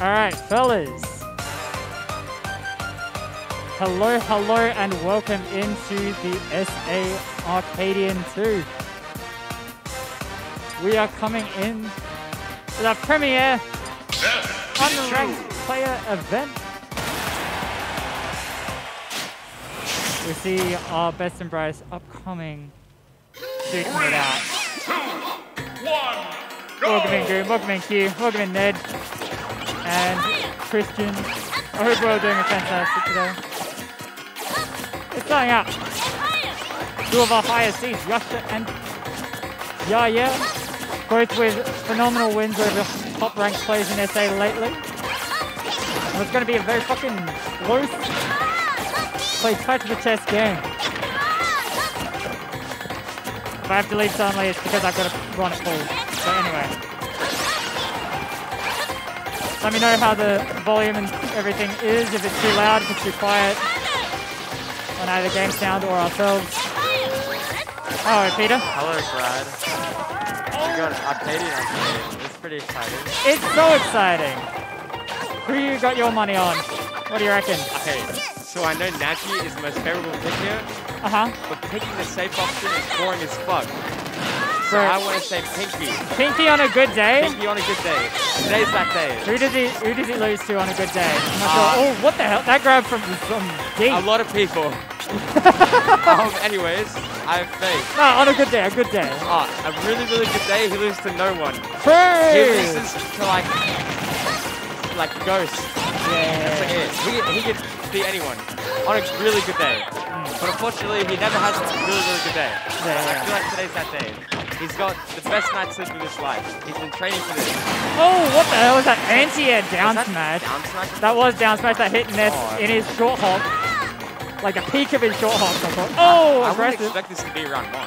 All right, fellas. Hello, hello, and welcome into the SA Arcadian 2. We are coming in to the premiere unranked player event. We see our best and brightest upcoming shooting it out. Welcome in, Goon. Welcome in, Q. Welcome in, Ned. And Christian. I hope we're all doing a fantastic today. It's starting out. Two of our highest seeds, Yasha and Yaya. Both with phenomenal wins over top ranked players in SA lately. And it's going to be a very fucking close, play tight to the chest game. If I have to leave suddenly, it's because I've got to run it full. Let me know how the volume and everything is, if it's too loud, if it's too quiet, on either game sound or ourselves. Oh, Peter. Hello, Brad. You got Arcadian Arcadian. It's pretty exciting. It's so exciting. Who you got your money on? What do you reckon? Okay, so I know Naji is the most favorable pick here, Uh-huh. but picking the safe option is boring as fuck. So I want to say Pinky. Pinky on a good day? Pinky on a good day. Today's that day. Who does he who does he lose to on a good day? I'm not Uh, sure. Oh, what the hell? That grab from from deep. A lot of people. um, anyways, I have faith. No, on a good day, a good day. Oh, a really, really good day, he loses to no one. He loses to like, like Ghost. That's like Yeah. it. He, he can beat anyone on a really good day. But unfortunately, he never has a really, really good day. Yeah, I feel like today's that day. He's got the best night sleep of his life. He's been training for this. Oh, what the hell was that anti-air down Was that smash? Down smash? That was down smash that hit Ness Oh. in his short hop. Like a peak of his short hop. I thought. Oh, I wouldn't aggressive. expect this to be round one.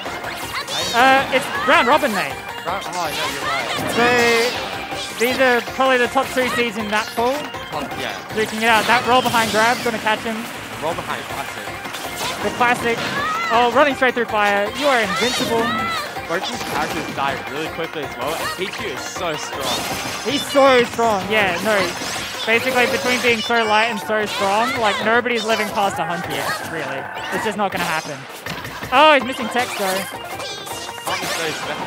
Uh, it's round robin, mate. Round, oh, no, you're right. So these are probably the top two seeds in that pool. Oh, yeah. Duking it out. That roll behind grab, gonna catch him. Roll behind, classic. The classic. Oh, running straight through fire. You are invincible. Both these characters die really quickly as well, and Pichu is so strong. He's so strong. Yeah, no. Basically, between being so light and so strong, like nobody's living past 100, really. It's just not gonna happen. Oh, he's missing text though.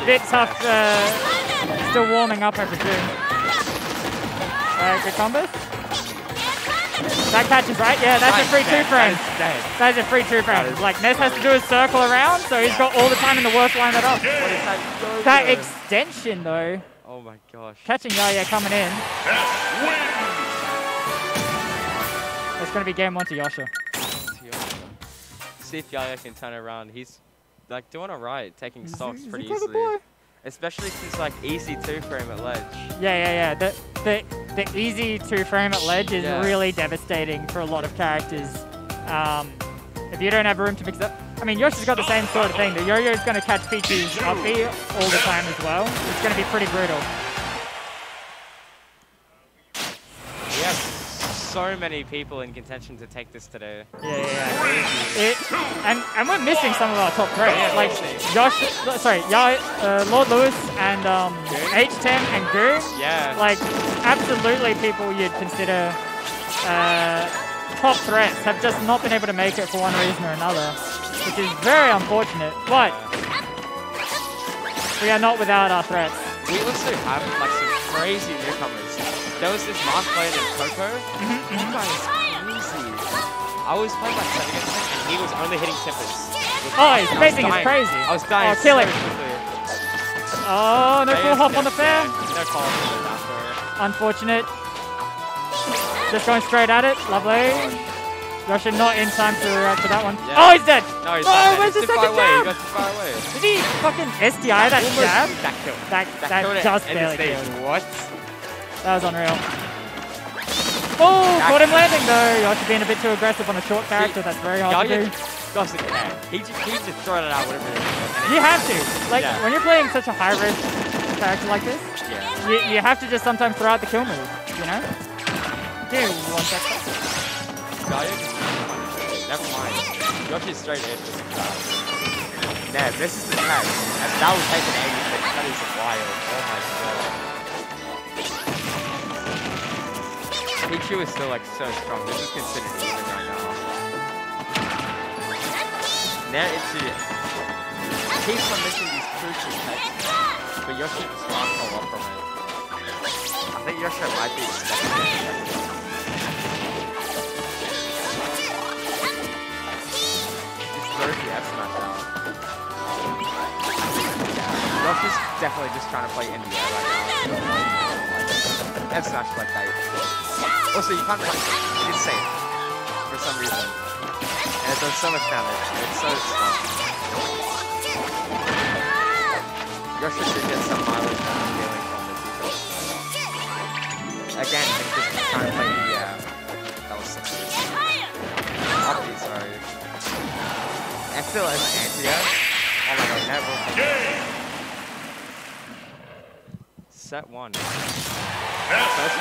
Bit tough. Uh, still warming up, I presume. Good combos. That catches right. Yeah, that's a free two dead. frame. That is. That's a free two frame. Like Ness has to do a circle around, so he's got all the time in the world to line that up. What is that? Go That extension though, Oh my gosh. catching Yaya coming in. It's gonna be game one to Yasha. See if Yaya can turn around. He's like doing alright, taking He's- stocks pretty clever easily. boy. Especially since like easy two frame at ledge. Yeah, yeah, yeah. The the the easy two frame at ledge is Yeah. really devastating for a lot of characters. Um, if you don't have room to mix up, I mean, Yoshi's got the same sort of thing. The Yo-Yo's going to catch Pichu's up B all the time as well. It's going to be pretty brutal. We have so many people in contention to take this today. Yeah, yeah, yeah. It, and and we're missing some of our top three. Like Josh, sorry, Ya, uh, Lord Lewis and um, H10 and Goon. Yeah. Like absolutely people you'd consider uh, top threats have just not been able to make it for one reason or another, which is very unfortunate. But we are not without our threats. We also have like some crazy newcomers. There was this Marth player named Coco. Mm-hmm, That guy is crazy. I was playing like seven against him, and he was only hitting tippers. Oh, his spacing is crazy. I was dying Oh, kill quickly. Oh, no full hop on the no- fair. No call for. Unfortunate. Just going straight at it. Lovely. Yosha not in time to react to that one. Yeah. Oh, he's dead. No, he's oh, not dead. where's the He's too far second away. He got far away. Did he fucking SDI that jab? That killed. That, That, that, killed just barely killed. What? That was unreal. Oh, caught him landing though. Yosha being a bit too aggressive on a short character. That's very hard to do. doesn't care. He just, he just throwing it out whatever it is. You have to. Like, Yeah. when you're playing such a high risk character like this, Yeah. you, you have to just sometimes throw out the kill move, you know? Dude, one just Never mind. Yoshi is straight in. Damn, this is the. And that was taking 86. That is wild. Oh my god. Pichu is still like so strong. This is considered even right now. Now it's it. Keeps on missing these crucial hits, but Yoshi does not come up from it. I think Yoshi might be expecting it. Very F smash out. Yoshi's definitely just trying to play in the air right now. F smash like that. Also, you can't punch it. Safe. For some reason. And it does so much damage. It's so strong. Yoshi should get some mileage out of healing from this because Again, him just trying to play in the air. That was such a Hockey, sorry. And still as anti-air. Oh my god, will Set one. First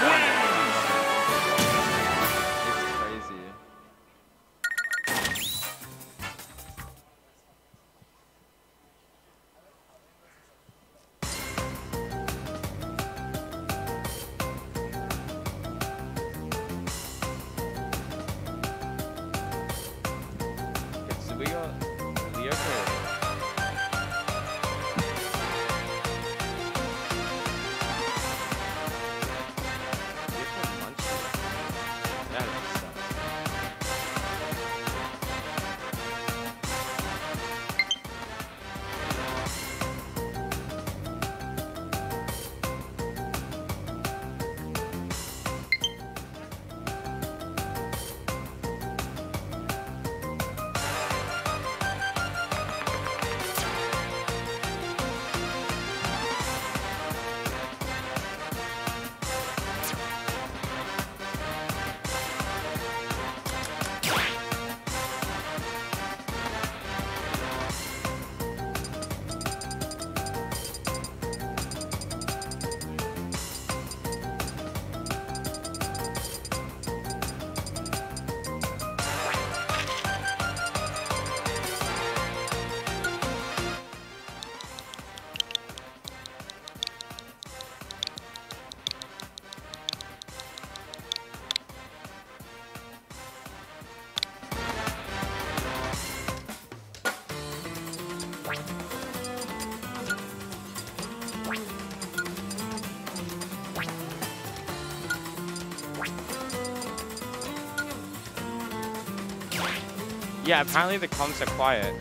Yeah, apparently the comms are quiet.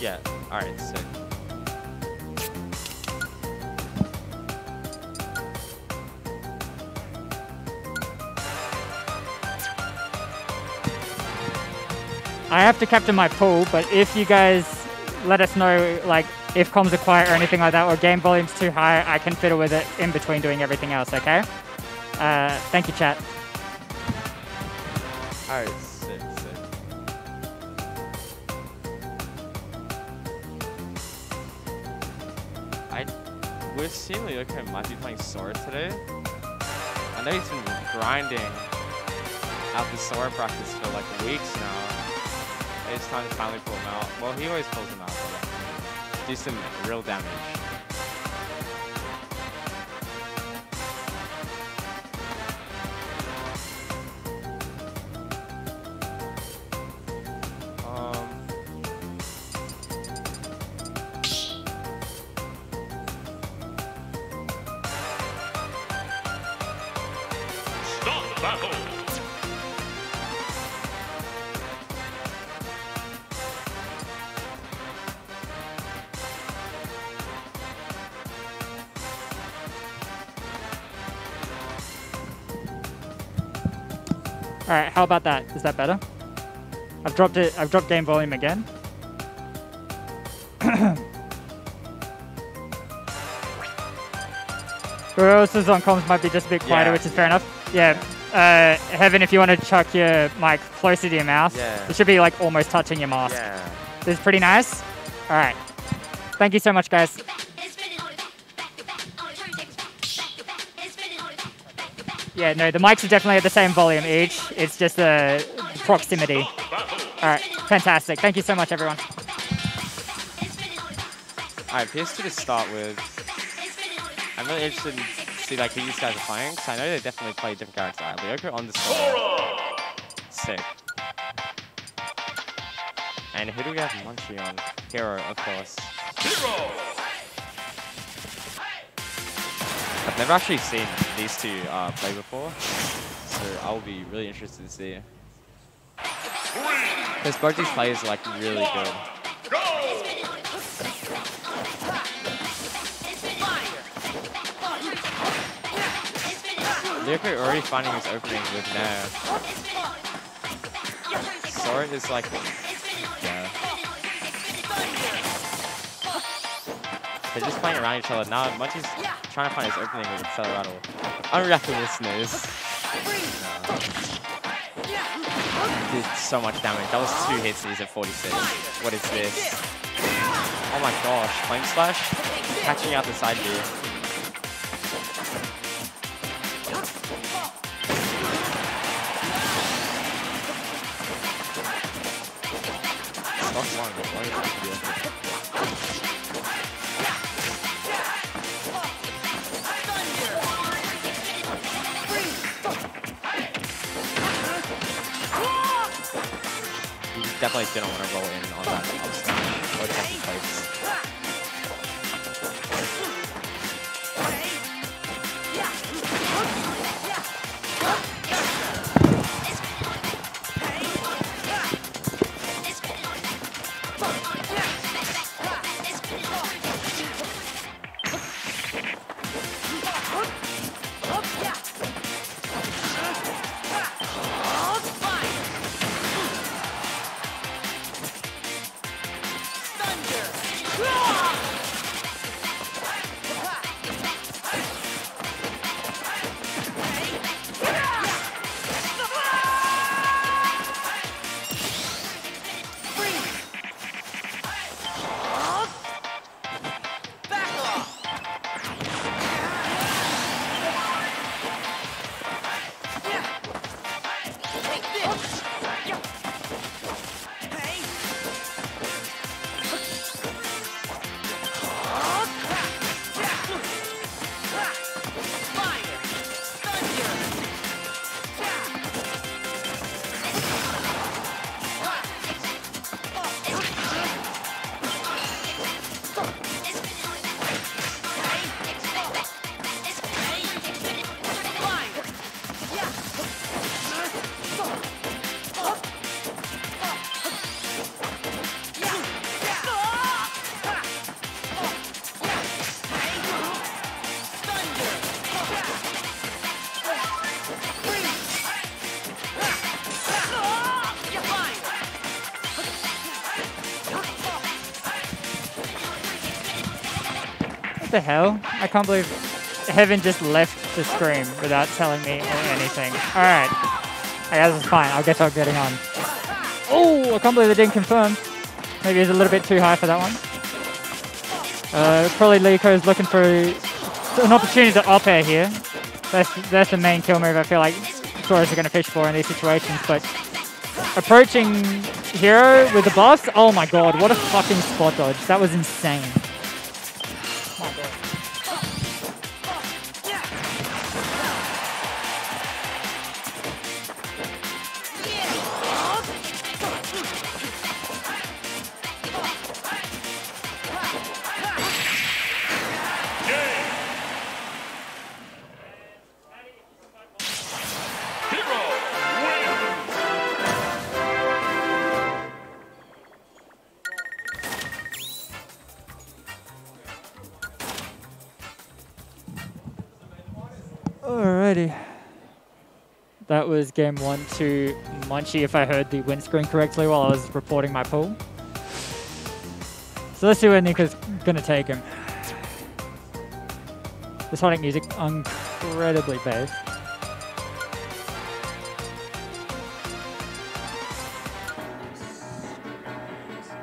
Yeah, alright, sick. I have to captain my pool, but if you guys let us know, like, if comms are quiet or anything like that, or game volume's too high, I can fiddle with it in between doing everything else, okay? Uh, thank you, chat. Alright, might be playing Sora today. I know he's been grinding out the Sora practice for like weeks now. It's time to finally pull him out. Well, he always pulls him out, but do some real damage. Right, how about that? Is that better? I've dropped it. I've dropped game volume again. Who else is on comms might be just a bit quieter, Yeah, which is fair enough. Yeah. Uh, Heaven, if you want to chuck your mic closer to your mouth, Yeah. it should be like almost touching your mask. yeah. This is pretty nice. All right. Thank you so much, guys. Yeah, no, the mics are definitely at the same volume each. It's just the proximity. All right, fantastic. Thank you so much, everyone. Alright, PS2 to start with. I'm really interested in see like who these guys are playing, because I know they definitely play different characters. Alright, Lyoko on the side. Sick. And who do we have Munchie on? Hero, of course. I've never actually seen these two uh, play before, so I'll be really interested to see. Because both these players are like really good. Lyoko already finding his opening with Nair. Sora is like, yeah. They're just playing around each other. Now much Munchie's trying to find his opening with Acceleratle. Unreactive listeners. No. Did so much damage. That was two hits and he's at 46. What is this? Oh my gosh. Flame Slash? Catching out the side here. Hell? I can't believe Heaven just left the screen without telling me or anything. Alright. I guess it's fine. I guess I'm getting on. Oh, I can't believe they didn't confirm. Maybe it's a little bit too high for that one. Uh, probably Liko is looking for an opportunity to up air here. That's that's the main kill move I feel like scorers are going to fish for in these situations. But approaching Hero with the boss, oh my god, what a fucking spot dodge. That was insane. Was game one to Munchie, if I heard the win screen correctly while I was reporting my pool. So let's see where Nika's gonna take him. The Sonic music incredibly bass.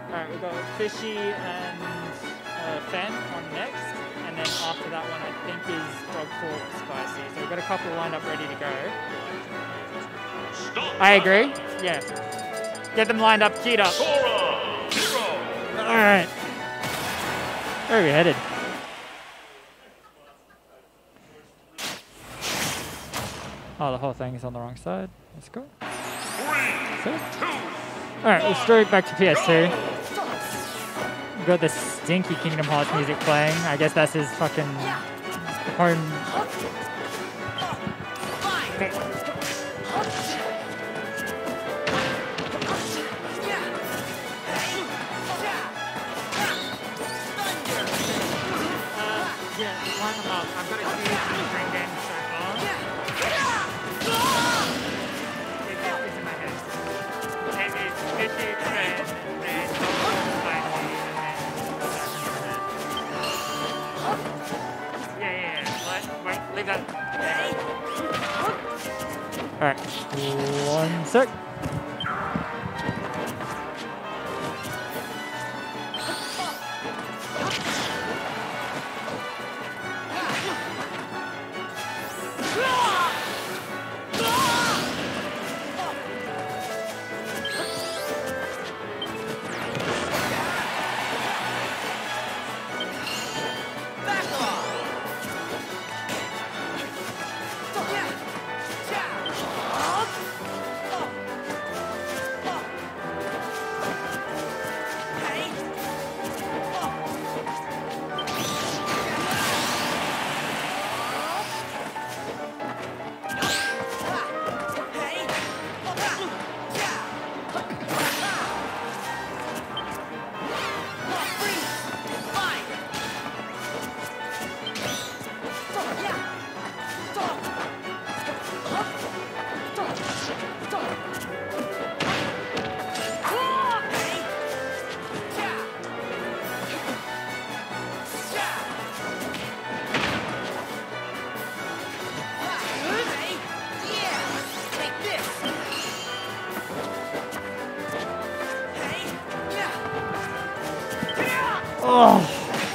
Alright, we've got Fishy and uh, Fen on next, and then after that one I think is Dog Fork Spicy. So we've got a couple lined up ready to go. I agree. Yeah. Get them lined up, keyed up. Alright. Where are we headed? Oh, the whole thing is on the wrong side. Let's go. Alright, we'll straight back to PS2. We've got this stinky Kingdom Hearts music playing. I guess that's his fucking home. Them up. I've got a huge Ukraine game. It's in my head. And it's 50 Ukraine, then and then Yeah, yeah, yeah. Let, wait, leave that. Alright, one sec.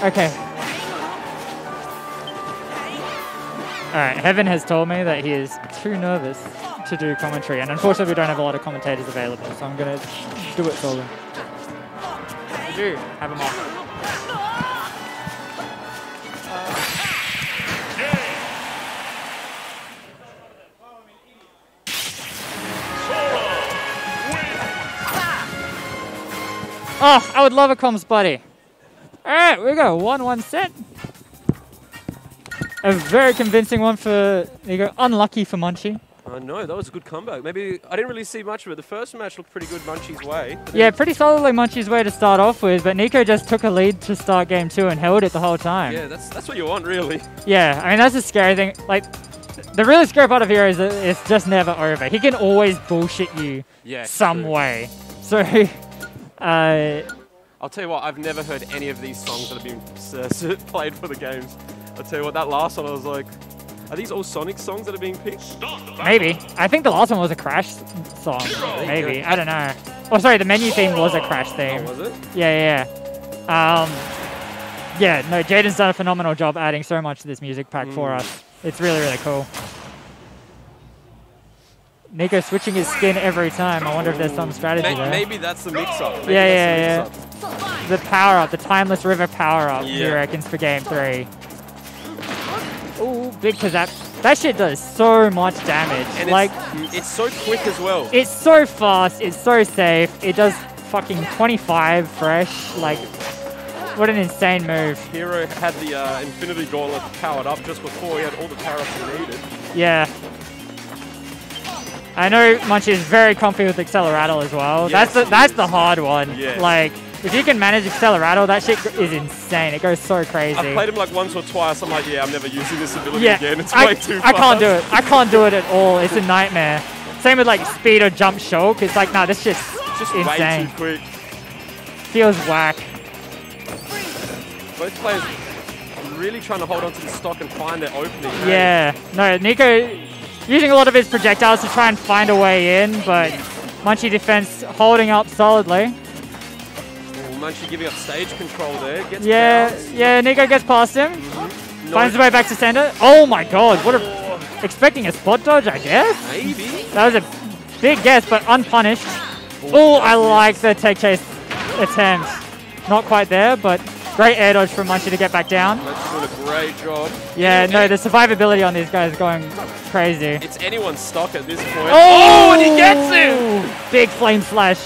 Okay. Alright, Heaven has told me that he is too nervous to do commentary, and unfortunately we don't have a lot of commentators available, so I'm gonna do it solo. We do have them off. Oh, I would love a comms buddy. Alright, we go. 1 1 set. A very convincing one for Nico. Unlucky for Munchie. Uh, no, that was a good comeback. Maybe I didn't really see much of it. The first match looked pretty good Munchie's way. Yeah, pretty solidly Munchie's way to start off with, but Nico just took a lead to start game two and held it the whole time. Yeah, that's that's what you want, really. Yeah, I mean, that's the scary thing. Like, the really scary part of Hero is that it's just never over. He can always bullshit you Yeah. some true. way. So, uh, I'll tell you what, I've never heard any of these songs that have been uh, played for the games. I'll tell you what, that last one I was like, are these all Sonic songs that are being picked? maybe. I think the last one was a Crash song. Maybe. I don't know. Oh, sorry, the menu theme was a Crash Oh, theme. was it? Yeah, yeah. Um, yeah, no, Jaden's done a phenomenal job adding so much to this music pack for Mm. us. It's really, really cool. Nico switching his skin every time. I wonder if there's some strategy May- there. Maybe that's the mix-up. Maybe Yeah, that's yeah, the power up, the Timeless River power up, he Yeah. reckons, for game three. Ooh, big Kazap. That shit does so much damage. And like, it's, it's so quick as well. it's so fast, it's so safe. It does fucking 25 fresh. Like, what an insane move. Hero had the uh, Infinity Gauntlet powered up just before he had all the power-ups he needed. Yeah. I know Munchie is very comfy with Acceleratle as well. that's the that's is. the hard one. Yeah. Like if you can manage Acceleratle, that shit is insane. It goes so crazy. I've played him like once or twice. I'm like, yeah, I'm never using this ability yeah, again. It's I, way too I can't do it. I can't do it at all. It's a nightmare. Same with like speed or jump shulk. It's like, nah, this shit's Just insane. way too quick. Feels whack. Both players really trying to hold on to the stock and find their opening. eh? Yeah. No, Nico using a lot of his projectiles to try and find a way in, but Munchie defense holding up solidly. Munchie giving up stage control there. Gets Yeah, bounced. yeah, Nico gets past him. No- Finds his way back to center. Oh my god, what a... Oh. Expecting a spot dodge, I guess? Maybe. That was a big guess, but unpunished. Oh, I like the tech chase attempt. Not quite there, but Great air dodge from Munchie to get back down. Munchie's doing a great job. Yeah, no, the survivability on these guys is going crazy. It's anyone's stock at this point. Oh, oh and he gets it! Big flame slash.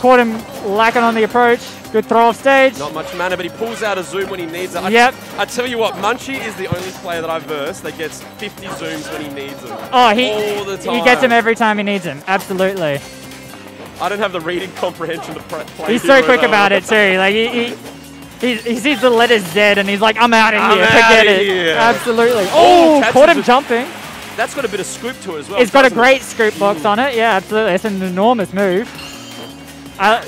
Caught him lacking on the approach. Good throw off stage. Not much mana, but he pulls out a zoom when he needs it. I, Yep. I tell you what, Munchie is the only player that I've versed that gets 50 zooms when he needs them. Oh, he All the he gets him time. every time he needs him. Absolutely. I don't have the reading comprehension to play. He's so quick about it too. Like he, he, he, he sees the letter Z and he's like, I'm out of I'm here. Forget outta it. here. Absolutely. Oh, Oh, caught him it. jumping. That's got a bit of scoop to it as well. It's got a great scoop box hmm. on it. Yeah, absolutely. It's an enormous move. Uh,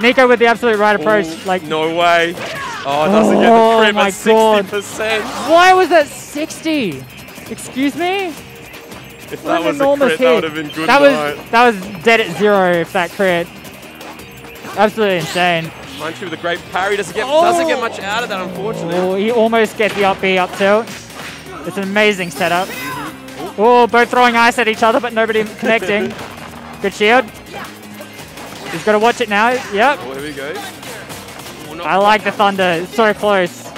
Nico with the absolute right approach. Ooh, Like, no way. Oh, it doesn't get Oh the crit, my but God. 60%. why was that 60? Excuse me? If that was a enormous crit, hit. that would have been good That was that was dead at zero if that crit. Absolutely insane. Munchie with a great parry. Doesn't get, doesn't get Oh. much out of that, unfortunately. Oh, he almost gets the up B up tilt. It's an amazing setup. Oh, both throwing ice at each other, but nobody connecting. Good shield. He's got to watch it now. Yep. Oh, here we go. Oh, I like the thunder. It's so close.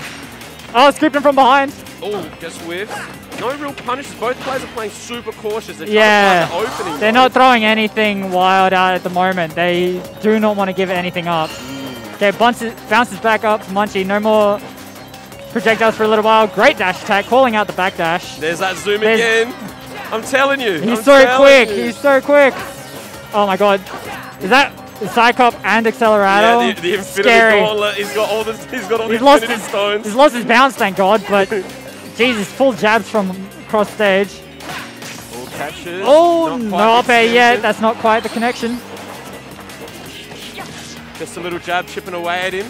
Oh, scooped him from behind. Oh, just whiffs. No real punishes. Both players are playing super cautious. They're Yeah. trying to find the opening. They're though. not throwing anything wild out at the moment. They do not want to give anything up. Mm. Okay, bounces, bounces back up. Munchie, no more projectiles for a little while. Great dash attack, calling out the back dash. There's that zoom There's- again. I'm telling you. He's I'm so quick. you. He's so quick. Oh my god. Is that Psych up and Acceleratle? Yeah, the, the infinity Scary. gauntlet. He's got all the he's got all He's the lost infinity his- stones. He's lost his bounce, thank god, but Jesus, full jabs from across stage. All catches. Oh, Not no up air yet. That's not quite the connection. Just a little jab chipping away at him.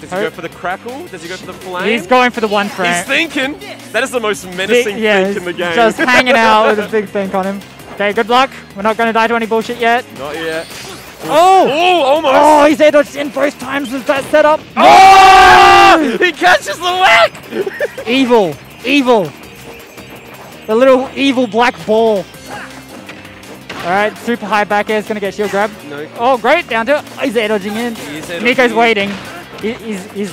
Does he Oh. go for the crackle? Does he go for the flame? He's going for the one frame. He's thinking. That is the most menacing yeah, think in the game. just hanging out with a big think on him. Okay, good luck. We're not going to die to any bullshit yet. Not yet. Oh! Oh, almost. Oh, he's air dodged in both times with that setup. Oh! oh! He catches the whack. Evil. Evil. The little evil black ball. Alright, super high back air is going to get shield grab. No. Oh, great. Down to oh, He's air dodging in. He is air Nico's in. waiting. He, he's he's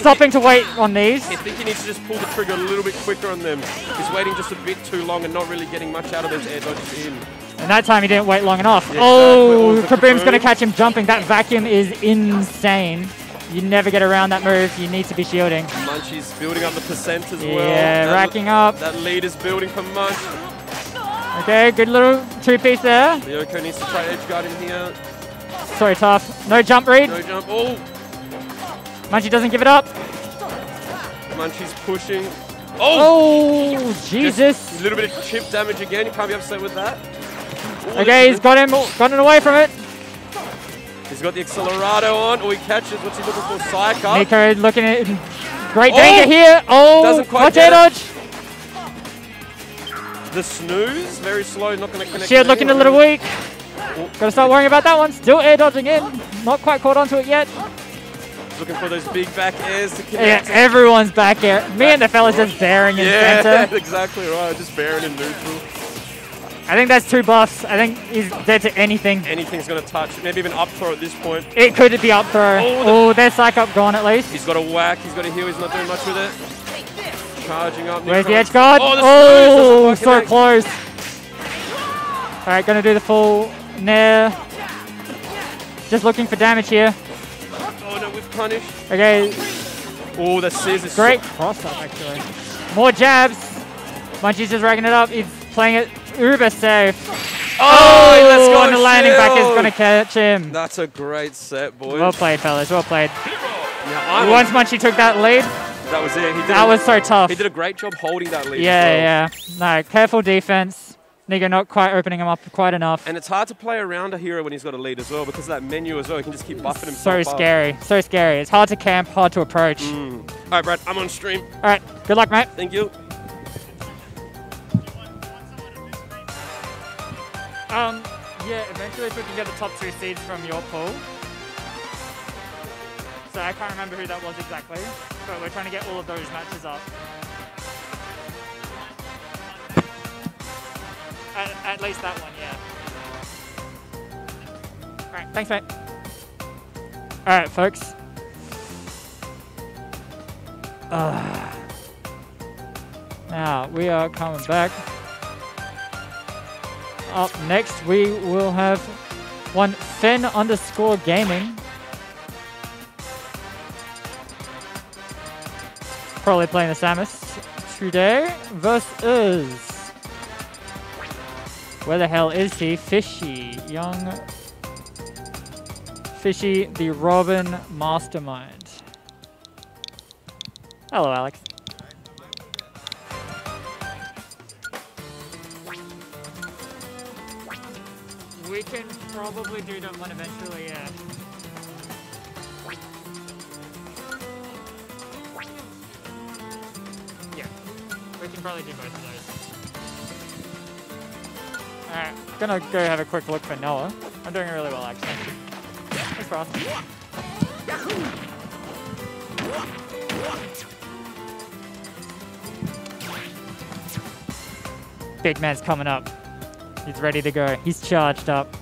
stopping to wait on these. I think he needs to just pull the trigger a little bit quicker on them. He's waiting just a bit too long and not really getting much out of those air dodges in. And that time he didn't wait long enough. Yeah, oh. Kaboom's going to catch him jumping. That vacuum is insane. You never get around that move. You need to be shielding. Munchie's building up the percent as well. Yeah, racking up. That lead is building for Munch. Okay, good little two-piece there. Lyoko needs to try edge guard him here. Sorry, tough. No jump read. No jump. Oh, Munchie doesn't give it up. Munchie's pushing. Oh! Oh, Just Jesus. A little bit of chip damage again. You can't be upset with that. Okay, he's got him, gotten away from it. He's got the Acceleratle on. Oh, he catches. What's he looking for? Psych up. Nico looking at great Oh! danger here. Oh, Doesn't quite watch air dodge. The snooze. Very slow. Not going to connect. Shield looking a little weak. Oh. Gotta start worrying about that one. Still air dodging in. Not quite caught onto it yet. Looking for those big back airs to connect. Yeah, everyone's back here. Me and the fellas just bearing in Yeah, center. exactly right. Just bearing in neutral. I think that's two buffs. I think he's dead to anything. Anything's going to touch. Maybe even up throw at this point. It could be up throw. Oh, the- Oh, there's psych up gone at least. He's got a whack. He's got a heal. He's not doing much with it. Charging up. Where's the edge guard? Oh, Oh, so close. All right, gonna do the full nair. Just looking for damage here. Oh no, with punished. Okay, Oh, the scissors. great cross up actually. More jabs. Munchie's just racking it up. He's playing it uber safe. Oh, let's go. and the landing back is gonna catch him. That's a great set, boys. Well played, fellas. Well played. Now, I'm- Once Munchie took that lead, that was it. He did that a- was so tough. He did a great job holding that lead. as well. Yeah, yeah. No, careful defense. Nigo not quite opening him up quite enough. And it's hard to play around a hero when he's got a lead as well because of that menu as well. He can just keep buffing himself. So up. scary. So scary. It's hard to camp, hard to approach. Mm. All right, Brad. I'm on stream. All right. Good luck, mate. Thank you. Um, yeah, eventually if we can get the top two seeds from your pool. So I can't remember who that was exactly, but we're trying to get all of those matches up. At, at least that one, yeah. Alright, thanks mate. Alright folks. Uh, now, we are coming back. Up next, we will have one Fen underscore gaming. Probably playing the Samus today versus. Where the hell is he? Fishy. Young. Fishy, the Robin Mastermind. Hello, Alex. We can probably do that one eventually, yeah. Yeah, we can probably do both of those. Alright, gonna go have a quick look for Noah. I'm doing really well, actually. Thanks asking. Big man's coming up. He's ready to go. He's charged up.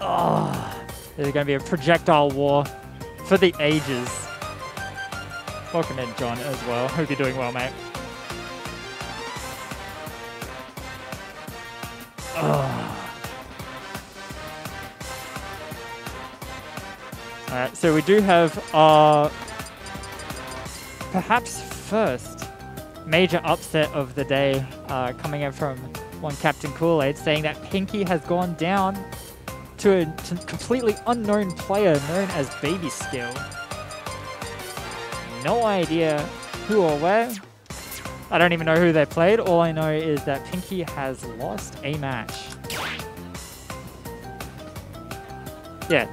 Oh, there's going to be a projectile war for the ages. Welcome in, John, as well. Hope you're doing well, mate. Alright, so we do have our perhaps first major upset of the day uh, coming in from one Captain Kool-Aid saying that Pinky has gone down to a completely unknown player known as Baby Skill. No idea who or where. I don't even know who they played. All I know is that Pinky has lost a match. Yeah,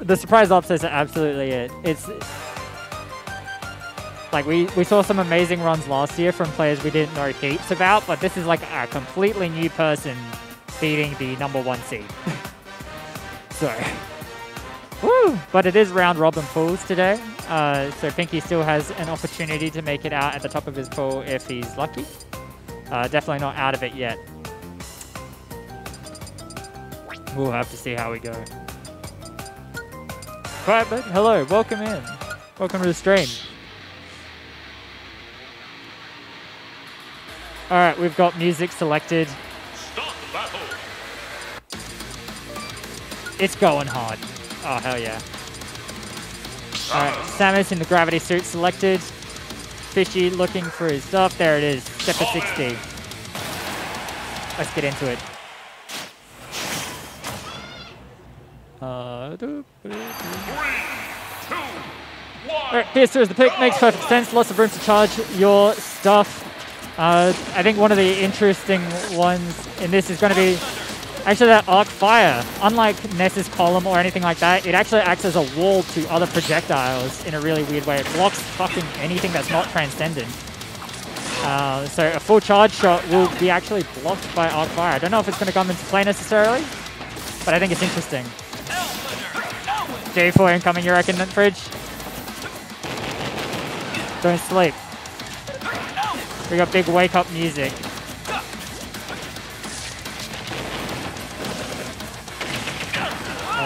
the surprise upsets are absolutely it. It's like we, we saw some amazing runs last year from players we didn't know heaps about, but this is like a completely new person beating the number one seed. so, woo! But it is round robin pools today, uh, so Pinky still has an opportunity to make it out at the top of his pool if he's lucky. Uh, definitely not out of it yet. We'll have to see how we go. Right, but hello, welcome in. Welcome to the stream. Alright, we've got music selected. It's going hard. Oh, hell yeah. Alright, Samus in the gravity suit selected. Fishy looking for his stuff. There it is. Step for 60. Let's get into it. Uh. Three, two, one. Alright, Piercer is the pick. Makes perfect sense. Lots of room to charge your stuff. Uh, I think one of the interesting ones in this is going to be actually that arc fire. Unlike Ness's column or anything like that, it actually acts as a wall to other projectiles in a really weird way. It blocks fucking anything that's not transcendent. Uh, so a full charge shot will be actually blocked by arc fire. I don't know if it's going to come into play necessarily, but I think it's interesting. J4 incoming, you reckon, Fridge? Don't sleep. We got big wake up music.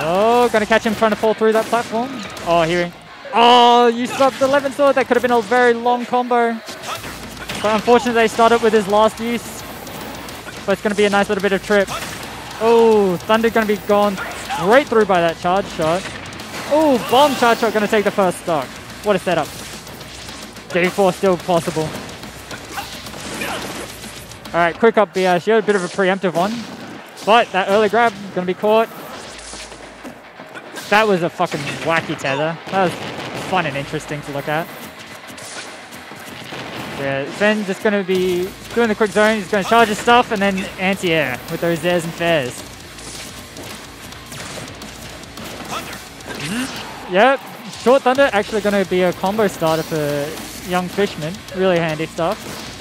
Oh, gonna catch him trying to fall through that platform. Oh, here. We. Oh, you subbed the Levin sword. That could have been a very long combo. But unfortunately, they started with his last use. But it's gonna be a nice little bit of trip. Oh, Thunder gonna be gone straight through by that charge shot. Oh, bomb charge shot gonna take the first stock. What a setup. J4 still possible. Alright, quick up BR shield, a bit of a preemptive one. But that early grab, gonna be caught. That was a fucking wacky tether. That was fun and interesting to look at. Yeah, Fen just gonna be doing the quick zone, he's gonna charge his stuff and then anti-air with those theirs and fairs. Yep, Short Thunder actually gonna be a combo starter for young Fishman. Really handy stuff.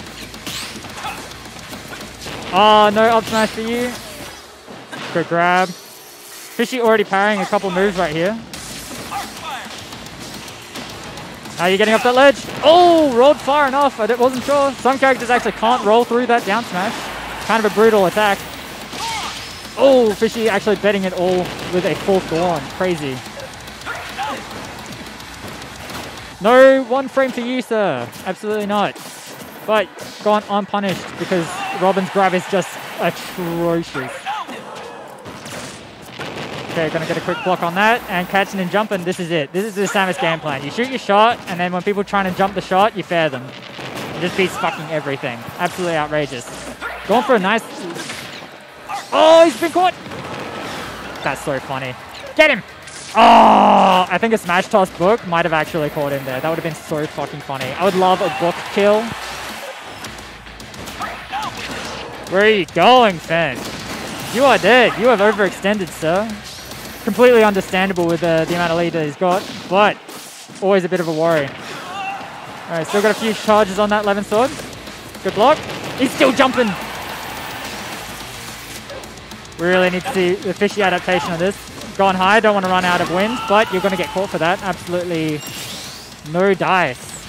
Oh, no up smash for you. Good grab. Fishy already parrying a couple moves right here. Are you getting up that ledge? Oh, rolled far enough. I wasn't sure. Some characters actually can't roll through that down smash. Kind of a brutal attack. Oh, Fishy actually betting it all with a full Thoron. Crazy. No one frame for you, sir. Absolutely not. But gone unpunished because Robin's grab is just atrocious. Okay, gonna get a quick block on that and catching and jumping. This is it. This is the Samus game plan. You shoot your shot, and then when people trying to jump the shot, you fair them. It just beats fucking everything. Absolutely outrageous. Going for a nice. Oh, he's been caught. That's so funny. Get him. Oh, I think a Smash Toss book might have actually caught him there. That would have been so fucking funny. I would love a book kill. Where are you going, Fen? You are dead. You have overextended, sir. Completely understandable with uh, the amount of lead that he's got, but always a bit of a worry. Alright, still got a few charges on that Levin sword. Good block. He's still jumping. We really need to see the fishy adaptation of this. Gone high, don't want to run out of wind, but you're going to get caught for that. Absolutely no dice.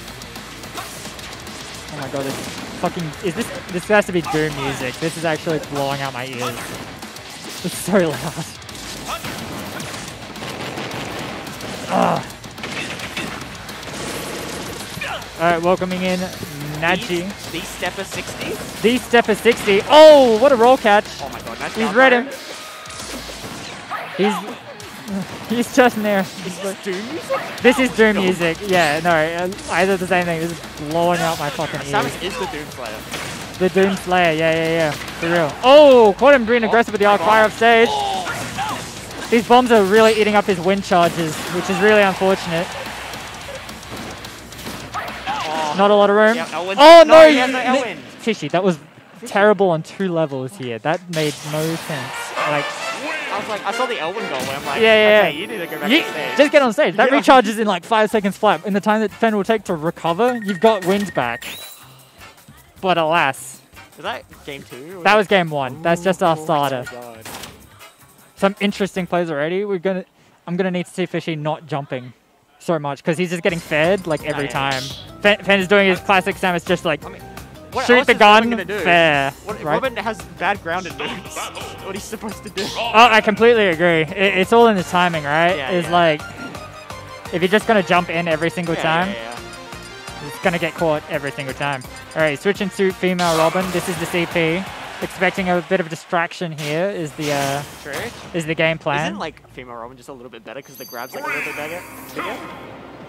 Oh my god, this fucking... Is this... This has to be Doom music. This is actually blowing out my ears. It's so loud. Ugh. Alright, welcoming in Naji. The stepper 60. The stepper 60. Oh, what a roll catch. Oh my god, nice He's read him. He's he's just near. Is this Doom music? This is Doom music. Yeah, no, uh, either the same thing. This is blowing out my fucking ears. Samus is the Doom Slayer. The Doom Slayer. Yeah, yeah, yeah. For real. Oh, caught him being aggressive with the arc fire off stage. These bombs are really eating up his wind charges, which is really unfortunate. Oh, Not a lot of room. yeah, Oh no! no you- Fishy, that was terrible on two levels here. That made no sense. Like, I was like, I saw the Elwind goal, and I'm like, Yeah, yeah, okay, yeah. you need to go back you, to stage. just get on stage. That Yeah. recharges in like five seconds flat. In the time that Fen will take to recover, you've got wind back. But alas, Was that game two? that was game one. That's just our Oh starter. God. Some interesting plays already. We're gonna, I'm gonna need to see Fishy not jumping so much because he's just getting fed like every time. Fen, Fen is doing his classic Samus, just like I mean, what shoot the gun, fair. What, right? Robin has bad grounded moves. what he's supposed to do? Oh, I completely agree. It, it's all in the timing, right? Yeah, it's yeah. like if you're just gonna jump in every single Yeah, time, yeah, yeah. it's gonna get caught every single time. All right, switching to female Robin. This is the CP. Expecting a bit of distraction here is the uh, True. is the game plan. Isn't like female Robin just a little bit better because the grab's like a little bit better? bigger?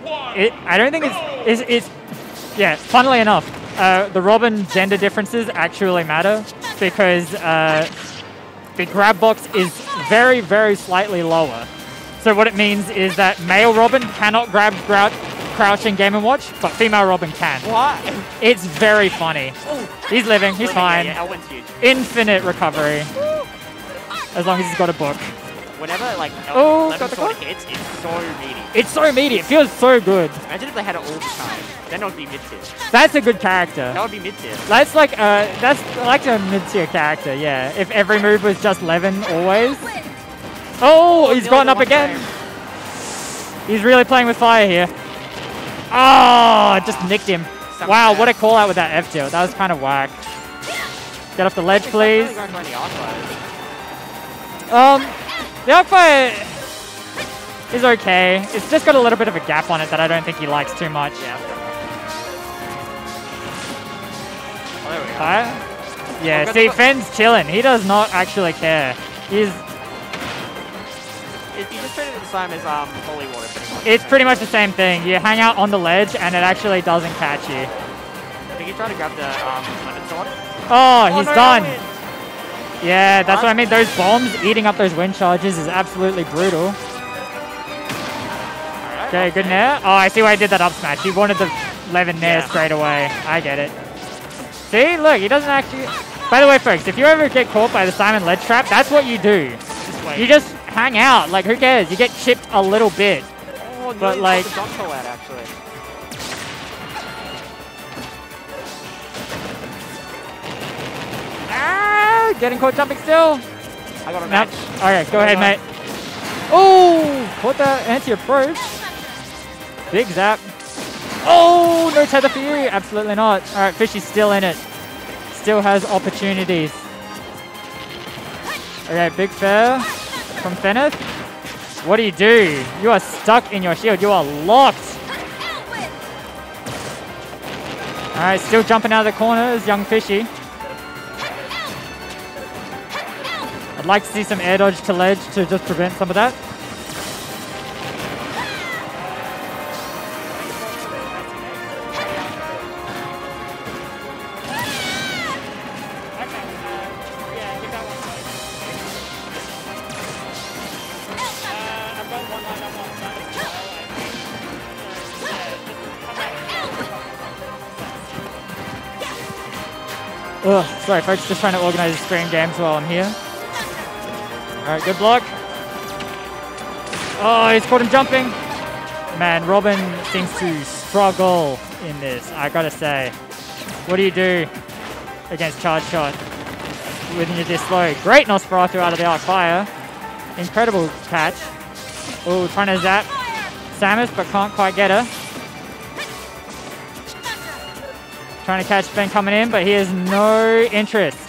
One. It, I don't think it's, it's, it's yeah, funnily enough, uh, the Robin gender differences actually matter because uh, the grab box is very, very slightly lower. So what it means is that male Robin cannot grab grou- crouch in Game & Watch, but female Robin can. What? It's very funny. He's living, he's fine. Yeah, Elwind's huge. Infinite recovery. As long as he's got a book. Whenever like Oh, Elwind got the sort call? hits, it's so meaty. It's so meaty, it feels so good. Imagine if they had it all the time. Then it would be mid tier. That's a good character. That would be mid tier. That's like uh that's like a mid-tier character, yeah. If every move was just Levin always. Oh, he's gotten up again. He's really playing with fire here. Oh, just nicked him. Wow, what a call out with that F tilt. That was kind of whack. Get off the ledge, please. Um, the Alpha is okay. It's just got a little bit of a gap on it that I don't think he likes too much. Yeah. Oh, there we go. Huh? Yeah, got see, the- Fenn's chilling. He does not actually care. He's. It, you just treated it the same as um, holy water, pretty much. It's pretty much the same thing. You hang out on the ledge, and it actually doesn't catch you. I think he tried to grab the um, Levin sword. Oh, he's no, done. Elwind. Yeah, that's What? I mean. Those bombs eating up those wind charges is absolutely brutal. Okay, good nair. Oh, I see why he did that up smash. He wanted the Levin nair Yeah. straight away. I get it. See, look, he doesn't actually. By the way, folks, if you ever get caught by the Simon ledge trap, that's what you do. Just. You just hang out. Like, who cares? You get chipped a little bit. oh, but, nearly like- out, actually. Ah, getting caught jumping still. I got a match. Okay, go ahead, mate. Oh, caught the anti-approach. Big zap. Oh, no tether for you. Absolutely not. All right, Fishy's still in it. Still has opportunities. Okay, big fair from Feneth. What do you do? You are stuck in your shield. You are locked. All right, still jumping out of the corners, Young Fishy. I'd like to see some air dodge to ledge to just prevent some of that. Ugh, sorry folks, just trying to organize the stream games while I'm here. Alright, good block. Oh, he's caught him jumping. Man, Robin seems to struggle in this, I gotta say. What do you do against charge shot when you're this low? Great Nosferatu out of the arc fire. Incredible catch. Oh, trying to zap Samus, but can't quite get her. Trying to catch Ben coming in, but he has no interest.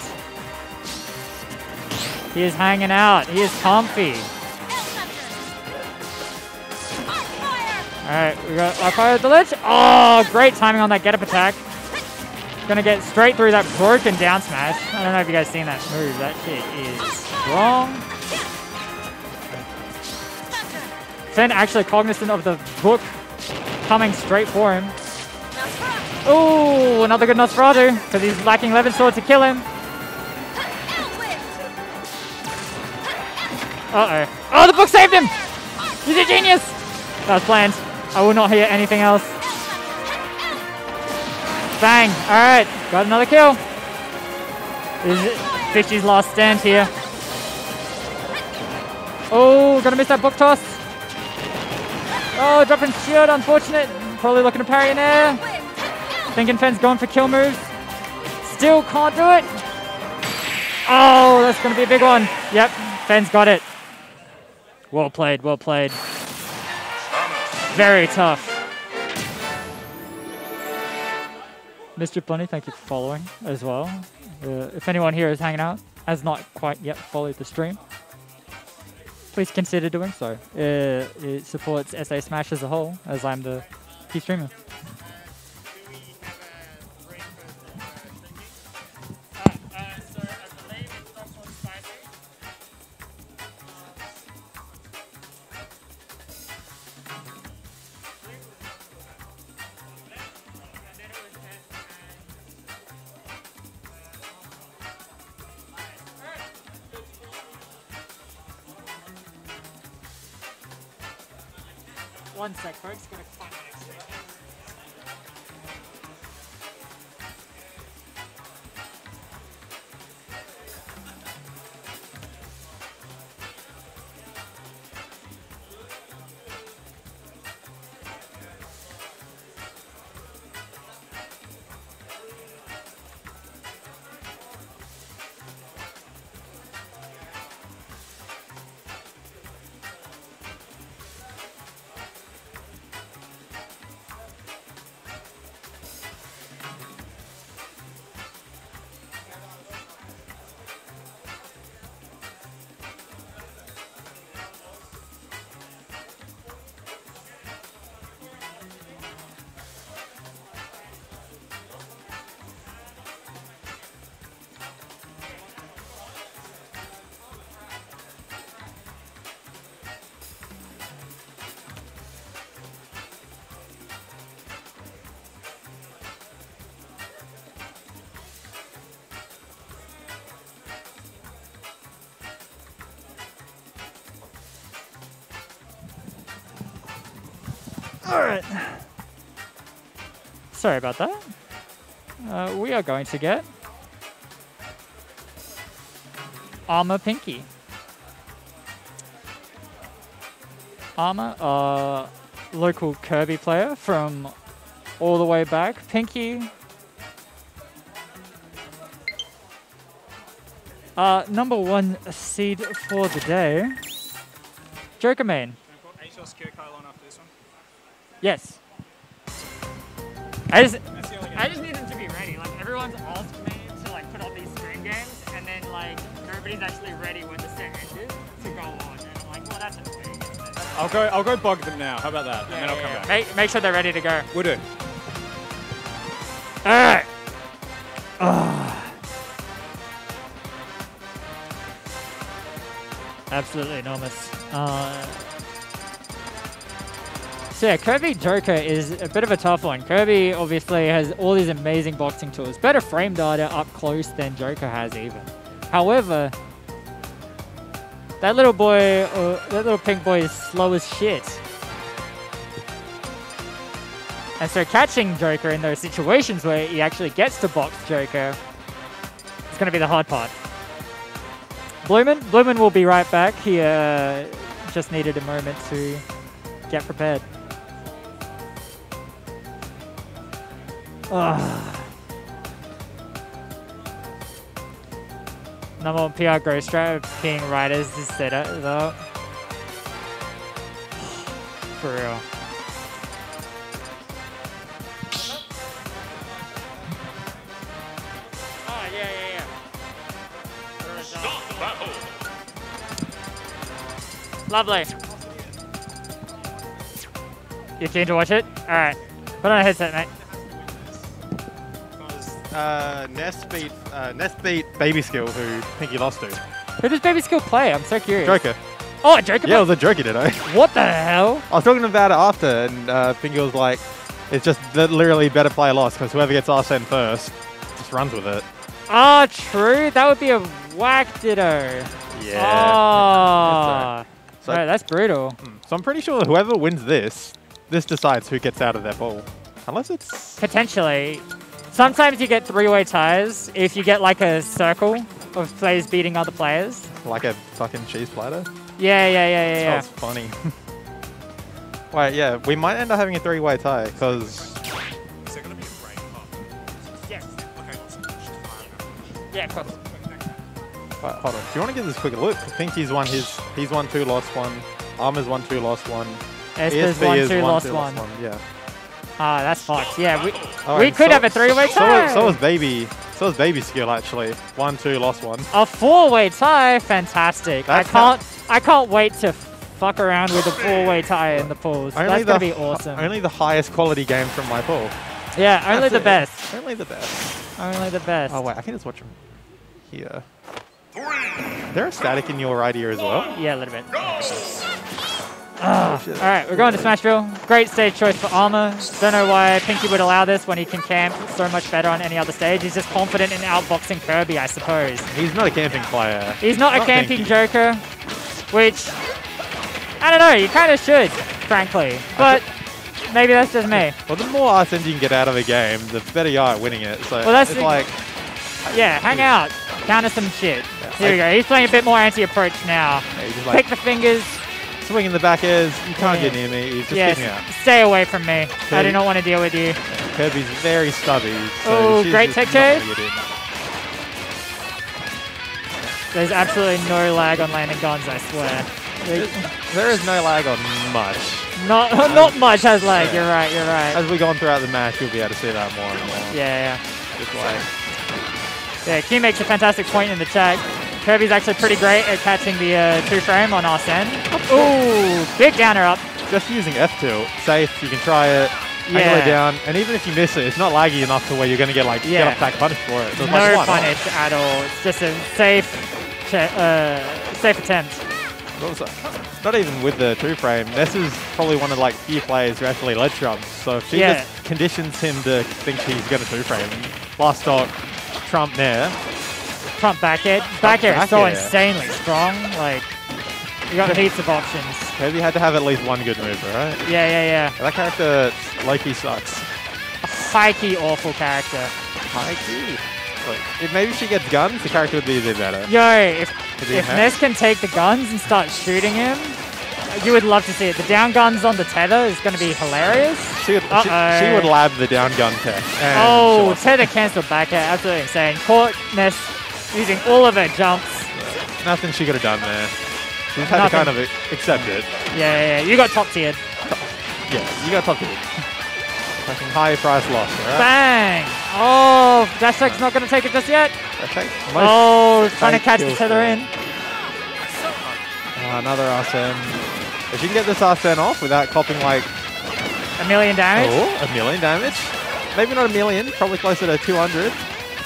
He is hanging out. He is comfy. Alright, we got our fire at the ledge. Oh, great timing on that get up attack. Gonna get straight through that broken down smash. I don't know if you guys seen that move. That shit is strong. Fen actually cognizant of the book coming straight for him. Oh, another good Nosferatu, because he's lacking Levin sword to kill him. Uh-oh. Oh, the book saved him! He's a genius! That was planned. I will not hear anything else. Bang! Alright, got another kill. This is Fishy's last stand here. Oh, gonna miss that book toss. Oh, dropping shield, unfortunate. Probably looking to parry in air. Thinking Fenn's going for kill moves. Still can't do it. Oh, that's to be a big one. Yep, Fenn's got it. Well played, well played. Very tough. Mr. Bunny, thank you for following as well. Uh, if anyone here is hanging out, has not quite yet followed the stream, please consider doing so. Uh, it supports SA Smash as a whole, as I'm the key streamer. Sorry about that. Uh, we are going to get Armor Pinky. Armor, uh, local Kirby player from all the way back. Pinky. Uh, number one seed for the day. Joker main. I just That's the only game. I just need them to be ready. Like everyone's asked me to like put on these stream games, and then like nobody's actually ready when the set ended to go on. And I'm like, well, that's a thing. I'll go. I'll go bug them now. How about that? and then I'll come back. Make make sure they're ready to go. We'll do. Alright. Ah. Absolutely enormous. Uh, so yeah, Kirby Joker is a bit of a tough one. Kirby obviously has all these amazing boxing tools. Better frame data up close than Joker has even. However, that little boy, uh, that little pink boy is slow as shit. And so catching Joker in those situations where he actually gets to box Joker is going to be the hard part. Blumen, Blumen will be right back. He uh, just needed a moment to get prepared. Ugh. Number one PR Ghost Rider being right as the setup though. For real. Oh yeah yeah yeah. Battle. Lovely. You keen to watch it? Alright. Put on a headset, mate. Uh, Ness beat uh, Ness beat Baby Skill, who Pinky lost to. Who does Baby Skill play? I'm so curious. Joker. Oh, a Joker. Yeah, it was a Joker, did I? What the hell? I was talking about it after, and uh, Pinky was like, "It's just li- literally better play lost because whoever gets Arsene first just runs with it." Ah, true. That would be a whack ditto. Yeah. Oh. So- Right, that's brutal. Hmm. So I'm pretty sure whoever wins this, this decides who gets out of their pool, unless it's Potentially. Sometimes you get three-way ties if you get like a circle of players beating other players. like a fucking cheese platter. Yeah, yeah, yeah, yeah, yeah. Sounds funny. Wait, yeah, we might end up having a three-way tie because Is there going to be a break? Yes. okay, awesome. Yeah, of course. Wait, hold on. Do you want to give this a quick look? I think he's won his. He's won two, lost one. Armor's won two, lost one. Esper's is two, one, lost one. Yeah. Ah, that's fucked. Yeah, we, Oh, we could so- have a three-way so- tie. So, was baby. So was baby skill actually. One, two, lost one. A four-way tie, fantastic. That's I can't, I can't wait to fuck around with a four-way tie in the pools. Only That's the gonna be awesome. Only the highest quality game from my pool. yeah, only That's the it. best. Only the best. Only the best. Oh wait, I can just watch them here. Is there a static in your right ear as well? Yeah, a little bit. Oh, Ah, shit. All right, we're going to Smashville. Great stage choice for Armor. Don't know why Pinky would allow this when he can camp so much better on any other stage. He's just confident in outboxing Kirby, I suppose. He's not a camping player. He's not, a camping Pinky. joker, which I don't know. You kind of should, frankly, but maybe that's just me. Well, the more Arsenes you can get out of a game, the better you are at winning it. So Well, that's it's like Yeah, hang out, counter some shit. Here we go. He's playing a bit more anti-approach now. yeah, you just Pick the fingers. Swinging the back is, you can't Yeah. get near me. He's just Yes, kicking out. stay away from me. I do not want to deal with you. Kirby's very stubby. So Oh, great tech not chase. gonna get in. There's absolutely no lag on landing guns, I swear. There is no lag on much. Not not much has lag. You're right. You're right. As we go on throughout the match, you'll be able to see that more and more. Yeah, Just like yeah. Yeah, Q makes a fantastic point in the chat. Kirby's actually pretty great at catching the uh, two frame on Arsene. Ooh, big downer up. just using F tilt, safe. You can try it. Angle it down, and even if you miss it, it's not laggy enough to where you're going to get like Yeah. get off back punish for it. So No like, why not? punish at all. It's just a safe, uh, safe attempt. Also, not even with the two frame. Ness is probably one of like few players who actually led trumps. So if she Yeah. just conditions him to think he's going to two frame, last stock, Trump Nair. Front back air. Back air is so air. insanely strong. Like, you got heaps of options. Kirby had to have at least one good move, right? Yeah, yeah, yeah. That character, Loki sucks. A high key awful character. High key. Like, if maybe she gets guns, the character would be a bit better. Yo, if if Ness can take the guns and start shooting him, you would love to see it. The down guns on the tether is going to be hilarious. She would, she, Uh-oh. she would lab the down gun tech. Oh, tether cancelled back air. Absolutely insane. Caught Ness using all of her jumps. nothing she could have done there. She just had Nothing. to kind of accept it. Yeah, yeah, yeah. You got top tiered. Yeah, you got top to it. Fucking high price loss, alright? Bang! Oh, Dashrek's not going to take it just yet. Okay. Oh, trying to catch the tether in. Oh, another Arsene. If she can get this Arsene off without copping like A million damage. oh, a million damage, maybe not a million, probably closer to 200.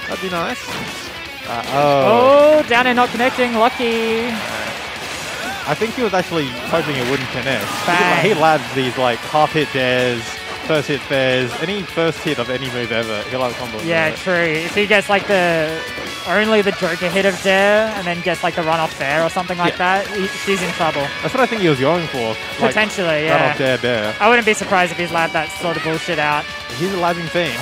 That'd be nice. Uh, oh. Oh, down and not connecting. Lucky. I think he was actually hoping it wouldn't connect. Bang. He, he lads these like half hit dares, first hit fairs, any first hit of any move ever, he'll have a combo. Yeah, true. If he gets like the only the Joker hit of Dare and then gets like the run off fair or something like Yeah. that, he, she's in trouble. That's what I think he was going for. Like, Potentially, Run yeah. off dare bear. I wouldn't be surprised if he's labbed that sort of bullshit out. He's a labbing fiend.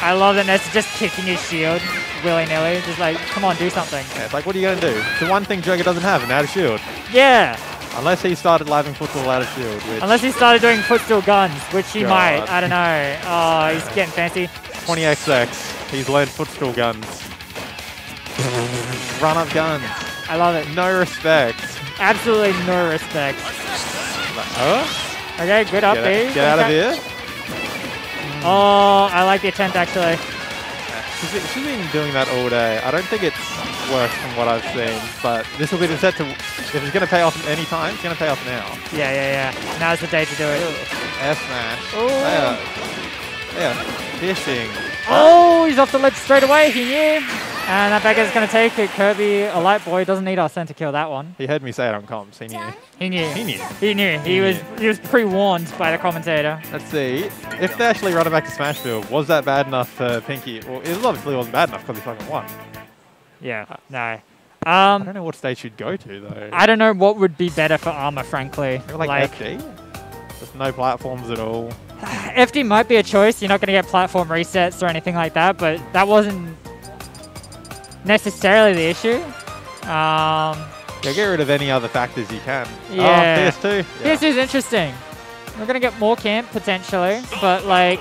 I love that Ness just kicking his shield willy nilly. Just like, come on, do something. Yeah, it's like, what are you going to do? It's the one thing Joker doesn't have, an out of shield. Yeah. Unless he started labbing footstool out of shield, which Unless he started doing footstool guns, which he God. might. I don't know. Oh, he's getting fancy. 20xx, he's learned footstool guns. Run up guns. I love it. No respect. Absolutely no respect. Oh, Okay, good up get, out, get out of here. Oh, I like the attempt actually. She's been, she's been doing that all day. I don't think it's worse from what I've seen, but this will be the set to. If it's going to pay off any time, it's going to pay off now. Yeah, yeah, yeah. Now's the day to do it. F smash. Oh. They are, they are fishing. Oh, he's off the ledge straight away. He knew. And that beggar's going to take it. Kirby, a light boy, doesn't need our center to kill that one. He heard me say it on comms. He knew. He knew. He knew. He knew. He was he was pre-warned by the commentator. Let's see. If they actually run it back to Smashville, was that bad enough for Pinky? Well, it obviously wasn't bad enough because he fucking won. Yeah. No. I Um, don't know what stage you'd go to though. I don't know what would be better for armor, frankly. Maybe like, FD? Just no platforms at all. FD might be a choice. You're not going to get platform resets or anything like that, but that wasn't necessarily the issue. Um, Yeah, get rid of any other factors you can. Yeah. Oh, PS2. Yeah. This is interesting. We're going to get more camp potentially, but like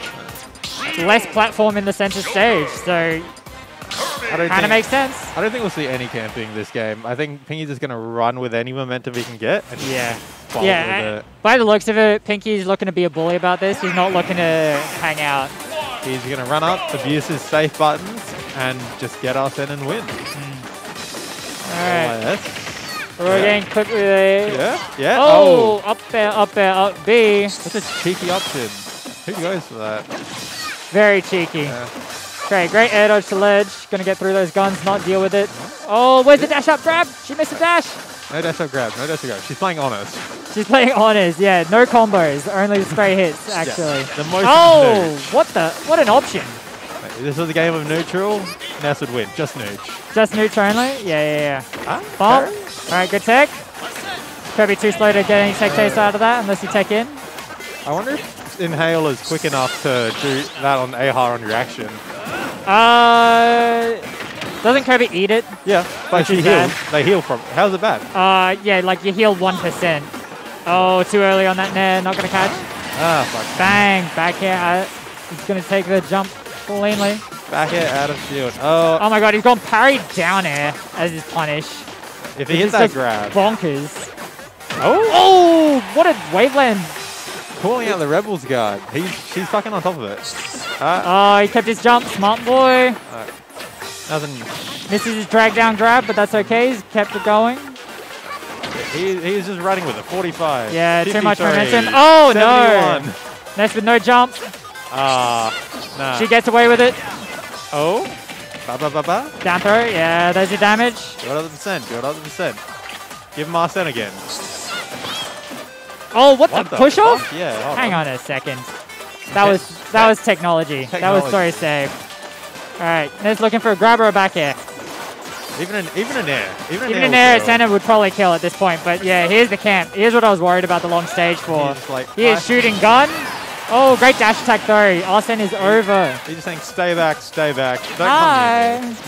less platform in the center stage, so I don't kind of makes sense. I don't think we'll see any camping this game. I think Pinky's just going to run with any momentum he can get. And Yeah. Yeah, with it. by the looks of it, Pinky's looking to be a bully about this. He's not looking to hang out. He's going to run up, abuse his safe buttons, and just get us in and win. All right, LIS. we're Yeah. getting with a. Yeah, yeah. Oh, oh, up there, up there, up B. Such a cheeky option. Who goes for that? Very cheeky. Yeah. Okay, great air dodge to ledge. Gonna get through those guns, not deal with it. Oh, where's the dash up grab? She missed a dash. No dash up grab, no dash up grab. She's playing honest. She's playing honors, yeah. No combos, only straight hits, actually. The most Oh, what the? What an option. This was a game of neutral, Ness would win. Just nooch. Just neutral only? Yeah, yeah, yeah. Huh? Bomb. All right, good tech. Kirby too slow to get any tech chase out of that unless you tech in. I wonder if Inhale is quick enough to do that on Ahar on reaction. Uh, doesn't Kirby eat it? Yeah, but she is heals. They heal from. How's it bad? Uh, yeah, like you heal 1%. Oh, too early on that nair, not gonna catch. Ah, fuck. Bang, back here. Uh, he's gonna take the jump cleanly. Back air out of shield. Oh, Oh my god, he's gone parried down air as his punish. if he hits that grab. Bonkers. Oh, Oh, what a waveland. calling out the Rebels guard. He's she's fucking on top of it. Uh, Oh, he kept his jump, smart boy. nothing. Misses his drag down grab, but that's okay. He's kept it going. He, he's just running with it. 45. Yeah, too much momentum. Oh, no. 71. Ness with no jump. Ah, nah. She gets away with it. oh, ba ba ba ba. Down throw. Yeah, there's your damage. Go another percent. Go another percent. Give him Arsene again. Oh, what, What the, push off? fuck? Yeah. hold Hang on. on a second. That was that was technology. That was Technology. sorry save. All right, Ness looking for a grab or a back air. Even an even an air. Even an Even air. an air kill. center would probably kill at this point, but yeah, here's the camp. Here's what I was worried about the long stage for. He's just like, He is shooting gun. Oh, great dash attack though. Arsene is over. He's just saying, stay back, stay back. Don't Hi. near me."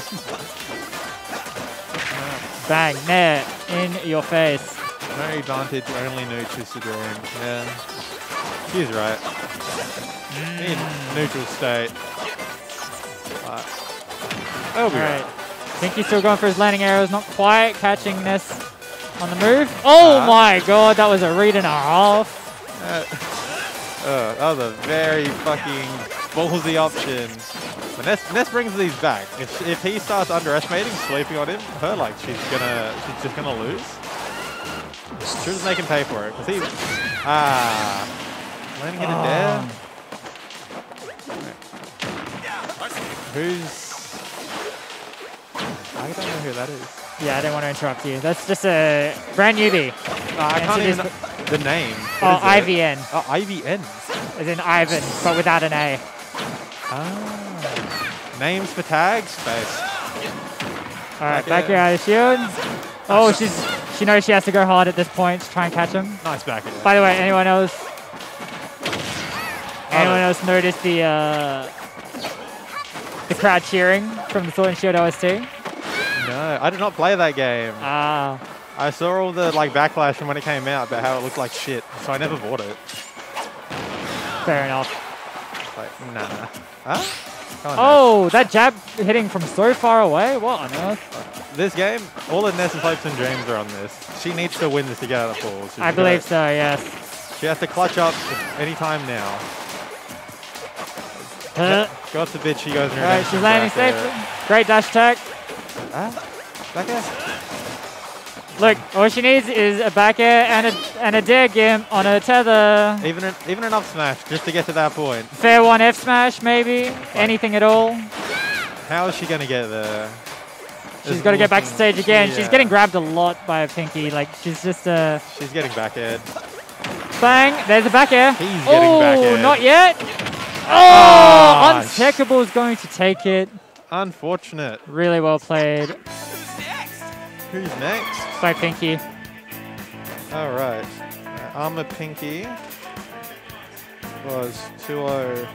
Bang, nair in your face. No advantage, only neutral Sidorian. Yeah. He's right. In neutral state. Uh, that'll be All right. right. Pinky's still going for his landing arrows, not quite catching this on the move. Oh Ah. my god, that was a read and a half. Uh, uh, that was a very fucking ballsy option. But Ness, Ness brings these back. If, if he starts underestimating, sleeping on him, her like she's gonna, she's just gonna lose. She'll just make him pay for it. Cause he, ah, landing in a Oh. dare. Who's? I don't know who that is. Yeah, I didn't want to interrupt you. That's just a brand newbie. Uh, I can't even the name. Oh, What it? IVN, Oh, IVN. as in Ivan, but without an A. Ah. Names for tags? Space. All right, Back back out of shield. Oh, she's she knows she has to go hard at this point to try and catch him. Nice back air. By the way, anyone else? Anyone else notice the uh, the crowd cheering from the Sword and Shield OST? No, I did not play that game. Ah, I saw all the like backlash from when it came out about how it looked like shit, so I never bought it. fair enough. Like, nah. Huh? Come on, Ness. Oh, that jab hitting from so far away. What on earth? This game, all of Ness's hopes and dreams are on this. She needs to win this to get out of pools. She's I believe so. Yes. She has to clutch up any time now. Uh, the forbid she goes in all right, she's landing safely. Great dash attack. Ah, back air. Look, all she needs is a back air and a and a dare gimp on a tether. Even an, even an up smash just to get to that point. Fair one F smash maybe. Anything at all. How is she gonna get there? She's It's got to get back to stage again. She's getting grabbed a lot by a Pinky. Like she's just uh, She's getting back aired. bang. There's a back air. He's getting oh, back aired. not yet. Oh, Uncheckable is going to take it. Unfortunate. Really well played Who's next? Who's next? By Pinky. All right. Uh, Armor Pinky was 2-0.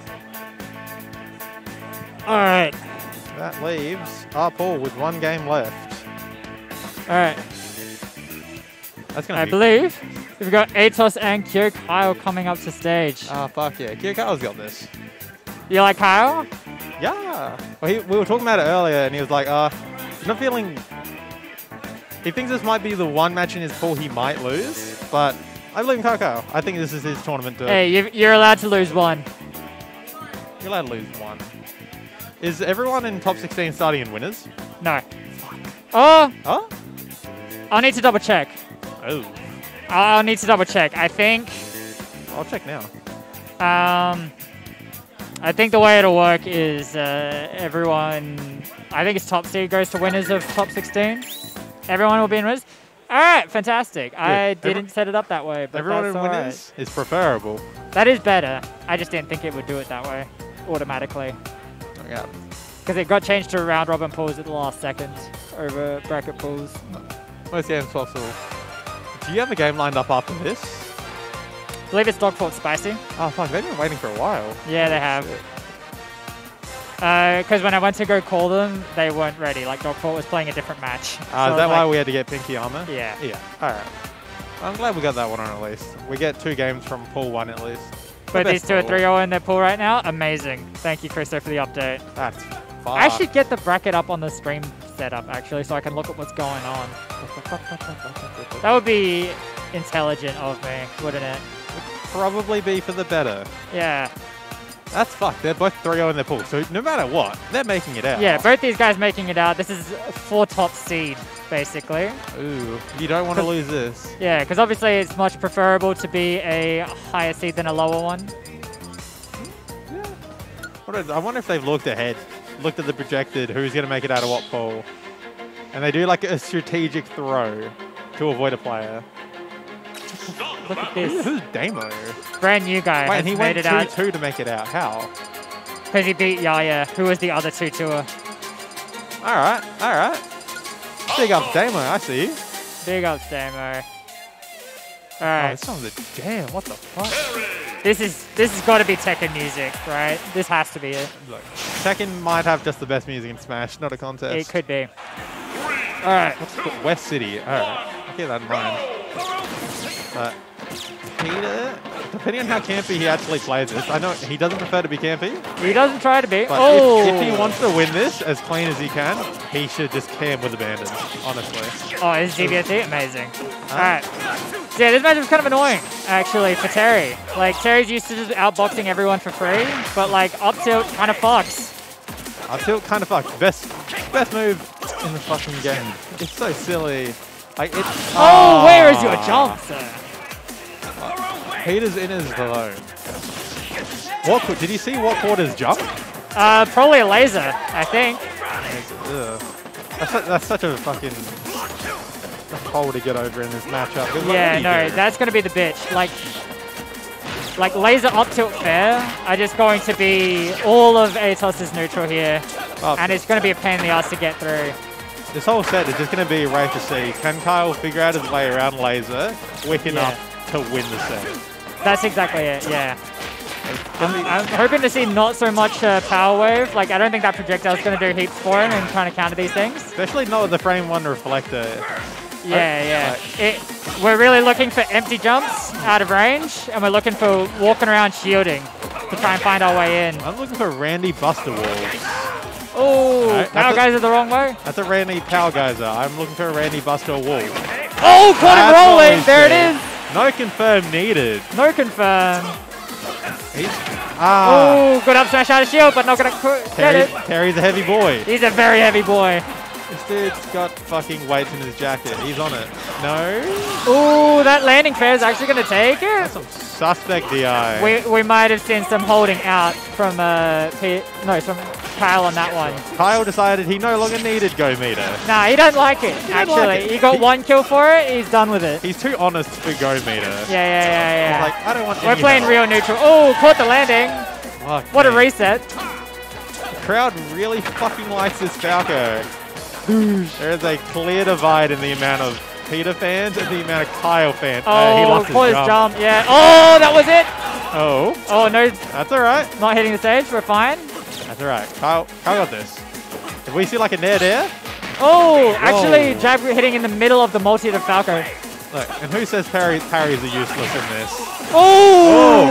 All right, That leaves our Paul with one game left. all right. That's gonna I be. believe we've got Atos and Kyo Kyle coming up to stage. Ah, fuck yeah. Kyokawa's got this. You like Kyle? Yeah. Well, he, we were talking about it earlier, and he was like, uh, he's not feeling. He thinks this might be the one match in his pool he might lose, but I believe in Kakao. I think this is his tournament to. Hey, you- you're allowed to lose one. You're allowed to lose one. Is everyone in top 16 starting in winners? No. Oh, Oh? I'll need to double check. Oh. I'll need to double check. I think I'll check now. Um, I think the way it'll work is uh, everyone. I think it's top seed goes to winners of top 16. Everyone will be in winners. All right, fantastic. I didn't set it up that way, but Everyone in all right. winners is preferable. That is better. I just didn't think it would do it that way automatically Yeah. because it got changed to round robin pools at the last second over bracket pools. Most games possible. Do you have a game lined up after this? I believe it's Dog Fort Spicy. Oh, fuck. They've been waiting for a while. Yeah, they have. Because when I went to go call them, they weren't ready. Like Dog Fort was playing a different match. Uh, So is that why like, we had to get Pinky Armor? Yeah. Yeah. Alright. I'm glad we got that one on at least. We get two games from pool one at least. But The these two are pool. 3 0 in their pool right now. Amazing. Thank you, Christo, for the update. That's I should get the bracket up on the stream setup, actually, so I can look at what's going on. That would be intelligent of me, wouldn't it? probably be for the better. Yeah. That's fucked. They're both 3 0 in their pool. So no matter what, they're making it out. Yeah, both these guys making it out. This is for top seed, basically. Ooh. You don't want to lose this. Yeah, because obviously it's much preferable to be a higher seed than a lower one. What is- I wonder if they've looked ahead, looked at the projected, who's going to make it out of what pool. And they do like a strategic throw to avoid a player. Look at this. Who's Damo? Brand new guy Wait, and he made went it out 2 2 to make it out. How? because he beat Yaya, who was the other two tour. Alright, alright. Big up Damo, I see. Big up, Damo. Oh, Alright. this song's a damn, what the fuck? This is this has got to be Tekken music, right? This has to be it. Look, Tekken might have just the best music in Smash, not a contest. It could be. All right. West City, alright. I'll keep that in mind. But Peter, depending on how campy he actually plays this, I know he doesn't prefer to be campy, He doesn't try to be. but oh. if, if he wants to win this as clean as he can, he should just camp with abandon, honestly. Oh, is GBSD amazing? All right. So yeah, this match was kind of annoying actually for Terry. Like Terry's used to just outboxing everyone for free, but like up tilt kind of fucks. I feel kind of fucked. Best, best move in the fucking game. It's so silly. Like it's. Oh, where is your Ah. jump, sir? Peter's in his zone. What did you see what quarters jump? Uh, probably a laser, I think. That's, that's such a fucking hole to get over in this matchup. like, Yeah, no, do? that's gonna be the bitch. Like, like laser up tilt fair are just going to be all of Atos's neutral here, Oh, and it's gonna be a pain in the ass to get through. this whole set is just going to be right to see. Can Kyle figure out his way around laser quick enough to win the set? That's exactly it. Yeah. I'm, I'm hoping to see not so much uh, power wave. Like, I don't think that projectile is gonna do heaps for him in trying to counter these things. Especially not with the frame one reflector. Yeah, yeah. It, we're really looking for empty jumps out of range, and we're looking for walking around shielding to try and find our way in. I'm looking for Randy Buster Wolfs. Oh, now that's a- guys are the wrong way. That's a Randy Power Geyser. I'm looking for a Randy Buster Wolf. Oh, caught him rolling. There it is. No confirm needed. No confirm. He's, ah, Oh, good up smash out of shield, but not gonna co- get Terry, it. Terry's a heavy boy. He's a very heavy boy. This dude's got fucking weights in his jacket. He's on it. No? Ooh, that landing fair is actually gonna take it. Some suspect DI. We, we might have seen some holding out from uh P- no from Kyle on that one. Kyle decided he no longer needed Go Meter. Nah, he doesn't like it. didn't Actually, like it. he got He- one kill for it. He's done with it. He's too honest for Go Meter. Yeah, yeah, yeah, yeah. He's like, I don't want We're playing help. real neutral. Oh, caught the landing. Fuck What a reset. The crowd really fucking likes this Falco. There is a clear divide in the amount of Peter fans and the amount of Kyle fans. Oh, Uh, he lost his jump. jump. Yeah. Oh, that was it. Oh, Oh no, that's all right. not hitting the stage. We're fine. That's all right. Kyle, Kyle got this. If we see like a near there, Oh, actually, Whoa. jab hitting in the middle of the multi to Falco. look, and who says parry, parries are useless in this? Oh!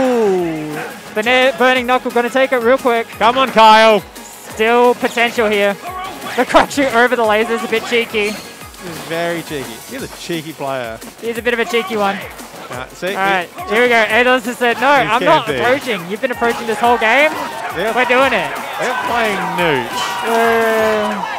The nair burning knuckle gonna take it real quick. Come on, Kyle. Still potential here. The crunching over the laser is a bit cheeky. Is very cheeky. He's a cheeky player. He's a bit of a cheeky one. Uh, see, All right, here we go. Atos has said, no, I'm not camping. approaching. You've been approaching this whole game. they're, We're doing it. they're playing Newt. Uh,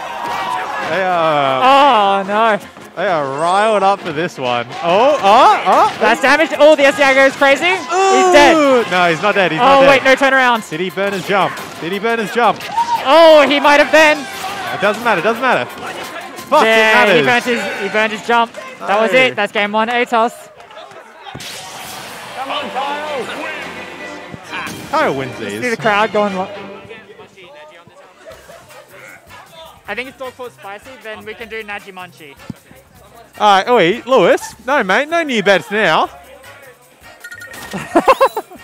They are, oh, no. they are riled up for this one. Oh, oh, oh. That's damage. Oh, the SDI goes crazy. He's dead. No, he's not dead. He's not Oh, dead. wait, no turnarounds. Did he burn his jump? Did he burn his jump? Oh, he might have been. It doesn't matter. it Doesn't matter. Fuck, yeah, it he matters. burnt his he burned his jump. That was it. That's game one. Atos. Come on, Kyle wins these. See the crowd going. I think it's still called spicy. Then we can do Naji Munchie. All right, oi, Lewis. No, mate. No new bets now.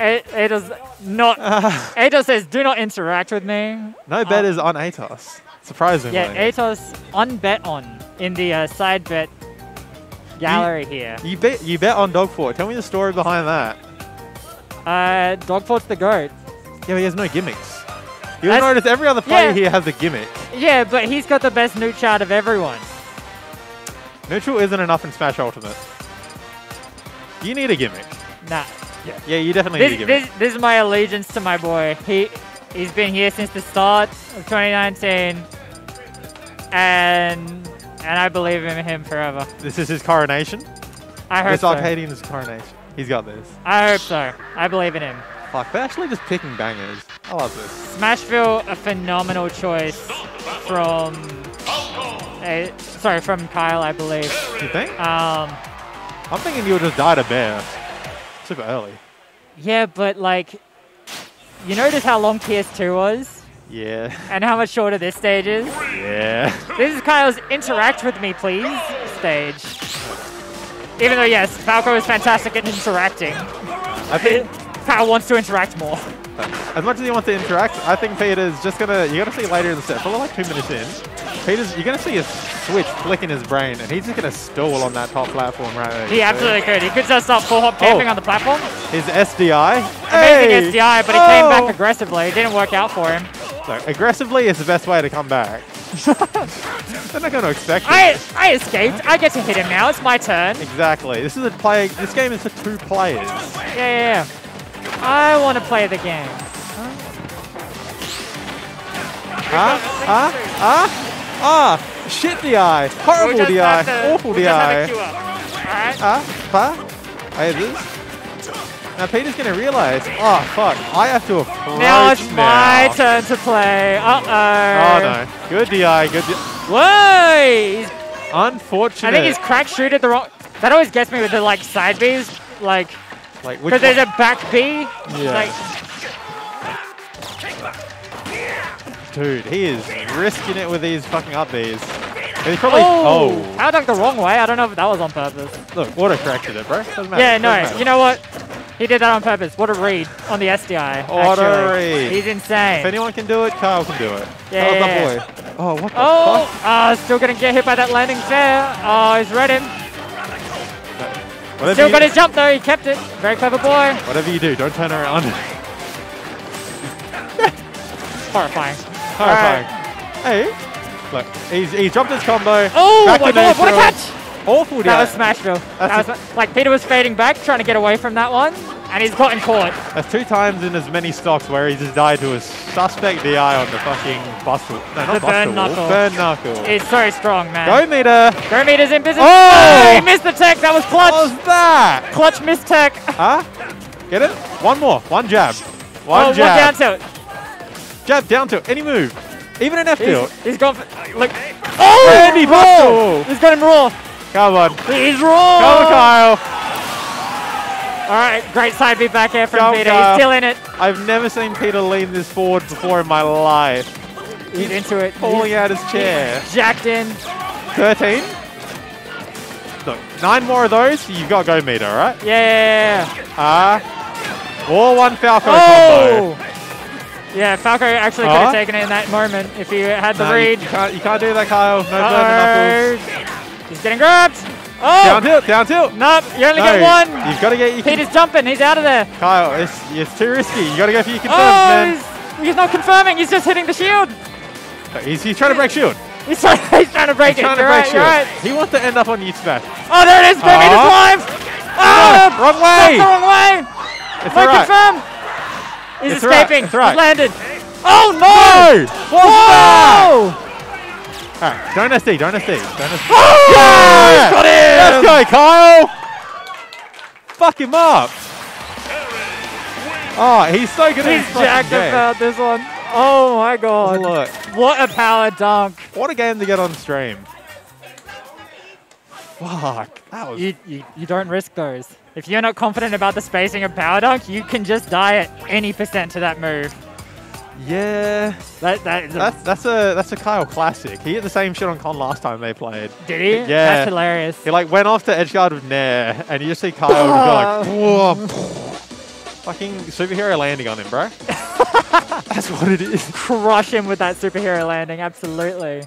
A- Atos not. Atos says, "Do not interact with me." No bet is on Atos. Surprisingly. Yeah, Atos unbet on in the uh, side bet gallery here. You bet. You bet on Dogfort. Tell me the story behind that. Uh, Dogfort's the goat. Yeah, but he has no gimmicks. You'll That's- notice every other player yeah. here has a gimmick. Yeah, but he's got the best neut chart of everyone. Neutral isn't enough in Smash Ultimate. You need a gimmick. Nah. Yeah, yeah, you definitely This, need a gimmick. this, this is my allegiance to my boy. He he's been here since the start of 2019, and and I believe in him forever. This is his coronation. I hope This so. Arcadian's coronation. He's got this. I hope so. I believe in him. Fuck, they're actually just picking bangers. I love this. Smashville, a phenomenal choice from, a, sorry, from Kyle, I believe. You think? Um, I'm thinking you'll just die to bear. Super early. yeah, but like, you notice how long PS2 was Yeah. and how much shorter this stage is. Yeah. This is Kyle's interact with me, please stage. Even though, yes, Falco is fantastic at interacting. I think Kyle wants to interact more. as much as he wants to interact, I think Peter's just gonna. You're gonna see later in the set, probably like two minutes in. Peter's. You're gonna see a switch flick in his brain, and he's just gonna stall on that top platform right there. He absolutely could. He could just start full hop camping Oh. on the platform. His SDI. Amazing Hey! SDI, but he came Oh! back aggressively. It didn't work out for him. So aggressively is the best way to come back. They're not gonna expect it. I I escaped. I get to hit him now. It's my turn. Exactly. This is a play. This game is for two players. yeah, yeah. I want to play the game. Huh? Huh? Huh? Ah! Shit DI. Horrible We'll just DI. have to- Awful we'll have DI. Alright. Ah? Huh? Hey, this. Now Peter's gonna realize, oh fuck, I have to approach Now it's my turn to play. Uh oh. Oh no. Good DI, good DI. Whoa! Unfortunate. I think he's crack shooted the wrong. That always gets me with the like side Bs, like like which because there's a back B. Yeah. Like Dude, he is risking it with these fucking up Bs. He's probably oh, oh, I dunked the wrong way. I don't know if that was on purpose. look, auto corrected it, bro. Yeah, no. You know what? He did that on purpose. What a read on the SDI. What a read. He's insane. If anyone can do it, Kyle can do it. Yeah, Kyle's yeah, my yeah. boy. Oh, what the Oh, fuck? uh, still gonna get hit by that landing fair. Oh, he's read him. Whatever Still got his jump though. He kept it. Very clever boy. whatever you do, don't turn around. Horrifying. Horrifying. Hey, look, he's, he's dropped his combo. Oh my god! What a catch! Awful That down. was Smashville. That That's was, like Peter was fading back, trying to get away from that one, and he's gotten caught. That's two times in as many stocks where he just died to a suspect DI on the fucking bustle. No, not The burn knuckle. Burn knuckle. It's so strong, man. Go meter. Go meters in business. Oh! oh! he missed the tech. That was clutch. What was that? Clutch missed tech. Huh? Get it? One more. One jab. Oh, one oh, jab. down tilt? Jab down tilt. Any move. Even an F tilt. He's, he's gone for look. Oh, Randy raw. Bustle. He's got him raw. Come on. He's raw. Come on, Kyle. All right, great side beat back here from Peter. Kyle. He's still in it. I've never seen Peter lean this forward before in my life. He's into it. Falling He's out his chair. jacked in. 13. Look, nine more of those, you've got to go meter, all right? Yeah. Ah. or one Falco combo. Oh. Yeah, Falco actually could have taken it in that moment if he had the No, you, read. you can't, you can't do that, Kyle. No knuckles. Uh-oh. He's getting grabbed. Oh! Down Oh! tilt, down tilt. Nope, you only No, get one. You've got to get your Peter's jumping. He's out of there. Kyle, it's, it's too risky. You got to go for your confirms, Oh, man. he's, he's not confirming. He's just hitting the shield. He's, he's trying to break shield. He's trying, he's trying to break He's it. trying to break right, shield. right. He wants to end up on Yeet Smash. Oh, there it is. Go Peter's Aw. live. Oh, wrong that's way. wrong way. It's No right. confirm. He's It's escaping. it's all right. He's landed. Oh, no. No! What's that? Whoa. All right, don't SD, don't SD, don't SD. Oh, Yeah! got him. Let's go, Kyle! Fuck him up! Oh, he's so good at He's his fucking jacked game. about this one. Oh my god. Look, What a power dunk. what a game to get on stream. Fuck, that was... You, you, you don't risk those. If you're not confident about the spacing of power dunk, you can just die at any percent to that move. Yeah, That, a, that's that's a that's a Kyle classic. He hit the same shit on Con last time they played. did he? Yeah. That's hilarious. He like went off to edge guard with Nair, and you just see Kyle go like, whoa, fucking superhero landing on him, bro. that's what it is. Crush him with that superhero landing, absolutely.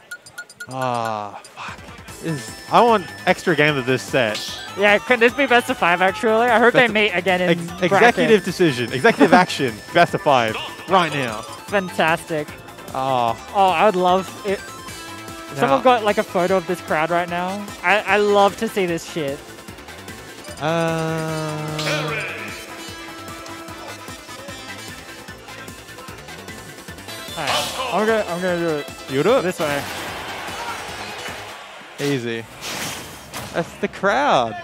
Ah, fuck. Is- I want extra games of this set. Yeah, could this be best of five actually? I hope Best they meet again in Ex- bracket. executive decision, executive action, best of five, right now. Fantastic. Oh, Oh, I would love it. Someone got like a photo of this crowd right now. I, I love to see this shit. Uh, Alright, I'm gonna I'm gonna do it you do it. this way. Easy. That's the crowd.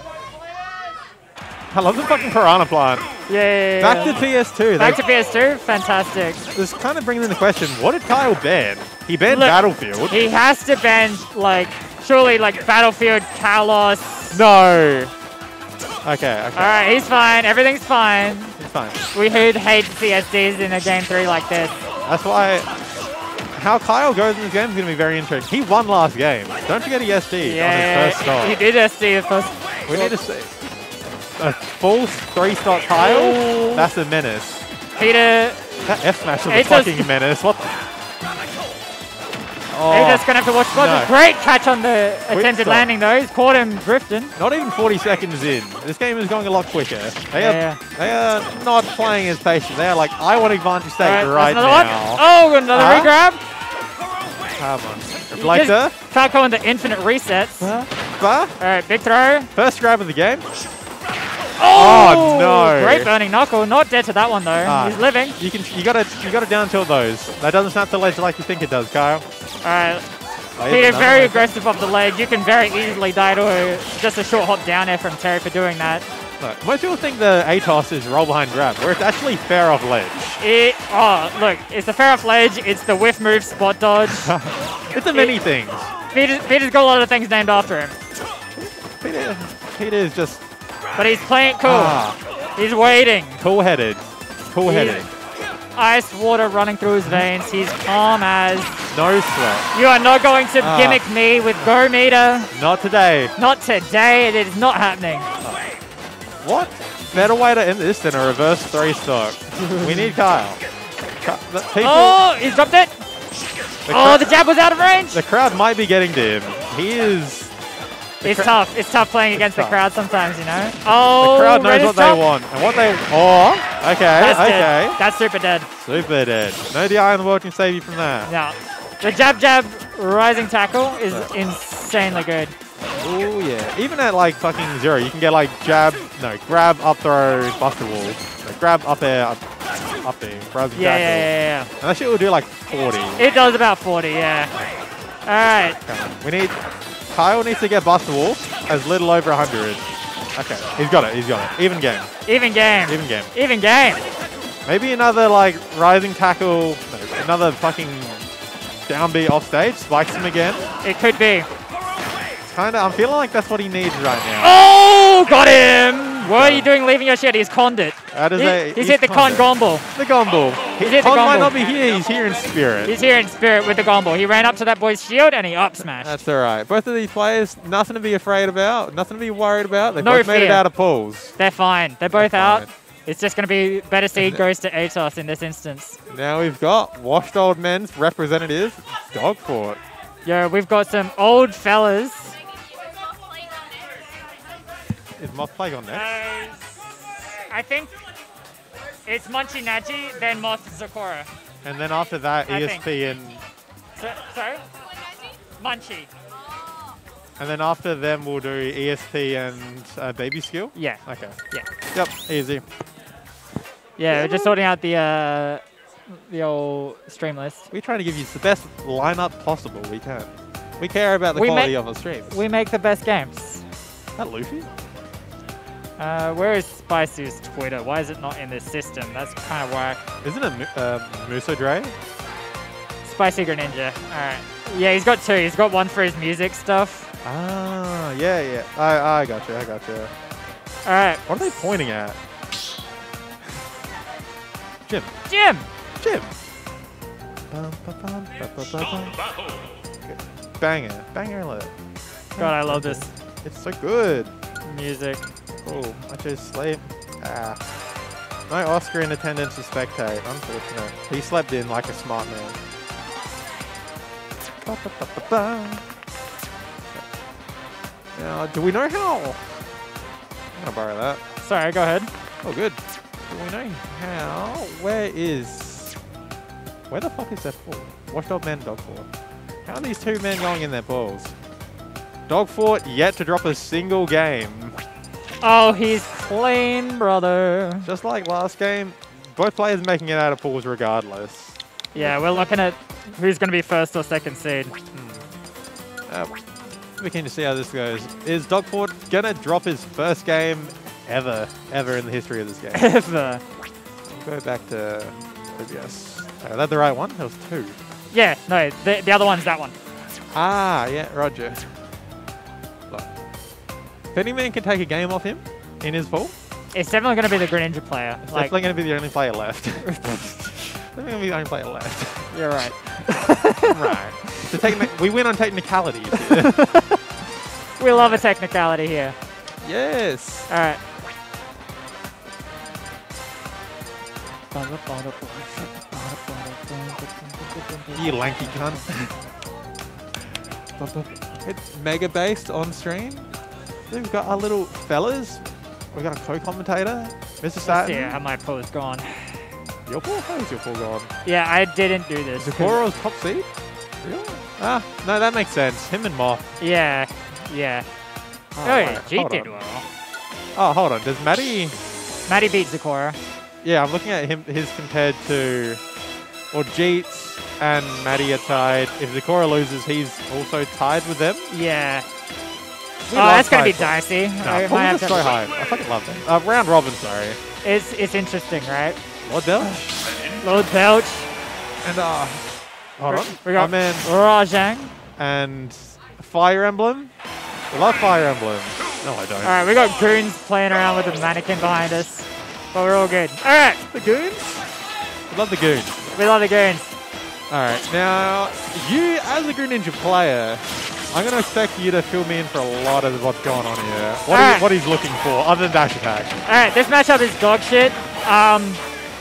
I love the fucking piranha plant. Yeah. yeah, yeah, Back yeah. to PS2. Back they- to PS2. Fantastic. This kind of brings in the question, what did Kyle ban? He banned Look, Battlefield. He has to ban like surely like Battlefield, Kalos. no. Okay, okay. All right, he's fine. Everything's fine. It's fine. We would hate CSDs in a game three like this. That's why how Kyle goes in this game is going to be very interesting. He won last game. Don't forget he SD Yeah, on his first he did SD the first. We need to see a full three stop Kyle. Oh. That's a menace. Peter, That F smash is a a- fucking menace. What? The? Peter's Oh, gonna have to watch. What no. great catch on the attempted landing though. He's caught him drifting. not even 40 seconds in. This game is going a lot quicker. They are, Yeah, they are not playing as patient. They are like, I want advantage state All right, another now. one. Oh, another Huh? regrab. Come on. Just Reflector. Falco in the infinite resets. All Bah. right, big throw. First grab of the game. Oh, no. Great burning knuckle. Not dead to that one though. Ah. He's living. You can you gotta you gotta down tilt those. That doesn't snap the ledge like you think it does, Kyle. All right, Like, Peter, very aggressive off the leg. You can very easily die to a, just a short hop down air from Terry for doing that. Look, most people think the Atos is roll behind grab, where it's actually fair off ledge. It, oh, look, it's the fair off ledge, it's the whiff move spot dodge. It's a many things. Peter, Peter's got a lot of things named after him. Peter, Peter is just But he's playing it cool. ah, He's waiting. cool-headed. Cool-headed. Ice water running through his veins. He's calm as. No sweat. You are not going to Ah. gimmick me with Go Meter. Not today. Not today. It is not happening. What? Better way to end this than a reverse three stock. we need Kyle. People, Oh, he's dropped it. the, Oh, the jab was out of range. the crowd might be getting to him. He is. It's tough. It's tough playing against the crowd sometimes, you know. Oh, the Oh, crowd knows Red what they dropped. want and what they. Oh, okay, That's okay. dead. That's super dead. Super dead. No DI in the world can save you from that. Yeah. The jab jab rising tackle is insanely good. Oh yeah. Even at like fucking zero, you can get like jab, no, grab, up throw, Buster Wolf. No, grab, up air, up, up there, grab, Yeah, tackle. yeah, yeah, And that shit will do like 40. It does about 40, yeah. All right. We need, Kyle needs to get Buster Wolf as little over 100. Okay, he's got it, he's got it. Even game, Even game. even game. Even game. Maybe another like rising tackle, another fucking downbeat off stage, spikes him again. It could be. Kinda, I'm feeling like that's what he needs right now. Oh, got him. What are you doing leaving your shit? He's conned it. That is He- a, he's hit the con gomble. The Gomble. He's He, hit the Con might not be here, he's here in spirit. He's here in spirit with the gomble. He ran up to that boy's shield and he up smashed. That's alright. Both of these players, nothing to be afraid about, nothing to be worried about. They No both made it out of pools. They're fine. They're both They're out. fine. It's just going to be better seed goes to Atos in this instance. Now we've got washed old men's representative, Dogfort. Yo, we've got some old fellas. Is Moth Plague on next? I think it's Munchie Naji, then Moth Zakora. And then after that, I ESP and So, sorry? Munchie. and then after them we'll do ESP and uh, Baby Skill. Yeah. Okay. Yeah. Yep. Easy. Yeah, we're just sorting out the uh, the old stream list. We try to give you the best lineup possible we can. We care about the We quality of our streams. We make the best games. Is that Luffy? Uh, where is Spicy's Twitter? Why is it not in this system? That's kind of whack. Isn't it Mu- uh, Muso Dre? Spicy Greninja. Alright. Yeah, he's got two. He's got one for his music stuff. Ah, yeah, yeah. I, I got you. I got you. Alright. What are they pointing at? Jim. Jim! Jim. Bum, bum, bum. Banger. Banger alert. God, I love this It's so good. music. Cool. I chose sleep. Ah. No Oscar in attendance to spectate. Unfortunate. He slept in like a smart man. Ba, ba, ba. Now, do we know how? I'm gonna borrow that. Sorry, go ahead. Oh, good. Do we know how? Where is? Where the fuck is that for? Watchdog man, dog fort. How are these two men going in their balls? Dog fort yet to drop a single game. Oh, he's clean, brother. Just like last game, both players making it out of pools regardless. Yeah, we're looking at who's going to be first or second seed. Uh, we can to see how this goes. Is Dogfort gonna drop his first game ever, ever in the history of this game? Ever. Go back to OBS. Uh, that the right one? That was two. Yeah, no, the, the other one's that one. Ah, yeah, Roger. Any man can take a game off him in his pool, It's definitely going to be the Greninja player. it's Like, definitely going to be the only player left. definitely going to be the only player left. you're right. right. The we win on technicality. We love a technicality here. yes. All right. You lanky cunt. it's mega based on stream. We've got our little fellas. We've got a co-commentator, Mr. Let's see how my pool is gone. Your pool? How's your pool gone? Yeah, I didn't do this. 'cause- Zakora's top seed? Really? Ah, no, that makes sense. Him and Moth. Yeah, yeah. Oh, Oh, wait, G hold did on. well. Oh, hold on. Does Maddie? Maddie beat Zakora. Yeah, I'm looking at him. His compared to, or Jeets and Maddie are tied. If Zakora loses, he's also tied with them. Yeah. Oh, that's gonna be dicey. No, I might have to- high. I fucking love them. Uh, round robin, sorry. It's it's interesting, right? Lord Belch. Lord Belch, And, uh, hold on. we got man Rajang. and Fire Emblem. We love Fire Emblem. No, I don't. All right, we got goons playing around with the mannequin behind us, but we're all good. All right, The goons? We love the goons. we love the goons. All right, now you as a Greninja player, I'm gonna expect you to fill me in for a lot of what's going on here. What, he- what he's looking for, other than dash attack. All right, this matchup is dog shit. Um,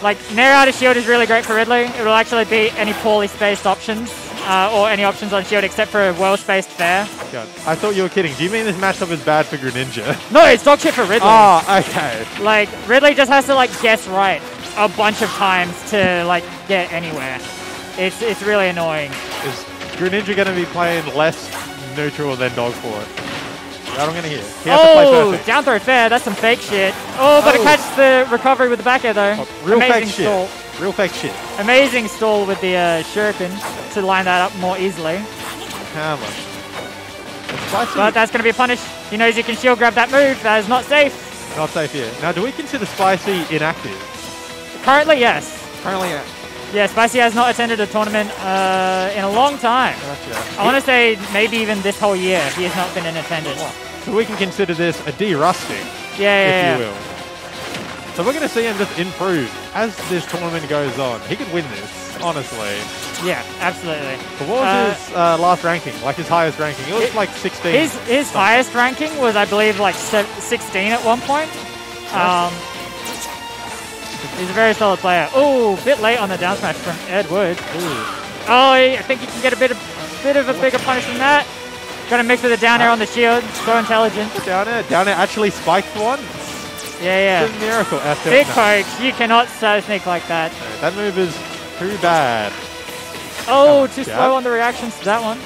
like Nair out of shield is really great for Ridley. It will actually beat any poorly spaced options uh, or any options on shield except for a well spaced fair. God, I thought you were kidding. Do you mean this matchup is bad for Greninja? No, it's dog shit for Ridley. oh, okay. Like Ridley just has to like guess right a bunch of times to like get anywhere. It's it's really annoying. Is Greninja gonna be playing less neutral than Dogfort? That I'm gonna hear. He has to play Oh, down throw fair. That's some fake shit. Oh, but it Oh. catches the recovery with the back air though. Oh, real Amazing fake shit. stall. Real fake shit. Amazing stall with the uh, shuriken to line that up more easily. Come on. But that's going to be a punish. He knows he can shield grab that move. That is not safe. Not safe here. Now, do we consider Spicy inactive? Currently, yes. Currently, yeah. Yeah, Spicy has not attended a tournament uh, in a long time. Gotcha. I want to say maybe even this whole year he has not been in attendance. So we can consider this a de-rusting, Yeah, yeah, if you will. So we're going to see him just improve as this tournament goes on. He could win this, honestly. Yeah, absolutely. But what was Uh, his uh, last ranking? Like his highest ranking? It was It- like 16. His his highest ranking was, I believe, like 16 at one point. Um, he's a very solid player. Oh, bit late on the down smash from Edward. Oh, I think you can get a bit of bit of a bigger punish than that. Got to mix with the down air on the shield. So intelligent. Down there, down there actually spiked one. Yeah, It's yeah. a miracle. F Big poke. You cannot side sneak like that. That move is too bad. Oh, too jab. slow on the reactions to that one.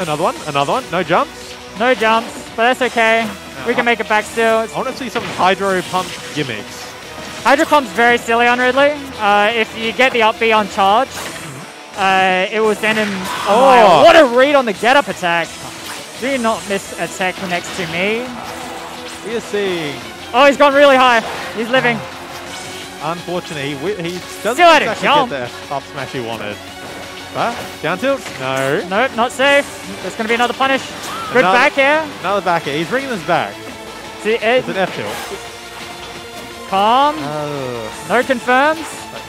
Another one, another one. No jumps. No jumps, but that's okay. We can uh-huh. make it back still. It's I want to see some hydro pump gimmicks. Hydro Pump's very silly on Ridley. Uh, if you get the up B on charge, uh, it will send him. Oh, Oh. what a read on the get up attack! Do you not miss a tech next to me. We are seeing, Oh, he's gone really high. He's living. unfortunately, he, he doesn't Still had exactly jump. get the up smash he wanted. Huh? Down tilt? No. Nope, not safe. There's going to be another punish. Good Another- back here. Another back air. He's bringing this back. See, Ed, It's an F tilt. Calm. Oh. No confirms.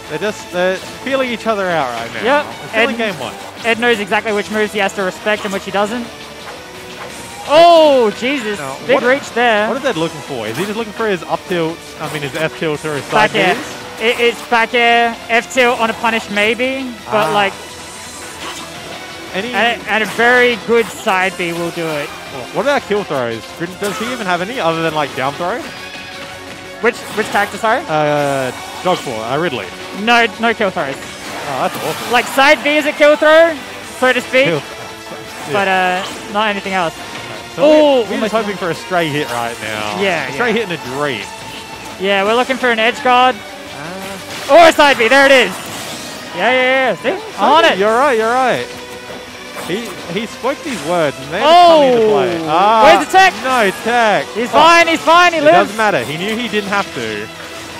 They're just they're feeling each other out right now. Yep. It's still game one. Ed knows exactly which moves he has to respect and which he doesn't. Oh, Jesus. Now, Big what- reach there. What is Ed looking for? Is he just looking for his up tilt? I mean, his F tilt or his back side air. It, it's back air, F tilt on a punish maybe, but Ah. like, Any? and, and a very good side B will do it. what about kill throws? Does he even have any other than like down throw? Which which character, sorry? Uh, Dogfall, uh, Ridley. No, no kill throws. Oh, that's awful. Like side B is a kill throw, so to speak, Kill. but uh, not anything else. So Ooh, we're, we're just almost- hoping for a stray hit right now. Yeah, a stray yeah. hit and a dream. Yeah, we're looking for an edge guard Uh, or a side B. There it is. Yeah, yeah, yeah. See, I'm on it. You're right. You're right. He he spoke these words and they're Oh! into play. Ah, Where's the tech? No tech. He's Oh, fine. He's fine. He It lives. doesn't matter. He knew he didn't have to.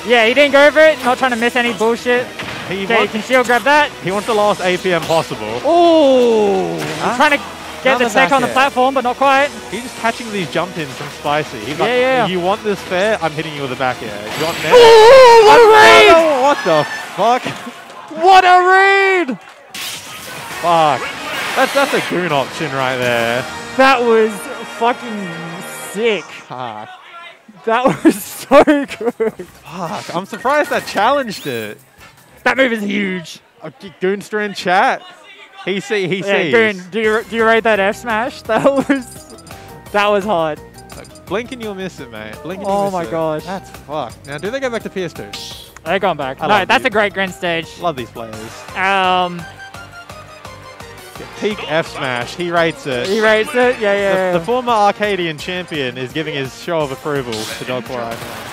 Yeah, he didn't go for it. Not trying to miss any bullshit. He Okay, you wants, can shield grab that. he wants the last APM possible. Ooh! Huh? Trying to get Another the tech on the platform, but not quite. He's just catching these jump ins from Spicy. He's like, Yeah, yeah. you want this fair? I'm hitting you with a back air. You want net? Ooh, what a read! Oh, what the fuck? What a read! Fuck. That's that's a goon option right there. That was fucking sick. Fuck. That was so good. Fuck. I'm surprised that challenged it. That move is huge. Uh, Goonster in chat. He see he Yeah, sees. Goon, do you do you rate that F smash? That was that was hard. Blink and you'll miss it, mate. Blink and Oh you'll miss it. Oh my it. gosh. That's fuck. Now, do they go back to PS2? They're going back. I no, that's a great Grin stage. Love these players. Um, Peak F Smash. He rates it. he rates it. Yeah, yeah. The, yeah. the former Arcadian champion is giving his show of approval to Dog right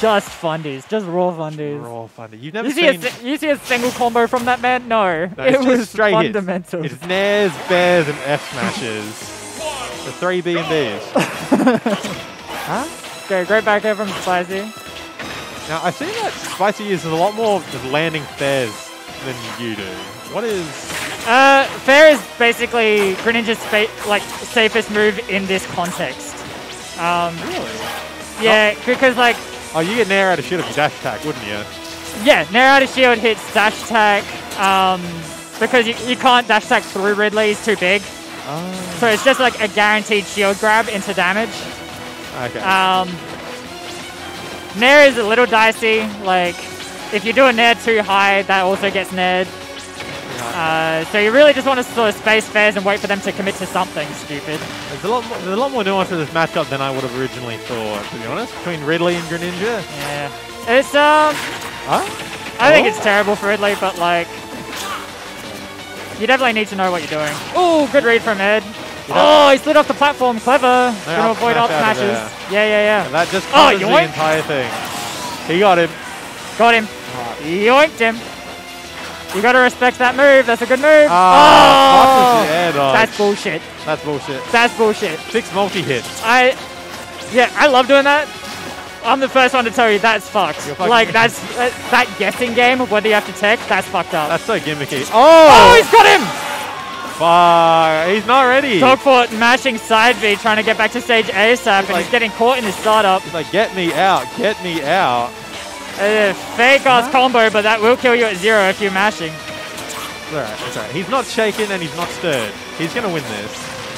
just fundies, just raw fundies. Raw funny. You've never You see, a, seen. you see a single combo from that man? No, No, it was straight hits. It's Nairs, Bairs, and F Smashes. The three B and Bs. huh? Okay, great back air from Spicy. Now I see that Spicy uses a lot more landing fairs than you do. What is? Uh, fair is basically Greninja's like safest move in this context. Um, Really? yeah, because like Oh, you get nair out of shield if you dash attack, wouldn't you? yeah, Nair out of shield hits dash attack. Um, because you, you can't dash attack through Ridley, he's too big. Oh. So it's just like a guaranteed shield grab into damage. Okay. Um, Nair is a little dicey. Like, if you do a Nair too high, that also gets Naired. Uh, so you really just want to sort of space fairs and wait for them to commit to something stupid. There's a lot more. There's a lot more nuance to this matchup than I would have originally thought. To be honest, between Ridley and Greninja. Yeah. It's, um, Huh? I think Oh. it's terrible for Ridley, but like, you definitely need to know what you're doing. Oh, good read from Ed. Oh, he slid off the platform. Clever. Gonna avoid up smashes. Yeah, yeah, And yeah. that just Oh, covers the yoink. entire thing. He got him. Got him. Yoinked him. You gotta respect that move. That's a good move. Ah, oh, that's bullshit. That's bullshit. That's bullshit. Six multi hits. I, yeah, I love doing that. I'm the first one to tell you that's fucked. Like that's that, that guessing game of whether you have to tech. That's fucked up. That's so gimmicky. oh, Oh, he's got him. fuck. He's not ready. Dogfoot mashing side B, trying to get back to stage ASAP, and like- he's getting caught in his startup. He's like, get me out. Get me out. Uh, fake ass combo, but that will kill you at zero if you're mashing. It's alright. It's alright. He's not shaken and he's not stirred. He's gonna win this.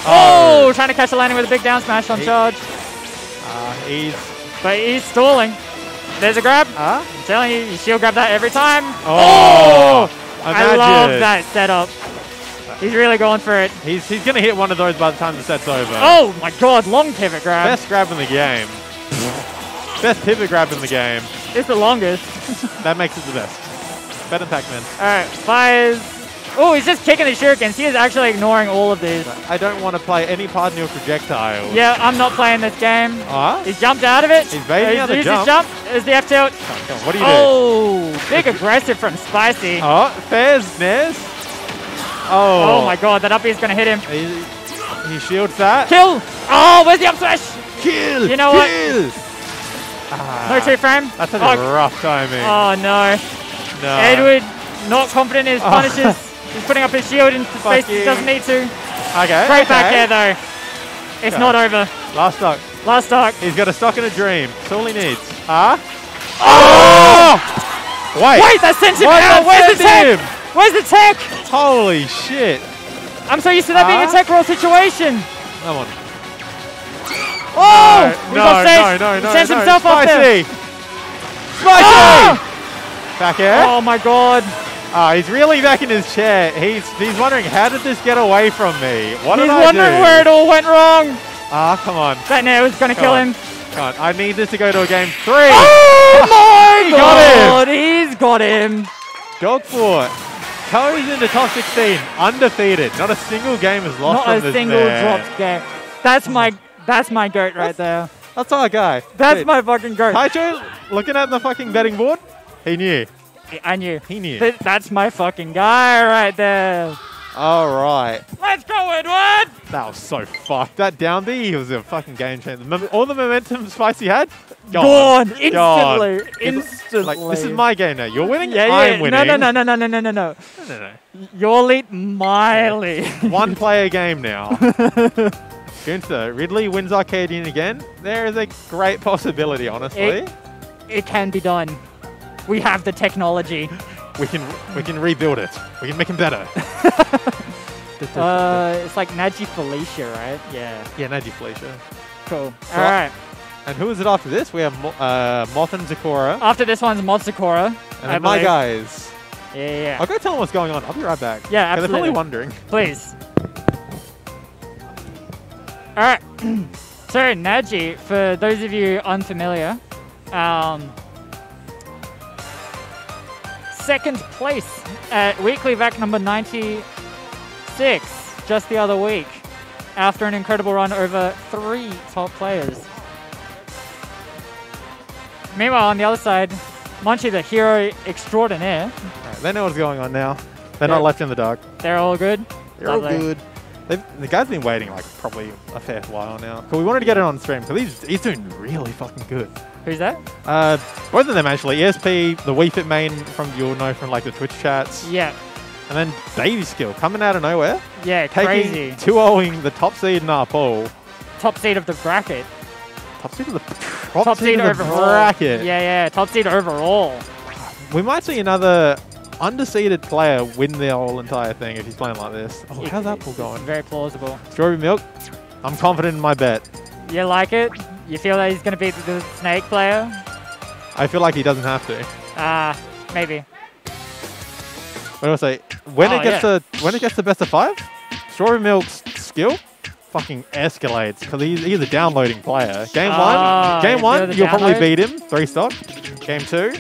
Oh, trying to catch the landing with a big down smash on He- charge, Uh, he's. but he's stalling. There's a grab. Huh? I'm telling you, you shield grab that every time. Oh! I love that setup. He's really going for it. He's, he's gonna hit one of those by the time the set's over. Oh my god, long pivot grab. Best grab in the game. Best pivot grab in the game. It's the longest. That makes it the best. Better than Pac-Man. Alright, fires. Oh, he's just kicking the shurikens. He is actually ignoring all of these. I don't want to play any part in your projectile. Yeah, I'm not playing this game. Huh? He's jumped out of it. He's baiting Uh, out the jump. his jump. There's the F tilt. Come on, come on, What do you do? Oh, big aggressive from Spicy. Oh, Fairs, Nez. Oh Oh. my god, that up is gonna hit him. He, he shields that. Kill! Oh, where's the up smash? Kill! You know what? Ah, No two frame. That's such oh, a rough timing. oh no. no. Edward, not confident in his Oh. punishes. He's putting up his shield in space he doesn't need to. Okay. Great okay. back air though. It's Okay. not over. Last stock. Last stock. He's got a stock and a dream. That's all he needs. Huh? Oh! Wait. Wait, that sent him out. Where's the tech? him? Where's the tech? Holy shit. I'm so used to that being a tech roll situation. Come on. Oh! no, got no, no, no, sends no. himself up there. Spicy. Spicy. Ah! Back air. Oh my god. Ah, he's really back in his chair. He's he's wondering how did this get away from me? What He's did I do? He's wondering where it all went wrong. Ah, come on, That nair was gonna kill on. him. come on. I need this to go to a game three. Oh my He got god! He's got him. Dog Dogfoot. Goes into top 16, undefeated. Not a single game is lost Not a single dropped game. That's my that's my goat right there. That's our guy. That's Wait, my fucking goat. Taicho, looking at the fucking betting board, he knew. I knew. He knew. Th- That's my fucking guy right there. All right. Let's go, Edward! That was so fucked. That down B was a fucking game changer. All the momentum Spicy had, gone. Gone instantly. Gone. Instantly. Like, this is my game now. You're winning, Yeah, yeah. I'm winning. No, no, no, no, no, no, no, no, no. no, no, no. Your lead, my lead. One player game now. Gunther, Ridley wins Arcadian again. There is a great possibility, honestly. It- it can be done. We have the technology. we can we can rebuild it. We can make him better. Uh, it's like Naji Felicia, right? Yeah. yeah, Naji Felicia. Cool. So- All right. And who is it after this? We have Mo- uh, Moth and Zakora. After this one's Moth Zakora. and my guys. Yeah, yeah, yeah. I'll go tell them what's going on. I'll be right back. Yeah, 'Cause They're absolutely. probably wondering. Please. All right. so Naji, for those of you unfamiliar, um, second place at weekly vac number 96 just the other week after an incredible run over three top players. Meanwhile, on the other side, Munchie, the hero extraordinaire, Alright, they know what's going on now. They're Yeah. not left in the dark. they're all good. They're all good. The guy's been waiting like probably a fair while now. But we wanted to get it on stream because he's, he's doing really fucking good. Who's that? Uh, both of them actually. ESP, the Wii Fit main from you'll know from like the Twitch chats, Yeah. and then Baby Skill coming out of nowhere, Yeah, taking crazy. 2-0ing the top seed in our poll. Top seed of the bracket. Top seed of the top, Top seed of the overall. bracket. Yeah, yeah. Top seed overall. We might see another underseeded player win the whole entire thing if he's playing like this. Oh, how's that going? Very plausible. Strawberry milk. I'm confident in my bet. You like it? You feel that he's going to be the snake player? I feel like he doesn't have to. Ah, maybe. What do I say? When Oh, it gets yeah. to when it gets to best of five, Strawberry Milk's skill fucking escalates because he's, he's a downloading player. Game Ah, one, game one, you'll probably beat him three stock. Game two,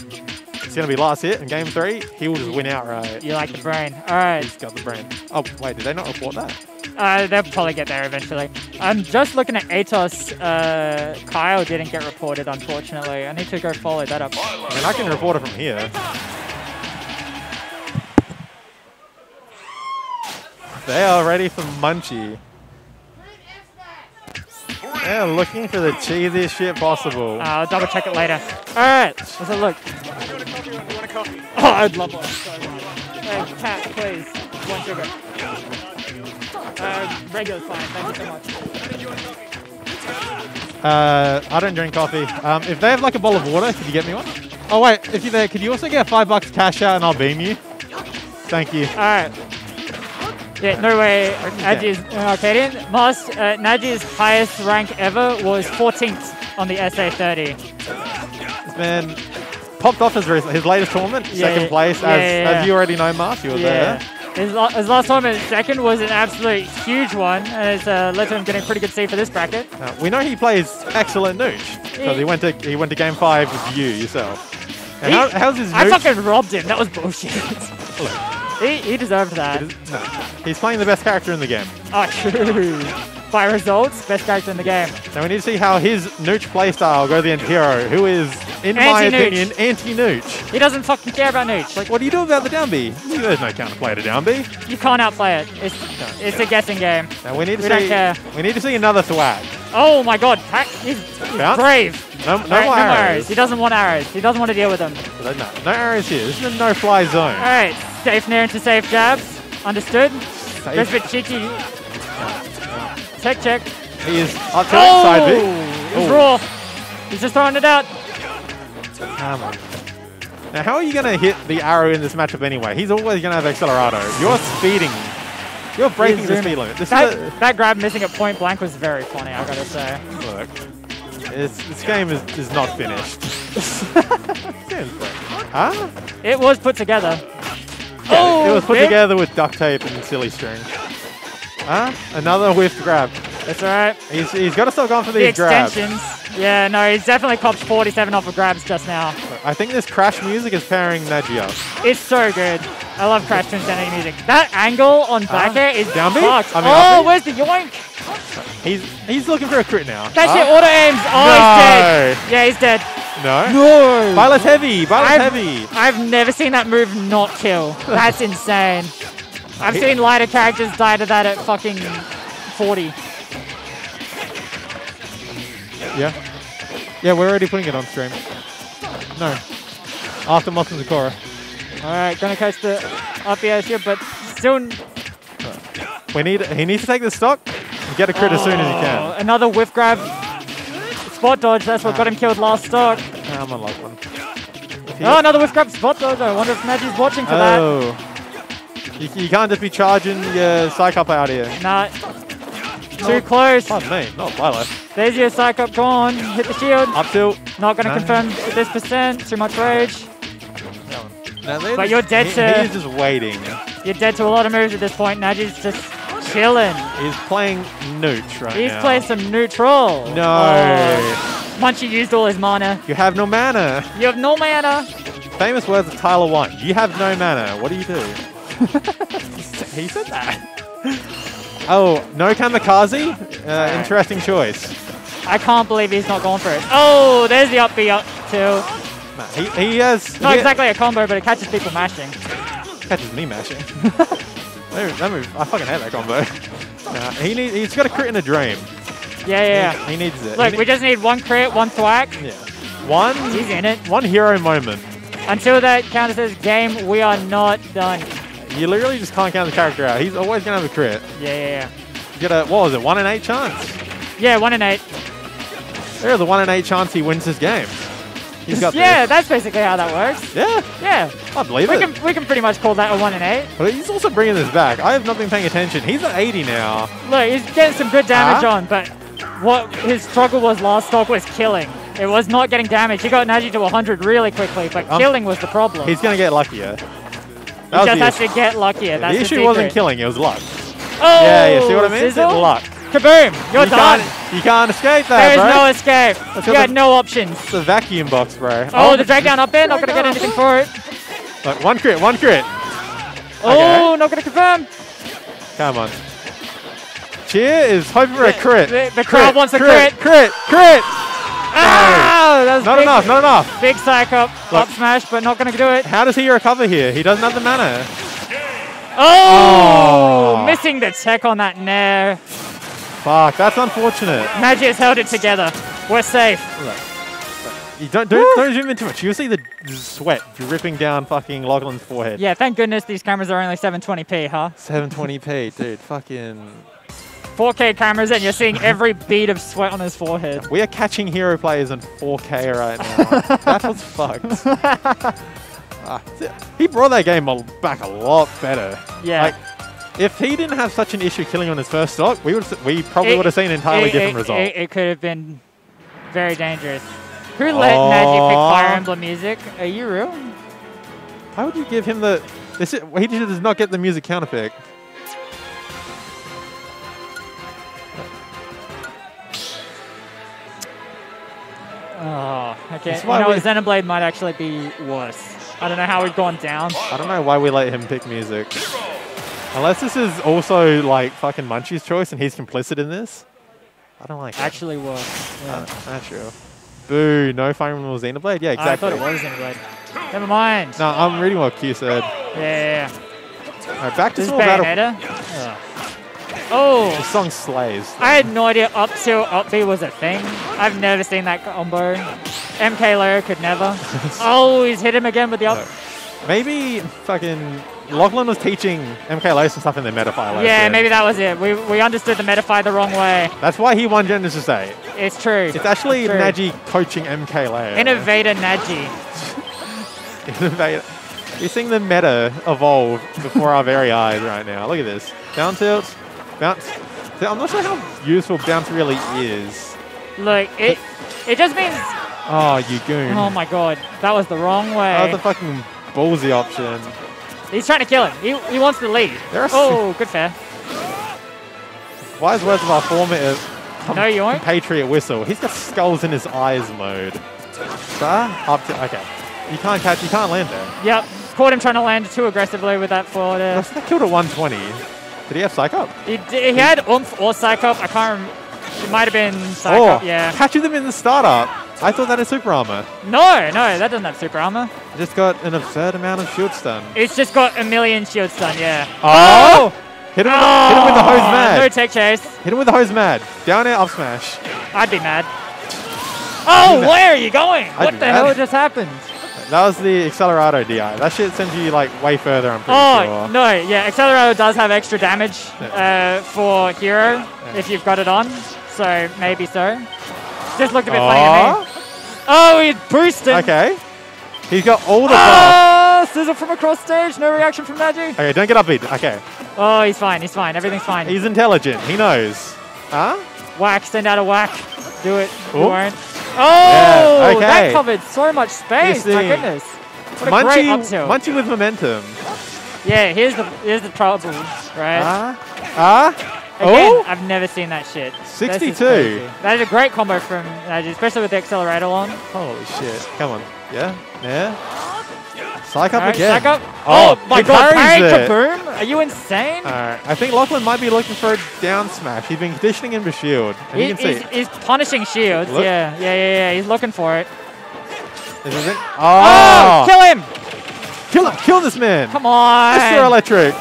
it's gonna be last hit, in game three, he will just win outright. You like the brain. All right. He's got the brain. Oh wait, did they not report that? Uh, they'll probably get there eventually. I'm just looking at Atos. Uh, Kyle didn't get reported, unfortunately. I need to go follow that up. I mean, I can report it from here. They are ready for Munchie. They're looking for the cheesiest shit possible. I'll double check it later. All right. Let's have a. Oh, I'd love one. So much. Uh, cat, please. One sugar. Uh, regular's fine. Thank you so much. Uh, I don't drink coffee. Um, if they have like a bowl of water, could you get me one? Oh wait, if you're there, could you also get five bucks cash out and I'll beam you? Thank you. All right. Yeah, no way. Naji's uh, Arcadian. Moss, uh, Naji's highest rank ever was 14th on the SA30. This man popped off his, his latest tournament, Yeah, second place. yeah, as, yeah, as you already know, Mark, you were Yeah. there. His, his last time at second was an absolute huge one, and it's uh, led to him getting a pretty good seed for this bracket. Uh, we know he plays excellent nooch because he went to he went to game five with you yourself. He- how, how's his I nooch? fucking robbed him. That was bullshit. he, he deserved that. No, he's playing the best character in the game. Oh, true. By results, best character in the game. So we need to see how his nooch playstyle goes against Hero, who is, in my opinion, anti-nooch. He doesn't fucking care about Nooch. Like, what do you do about the down B? There's no counterplay to down B. You can't outplay it. It's, it's a guessing game. Now we need to We don't see. care. We need to see another thwack. Oh my god, Pac, he's, he's Bounce? brave. No, no, Alright, more arrows. He doesn't want arrows. He doesn't want to deal with them. No, no arrows here. This is a no-fly zone. Alright, safe near into safe jabs. Understood? Safe. Just a bit cheeky. Tech check. He is up to Oh! side B. He's Oh. raw. He's just throwing it out. Come on. Now, how are you going to hit the arrow in this matchup anyway? He's always going to have Acceleratle. You're speeding. You're breaking the speed limit. This is That, that grab missing at point blank was very funny, I gotta say. look. This game is, is not finished. Huh? It was put together. Yeah, it oh, was put together with duct tape and silly string. Huh? Another whiffed grab. That's alright. He's, he's got to start going for The these grabs. extensions. Yeah, no, he's definitely copped 47 off of grabs just now. I think this crash music is pairing Naji up. It's so good. I love Crash Insanity music. That angle on back air is Down fucked. I mean, oh, where's the yoink? He's he's looking for a crit now. That Huh? shit auto aims. Oh, he's dead. Yeah, he's dead. No. No. Violet's heavy. Violet's I've, heavy. I've never seen that move not kill. That's insane. I've seen lighter characters die to that at fucking 40. Yeah. Yeah, we're already putting it on stream. No. After Moth and Zakora. Alright, gonna catch the up airs here, but still. We need he needs to take the stock and get a crit as soon as he Oh, can. Another whiff grab. Spot dodge, that's what got him killed last stock. I'm on lock one. Oh, another whiff grab spot dodge. I wonder if Naji's watching for that. Oh. Oh. You, you can't just be charging your psych up out here. Nah. Too close. Pardon me, not Violet. There's your psych up gone. Hit the shield. Up tilt. Not gonna No. confirm this percent. Too much rage. No, But just- you're dead he, to- He's just waiting. You're dead to a lot of moves at this point. Naji's just chilling. He's playing neutral. right He's now. playing some neutral. No. Oh, you used all his mana. You have no mana. You have no mana. Famous words of Tyler One. You have no mana. What do you do? he said that. Oh, no kamikaze? Uh, interesting choice. I can't believe he's not going for it. Oh, there's the up B up two. He, he has. Not he exactly a combo, but it catches people mashing. catches me mashing. that, move, that move, I fucking hate that combo. Nah, he need, he's got a crit in a dream. Yeah, yeah, yeah. He needs it. Look, He we just need one crit, one thwack. yeah. One, He's in it. one hero moment. Until that counter says game, we are not done. You literally just can't count the character out. He's always gonna have a crit. Yeah, yeah, You get a what was it? One in eight chance. yeah. Yeah, one in eight. There's a one in eight chance he wins this game. He's got yeah, this. that's basically how that works. Yeah, Yeah, I believe we it. can we can pretty much call that a one in eight. But he's also bringing this back. I have not been paying attention. He's at 80 now. Look, he's getting some good damage Huh? on, but what his struggle was last stock was killing. It was not getting damage. He got Naji to 100 really quickly, but Um, killing was the problem. He's going to get luckier. He just the has to get luckier. That's the issue secret. wasn't killing, it was luck. Oh, yeah, you see what I mean? It's Sizzle? luck. Kaboom! You're you, done. can't, you can't escape that, There is bro. no escape. Let's You go had no options. It's a vacuum box, bro. Oh, the drag down up there. Not gonna get anything for it. Look, one crit, one crit. Oh, not gonna confirm. Come on. Cheer is hoping for a crit. the- the crowd wants a crit. Crit, crit. Ah, that's Not big, enough, not enough. Big psych up, Look. up smash, but not gonna do it. How does he recover here? He doesn't have the mana. Oh, Oh. missing the tech on that nair. Fuck, that's unfortunate. Magic has held it together. We're safe. You don't don't, don't zoom in too much. You'll see the sweat dripping down fucking Lachlan's forehead. Yeah, thank goodness these cameras are only 720p, huh? 720p, dude. Fucking. 4K cameras, and you're seeing every bead of sweat on his forehead. We are catching hero players in 4K right now. that was fucked. Ah, he brought that game back a lot better. Yeah. Like, if he didn't have such an issue killing on his first stock, we would we probably It- would have seen an entirely it, different it, result. It, it could have been very dangerous. Who let Naji pick Fire Emblem music? Are you real? Why would you give him the? This is, he just does not get the music counterpick. Oh, okay. That's You why know, we- Xenoblade might actually be worse. I don't know how we've gone down. I don't know why we let him pick music. Unless this is also like fucking Munchie's choice and he's complicit in this. I don't like it. Actually worse. Yeah. Uh, not sure. Boo, no Fire Emblem Xenoblade? Yeah, exactly. I thought it was Xenoblade. Never mind. No, I'm reading what Q said. Yeah, yeah, yeah. Alright, back to This is Small Battle. Bayonetta. Oh, The song slays. I had no idea up till up B was a thing. I've never seen that combo. MK Leo could never. oh, he's hit him again with the up. Maybe fucking Lachlan was teaching MK Leo some stuff in the Metafy. last Yeah, year. maybe that was it. We, we understood the Metafy the wrong way. That's why he won Genesis 8. It's true. It's actually True. Naji coaching MK Leo. Innovator Naji. Innovator. You're seeing the meta evolve before our very eyes right now. Look at this. Down tilt, bounce. I'm not sure how useful bounce really is. Look, it it just means. Oh, you goon. Oh my god, that was the wrong way. That was a fucking ballsy option. He's trying to kill him. He, he wants the lead. Oh, good fair. Wise words of our former uh, No, you won't. Patriot Whistle. He's got skulls in his eyes mode. Sir? Up to, okay. You can't catch, you can't land there. Yep. Caught him trying to land too aggressively with that forward air. That killed at 120. Did he have Psych Up? He, he had oomph or psych up. I can't remember. It might have been psych oh, yeah. catching them in the startup. I thought that is super armor. No, no, that doesn't have super armor. Just got an absurd amount of shield stun. It's just got a million shield stun, yeah. Oh! oh! Hit him, with the, hit him with the oh! hose Oh, mad. No tech chase. hit him with the hose mad. Down air, up smash. I'd be mad. Oh, where are you going? I'd what the mad. hell just happened? That was the Acceleratle DI. That shit sends you like way further, I'm pretty Oh, sure. no, yeah, Acceleratle does have extra damage uh, for Hero if you've got it on, so maybe so. Just looked a bit funny to me. Oh, he's boosted. Okay. He's got all the buff. Ah, Sizzle from across stage, no reaction from Naji. Okay, don't get upbeat. Okay. Oh, he's fine, he's fine, everything's fine. He's intelligent. He knows. Huh? whack, send out a whack. Do it. You won't. Oh, okay. that covered so much space. My goodness. What a great up Munchie, tilt. Munchie with momentum. Yeah, here's the here's the trouble, right? Ah? Ah? Again, Oh? I've never seen that shit. This is 62. That is a great combo from especially with the Acceleratle on. Holy shit. Come on. Yeah? Yeah? Psych up Alright, again. stack up. Oh, Oh, my god, it. kaboom! Are you insane? Alright. I think Lachlan might be looking for a down smash. He's been conditioning him for shield. And He- he's, see. he's punishing shields. Look. Yeah, yeah, yeah, yeah. He's looking for it. This is it. Oh, Oh! Ah. kill him! kill him! Kill this man! Come on! Mr. Electric!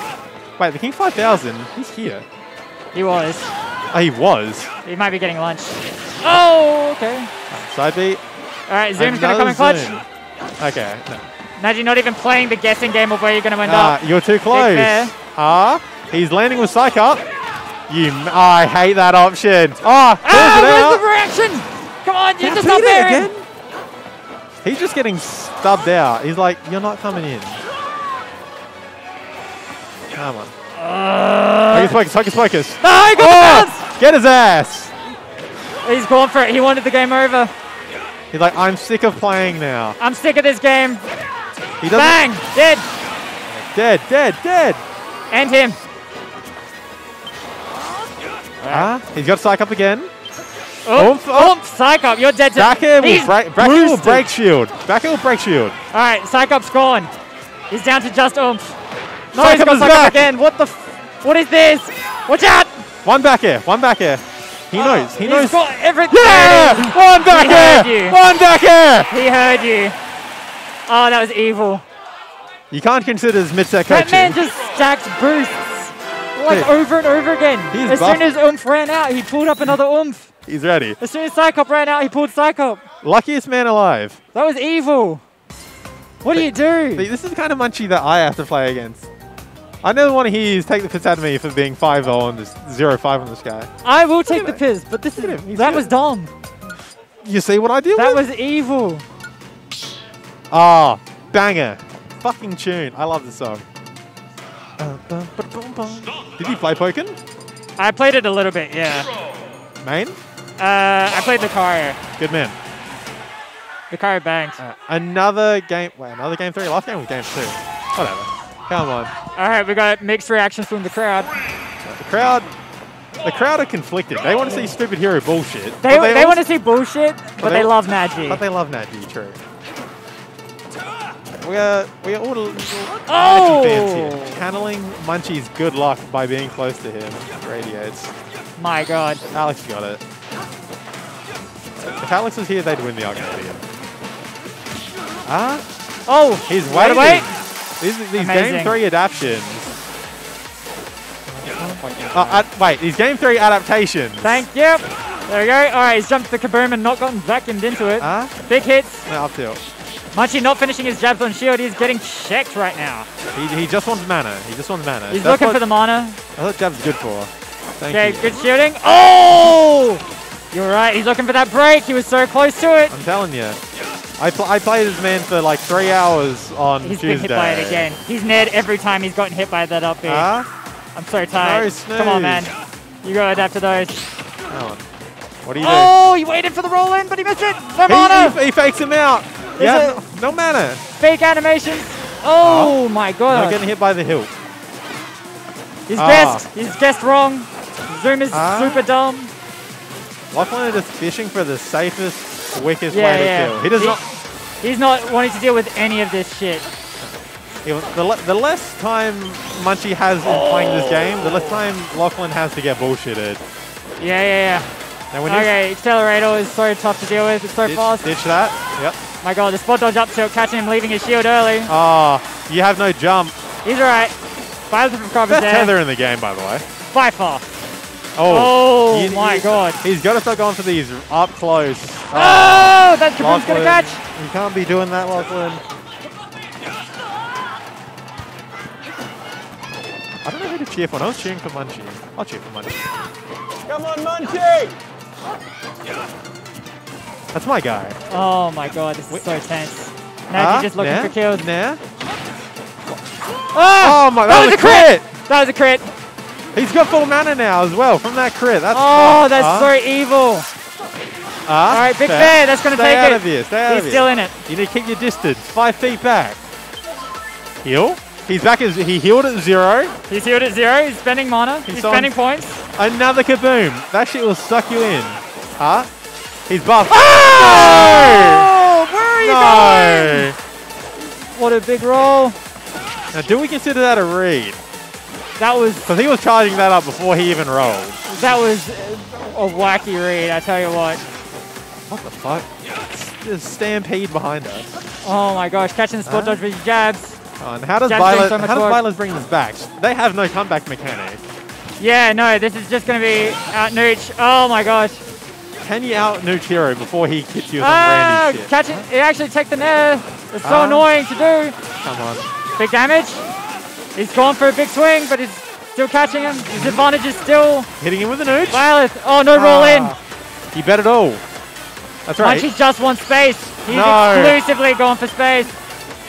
Wait, the King 5000? He's here. He was. Oh, he was. He might be getting lunch. Oh, okay. Side beat. All right, Zoom's going to come in clutch. zoom. Okay. No. Not even playing the guessing game of where you're going to end Ah, up. you're too close. Ah, he's landing with Psych up. You, m- I hate that option. Ah, Ah, pulls where's out. the reaction? Come on, you're just not there. again. He's just getting stubbed out. He's like, you're not coming in. Come on. Focus, focus, focus, focus. No, he got Oh, get his ass. He's gone for it. He wanted the game over. He's like, I'm sick of playing now. I'm sick of this game. He. Bang! Dead. Dead, dead, dead. And him. Ah, he's got Psych up again. Oomph, oomph, Psych up. You're dead to Back air will break. Back air will break shield. Back air will break shield. All right, Psych up's gone. He's down to just oomph. No, Psych he's up got Psych up back. again. What the? F what is this? Watch out! One back air. One back air. He knows. He He's knows. got everything. Yeah! One back He heard air. you. One back air. He heard you. Oh, that was evil. You can't consider his mid-set That man just stacked boosts. Like Dude. over and over again. He's as buff. soon as oomph ran out, he pulled up another oomph. He's ready. As soon as Psych up ran out, he pulled Psych up. Luckiest man alive. That was evil. What do you do? This is the kind of munchie that I have to play against. I never want to hear you take the piss out of me for being 5 0 on this 0 5 on this guy. I will take the piss, but this Look at is him, he's that good. was dumb. You see what I deal That with? was evil. Ah, banger. Fucking tune. I love this song. Did you play Pokken? I played it a little bit, yeah. Main? Uh, I played the Lucario. Good man. Lucario banged. Uh, another game. Wait, another game three? Last game was game two. Whatever. Come on. All right, we got mixed reactions from the crowd. The crowd. The crowd are conflicted. They want to see stupid hero bullshit. They, but they, want to see bullshit, but they they love Naji. But they love Naji, true. We are, we are all little Oh! Fans here. Channeling Munchie's good luck by being close to him radiates. My God. Alex got it. If Alex was here, they'd win the argument again. Ah, Oh, he's right waiting. away. These, these game three adaptations. Oh, ad- wait, these game three adaptations. Thank you. There we go. All right, he's jumped the kaboom and not gotten vacuumed into it. Ah, Big hits. no, up tilt. Munchie not finishing his jabs on shield. He's getting checked right now. He, he just wants mana. He just wants mana. He's That's looking what for the mana. I thought jab's good for. Thank Okay, you. good shooting. Oh! You're right. He's looking for that break. He was so close to it. I'm telling you. I, pl- I played this man for like three hours on He's Tuesday. been hit by it again. He's Ned every time he's gotten hit by that up B. Ah, am so tired. No Come on, man. You gotta adapt to those. on. What do you Oh, he waited for the roll in, but he missed it. No do? mana. He, he, he fakes him out. Yeah, no, no mana. Fake animations. Oh, my Not god. getting hit by the hilt. He's Ah. guessed. He's guessed wrong. Zoom is Ah. super dumb. Lachlan is just fishing for the safest, quickest Yeah, way to yeah. kill. He does He- not. He's not wanting to deal with any of this shit. The, le- the less time Munchie has in playing this game, the less time Lachlan has to get bullshitted. Yeah, yeah, Now when yeah. Okay, Acceleratle is so tough to deal with. It's so you fast. ditch, ditch that, yep. My god, the spot dodge up tilt, catching him leaving his shield early. Ah, you have no jump. He's alright. Five different covers Best there. tether in the game, by the way. By far. Oh, Oh, you- my you- god. He's got to start going for these up close. Oh, that Kaboom's Lachlan, gonna catch. You can't be doing that, Lachlan. I don't know who to cheer for. I was cheering for Munchie. I'll cheer for Munchie. Come on, Munchie! That's my guy. Oh my god, this is so tense. Now Ah, you're just looking nah, for kills. Nah. Ah! Oh my, god! that, was a crit! That was a crit. He's got full mana now as well from that crit. That's Oh, that's Ah, so evil. ah, All right, Big fair. Bear, that's gonna take out it. of here. Stay out He's of here. still in it. You need to keep your distance. Five feet back. Heal. He's back as he healed at zero. He's healed at zero. He's spending mana. He's, on- spending points. Another kaboom. That shit will suck you in. Huh? He's buffed. Oh, where are you No! going? What a big roll. Now, do we consider that a read? That was Because he was charging that up before he even rolled. that was a wacky read. I tell you what. What the fuck? There's stampede behind us. Oh my gosh, catching the spot Huh? dodge with jabs. Oh, and how does Violet? how does. Violet bring this back? They have no comeback mechanic. Yeah, no, this is just going to be out nooch. Oh my gosh. Can you out nooch hero before he hits you with Ah, some shit? catch it. He actually took the nair. It's so Ah. annoying to do. Come on. Big damage. He's gone for a big swing, but he's still catching him. His advantage is still Hitting him with a nooch. Violet. Oh, no roll in. Ah, He bet it all. That's right. Munchie just wants space. He's No. exclusively going for space.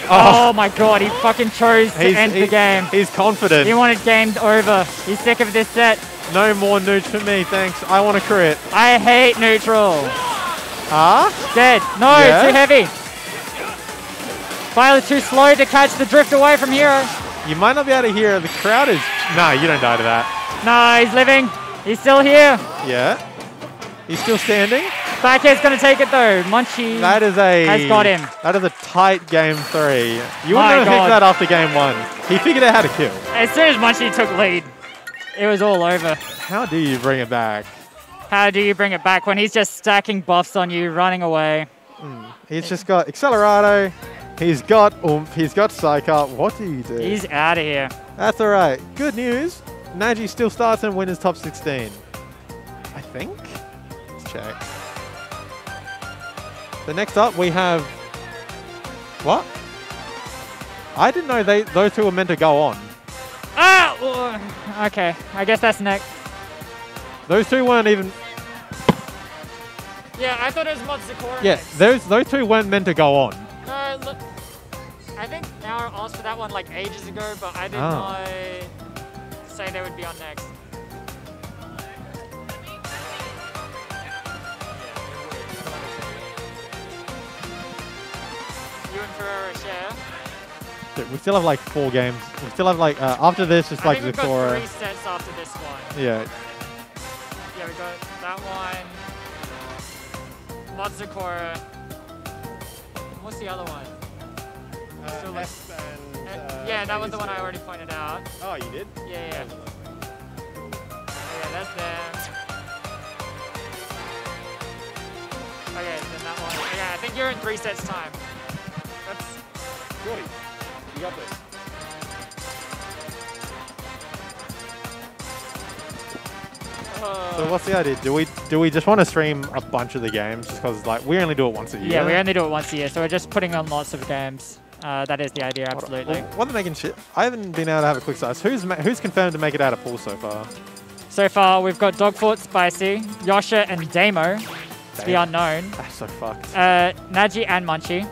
Oh. my god, he fucking chose to He's- end he- the game. He's confident. He wanted game over. He's sick of this set. no more nooch for me, thanks. I want to crit. I hate neutral. Huh? Dead. No, Yeah? too heavy. Violet too slow to catch the drift away from Hero. You might not be able to hear. The crowd is. No, you don't die to that. No, he's living. He's still here. Yeah. He's still standing. Back air's gonna take it though. Munchie. That is a. Has got him. That is a tight game three. You wouldn't have picked that after game one. He figured out how to kill. as soon as Munchie took lead, it was all over. How do you bring it back? How do you bring it back when he's just stacking buffs on you, running away? He's just got Acceleratle. He's got Oomph. He's got Up. What do you do? He's out of here. That's all right. Good news. Naji still starts and wins top 16. I think. Let's check. The next up we have. What? I didn't know they those two were meant to go on. Ah! Okay, I guess that's next. Those two weren't even. Yeah, I thought it was Moth Zakora Yeah, those those two weren't meant to go on. No, look. I think Naur asked for that one like ages ago, but I did Oh. not say they would be on next. You and Ferrero share. We still have like four games. We still have like uh, after this, it's I like Zakora. three sets after this one. Yeah, Yeah, we got that one. Moth Zakora. What's the other one? Still like- Uh, yeah, that was the one I already pointed out. Oh, you did? Yeah, yeah. Okay, that's them. Okay, then that one. Okay, I think you're in three sets time. That's Jordy, you got this. So what's the idea? Do we do we just want to stream a bunch of the games just because like we only do it once a year? yeah, we only do it once a year, so we're just putting on lots of games. Uh, that is the idea, absolutely. Well, what are they making shit? I haven't been able to have a quick size. Who's ma- who's confirmed to make it out of pool so far? So far, we've got Dogfoot, Spicy, Yosha, and Damo, the Damn. unknown. That's so fucked. Uh, Naji and Munchie.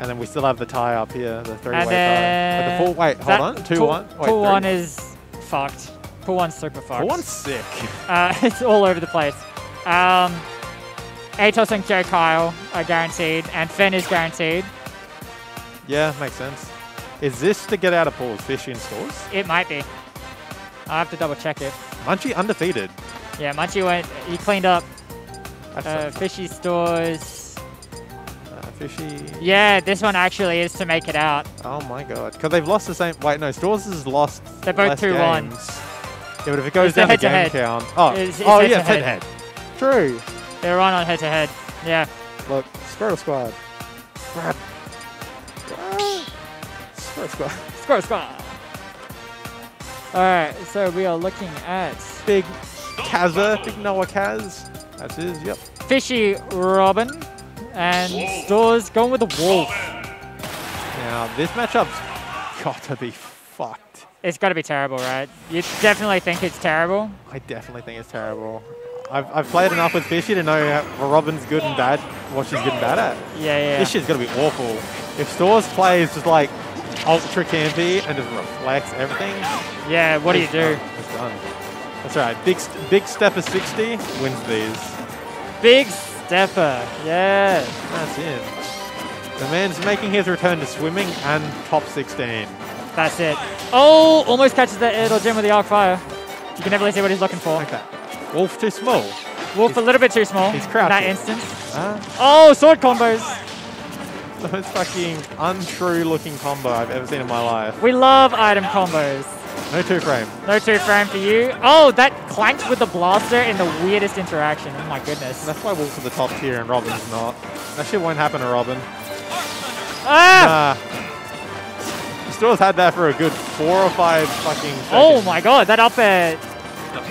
And then we still have the tie up here, the three-way tie. But the full wait, hold on, two, one. Wait, Pool three. one is fucked. One's super. Pool one's sick. Uh, it's all over the place. Um, Atos and Joe Kyle are guaranteed, and Finn is guaranteed. Yeah, makes sense. Is this to get out of pools? Fishy in stores? It might be. I have to double check it. Munchie undefeated. Yeah, Munchie went. He cleaned up uh, fishy stores. uh, fishy. Yeah, this one actually is to make it out. Oh my god. Because they've lost the same. Wait, no, Stores has lost. They're both 2-1. games. Yeah, but if it goes It's the down to game head-to-head. count. Oh, It's- it's oh yeah, head-to-head. head head. True. They're on on head to head. Yeah. Look, Squirrel Squad. Grab. Grab. Squirrel Squad. Score, score. All right, so we are looking at Big Kazza. Big Noah Kaz. That's his, yep. Fishy Robin and Stores going with the Wolf. Now, this matchup's got to be fucked. It's got to be terrible, right? You definitely think it's terrible. I definitely think it's terrible. I've, I've played enough with Fishy to know how Robin's good and bad, what she's good and bad at. Yeah, yeah. This shit's gonna be awful. If Stores plays just like ultra campy and just reflects everything, Yeah, what do you do? done. It's done. That's right. Big big stepper 60 wins these. Big Stepper. Yeah. That's it. The man's making his return to swimming and top 16. That's it. Oh, almost catches that Idle Gem with the Arc Fire. You can never really see what he's looking for. That. Wolf too small. Wolf a little bit too small he's in that instance. Ah, Oh, sword combos. the most fucking untrue looking combo I've ever seen in my life. We love item combos. No two frame. No two frame for you. Oh, that clanked with the blaster in the weirdest interaction. Oh my goodness. That's why Wolf's at the top tier and Robin's not. That shit won't happen to Robin. Ah! Nah. Stores had that for a good four or five fucking seconds. Oh my god, that up air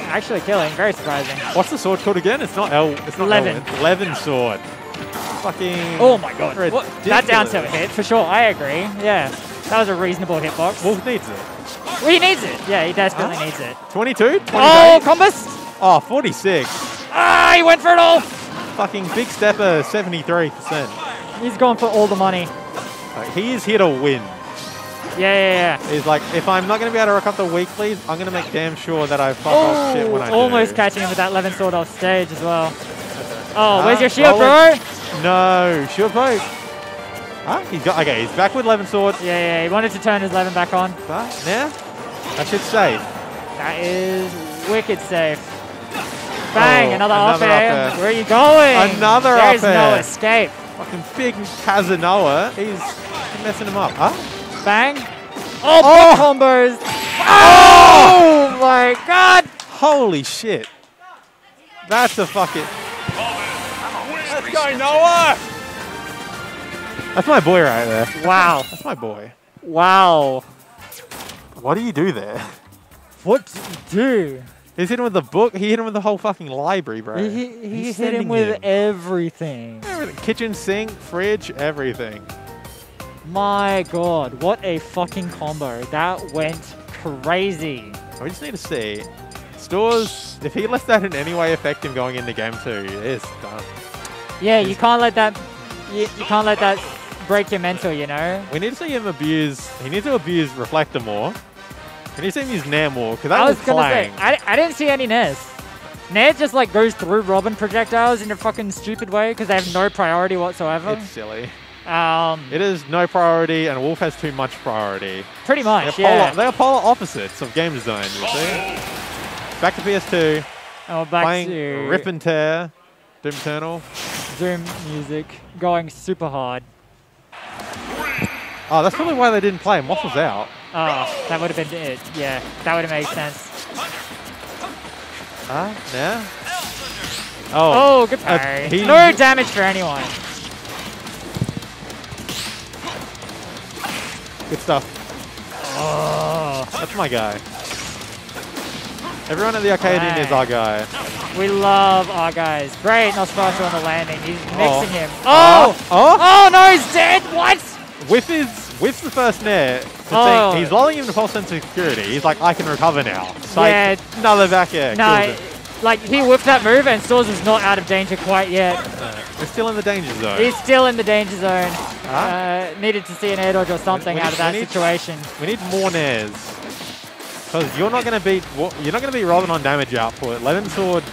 actually killing. Very surprising. What's the sword called again? It's not L. It's not Levin. Elwind. Levin sword. Fucking. Oh my god. That down tilt hit, for sure. I agree. Yeah. That was a reasonable hitbox. Wolf needs it. Well, he needs it. Yeah, he desperately needs it. 22? 28? Oh, Combus! Oh, 46. Ah, he went for it all! Fucking big stepper, 73%. He's going for all the money. He is here to win. Yeah, yeah, yeah. He's like, if I'm not going to be able to rock up the weeklies, I'm going to make damn sure that I fuck off shit when I Oh, almost do. catching him with that Levin sword off stage as well. Oh, where's Ah, your shield, bro? No, shield poke. Ah, he's got, okay, he's back with Levin sword. Yeah, yeah, he wanted to turn his Levin back on. But now, that should save. That is wicked safe. Bang, Oh, another, up another air. up air. Where are you going? Another There up is no escape. Fucking big Kazanoa. He's messing him up. Huh? Bang. Oh, Oh! big combos. Oh. oh my god. Holy shit. That's a fucking. Let's go, Noah! That's my boy right there. Wow. That's my boy. Wow. What do you do there? What did you do? He's hit him with the book. He hit him with the whole fucking library, bro. He, he, he He's hit him with him. everything. Everything. Kitchen sink, fridge, everything. My god, what a fucking combo. That went crazy. We just need to see. Stores, if he lets that in any way affect him going into game two, it's done. Yeah, you can't let that you, you can't let that break your mental, you know? We need to see him abuse. He needs to abuse Reflector more. We need to see him use Nair more, because that I was was gonna say. I, I didn't see any Ness. Nair just like goes through Robin projectiles in a fucking stupid way because they have no priority whatsoever. It's silly. Um, It is no priority, and Wolf has too much priority. pretty They're much, polar, yeah. they're polar opposites of Game Design, you see? Back to PS2, Oh, back playing to Rip and Tear, Doom Eternal. Zoom music, going super hard. Oh, that's probably why they didn't play. Was out. Oh, that would have been it. Yeah, that would have made sense. Huh? Yeah? Oh, Oh, good uh, parry. he- no damage for anyone. Good stuff. Oh, That's my guy. Everyone at the Arcadian is our guy. we love our guys. Great, Nosferatu on the landing. He's oh. mixing Oh. him. Ah. Oh! Oh! Oh no, he's dead! What? Whiff is whiffs the first net. to Oh. He's lulling him to false sense of security. He's like, I can recover now. Psych. Yeah. Another back air. No, it. Like he whiffed that move and Stores was not out of danger quite yet. We're still in the danger zone. He's still in the danger zone. Huh? Uh, needed to see an air dodge or something we out need- of that we need- situation. We need more nairs. Because you're not going to beat you're not going to beat Robin on damage output. Levin Sword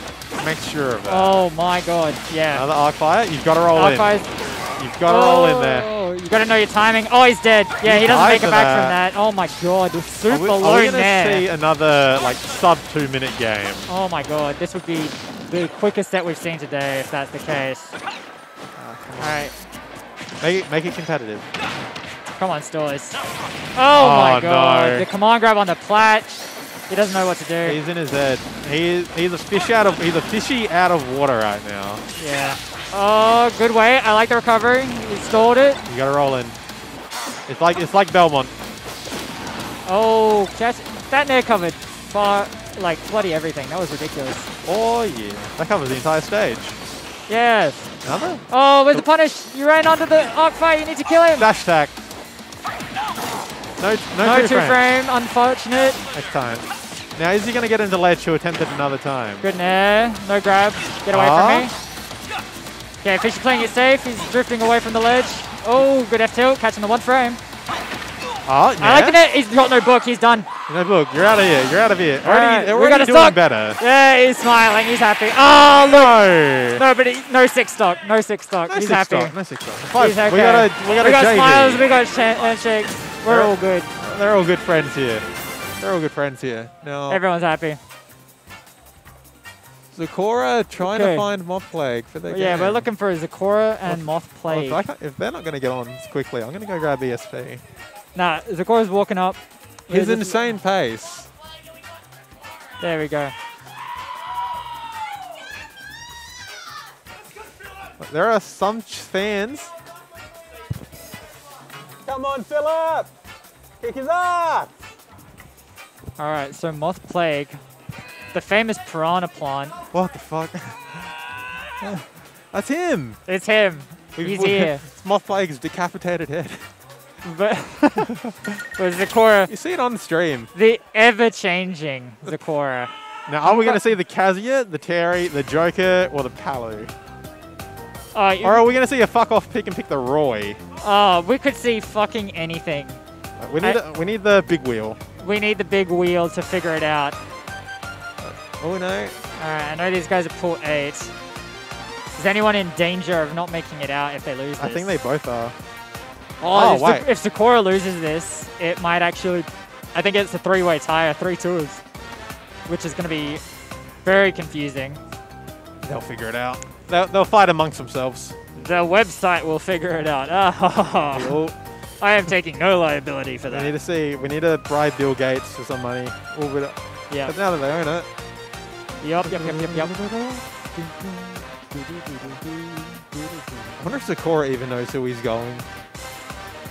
makes sure of that. Oh my god, yeah. Another arc fire. You've got to roll in. Archives. You've got to roll in there. Oh, you gotta know your timing. Oh, he's dead. Yeah, He he doesn't make it back that. from that. Oh my god, Are super we, low are we gonna there. see another like sub two minute game? Oh my god, this would be the quickest set we've seen today if that's the case. Ah, Alright, Make it make it competitive. come on, Stores. Oh, oh, my Oh, god, no. the command grab on the plat. He doesn't know what to do. He's in his head. He is, he's a fish out of he's a fishy out of water right now. Yeah. Oh, good way. I like the recovery. He stalled it. You got to roll in. It's like it's like Belmont. Oh, catch that near covered. Far, like bloody everything. That was ridiculous. Oh yeah, that covers the entire stage. Yes. Another Oh, where's the punish? You ran onto the arc fire. You need to kill him. dash attack. No, no, No two two frame. frame. Unfortunate. Next time. Now is he gonna get into ledge to attempt it another time? Good nair. No grab. Get away Ah. from me. Okay, Fisher playing it safe. He's drifting away from the ledge. Oh, good F tilt. Catching the one frame. Oh, yeah. I like it. Eh? He's got no book. He's done. No book. You're out of here. You're out of here. Alright, Already, we already gotta doing stock. better. Yeah, he's smiling. He's happy. Oh, look. No. No, but he, no six stock. No six stock. No he's six happy. stock, No six stock. Fine. He's okay. We got a we got a JV. smiles. We got sh- uh, handshakes. We're Alright. all good. They're all good friends here. They're all good friends here. No. Everyone's happy. Zakora trying Okay. to find Moth Plague for their Yeah, game. we're looking for Zakora and Well, Moth Well, Plague. if, if they're not going to get on quickly, I'm going to go grab ESP. Nah, Zakora's walking up. His There's this- insane pace. There we go. There are some ch- fans. Come on, Philip! Kick his ass! Alright, so Moth Plague, the famous piranha plant. What the fuck? That's him! It's him. We've- He's we- here. It's Moth Plague's decapitated head. But, but Zakora, You see it on the stream. the ever-changing Zakora. Now, are we going to see the Kazuya, the Terry, the Joker, or the Palu? Uh, you- Or are we going to see a fuck off pick and pick the Roy? oh, we could see fucking anything. We need, I- we need the big wheel. We need the big wheel to figure it out. Oh no. Alright, I know these guys are pool 8. Is anyone in danger of not making it out if they lose this? I think they both are. Oh, Oh, if, wait. If Zakora loses this, it might actually. I think it's a three-way tie, three tours, which is going to be very confusing. They'll figure it out. They'll, they'll fight amongst themselves. The website will figure it out. Oh, I am taking no liability for that. we need to see. We need to bribe Bill Gates for some money. All bit Yeah. But now that they own it, Yup. Yup. Yup. Yup. Yup. I wonder if Zakora even knows who he's going. Do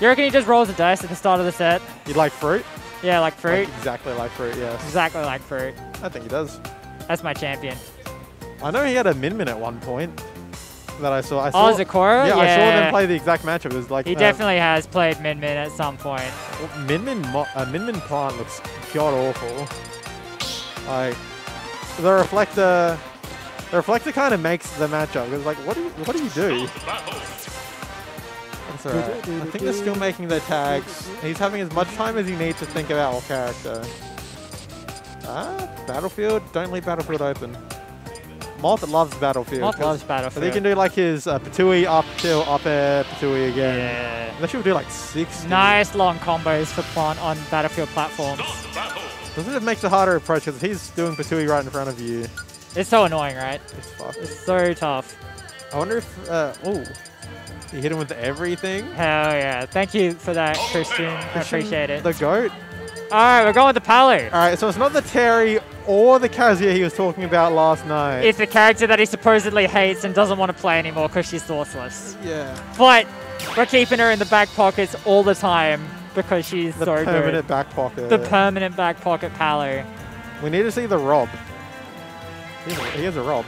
You reckon he just rolls the dice at the start of the set? You'd like fruit? Yeah, like fruit. Like exactly like fruit. Yes. Exactly like fruit. I think he does. That's my champion. I know he had a min min at one point that I saw. I saw Oh, Zakora? Yeah, I saw them play the exact matchup. It was like He uh, definitely has played Min Min at some point. Min Min Mo- uh, Min Min plant looks god awful. Like the reflector, the reflector kind of makes the matchup. It's like, what do you, what do you do? That's alright. I think they're still making their tags. He's having as much time as he needs to think about what character. Ah, Battlefield. Don't leave Battlefield open. Moth loves Battlefield. Moth loves Battlefield. he can do like his uh, Ptooie up till up air, Ptooie again. Yeah. They should do like six. Nice long combos for Plant on Battlefield platforms. Doesn't it make the harder approach because he's doing Ptooie right in front of you? It's so annoying, right? It's fucked. It's so tough. I wonder if. Uh, oh, he hit him with everything. Hell yeah. Thank you for that, Christian. I appreciate it. The goat. Alright, we're going with the Palu. All right, so it's not the Terry or the Kazuya he was talking about last night. It's the character that he supposedly hates and doesn't want to play anymore because she's sourceless. yeah, But we're keeping her in the back pockets all the time because she's the so permanent good. back pocket. The permanent back pocket Palu. we need to see the Rob. He has a, he has a Rob.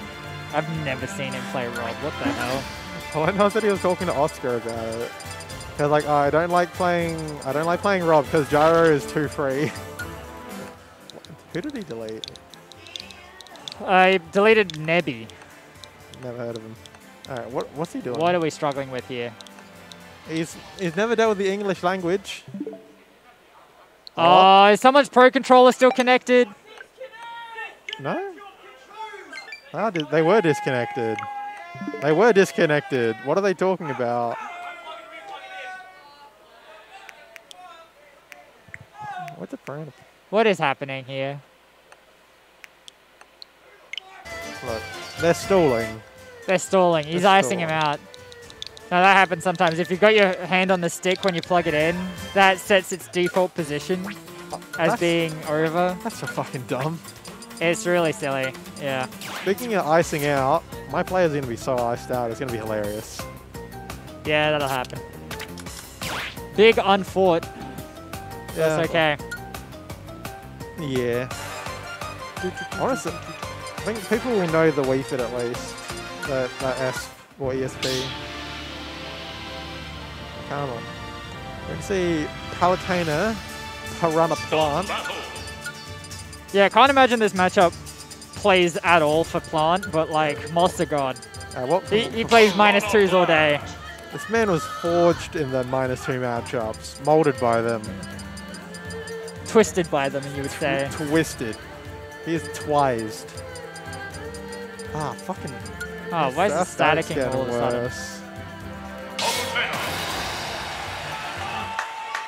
I've never seen him play Rob. What the hell? I know that he was talking to Oscar about it. Cause like, oh, I don't like playing. I don't like playing Rob because Gyro is too free. Who did he delete? I deleted Nebby. Never heard of him. All right, what what's he doing? What are we struggling with here? He's he's never dealt with the English language. Oh, is someone's Pro Controller still connected? No. Ah, di- they were disconnected. They were disconnected. What are they talking about? What's a brand? What is happening here? Look, they're stalling. They're stalling. He's They're icing him out. Now that happens sometimes. If you've got your hand on the stick when you plug it in, that sets its default position oh, as That's- being over. That's so fucking dumb. It's really silly. Yeah. Speaking of icing out, my player's gonna be so iced out. It's gonna be hilarious. Yeah, that'll happen. Big unfought. That's okay. Yeah. Honestly, I think people will know the Wii Fit at least. That, that S or ESP. Come on. Can see Palutena, Piranha Plant. Yeah, can't imagine this matchup plays at all for Plant, but like Monster God. Uh, what, He, he plays minus twos all day. this man was forged in the minus two matchups, molded by them, Twisted by them, you would say. twisted. He is twised. Ah, fucking. Oh, why is static's staticking all of a sudden?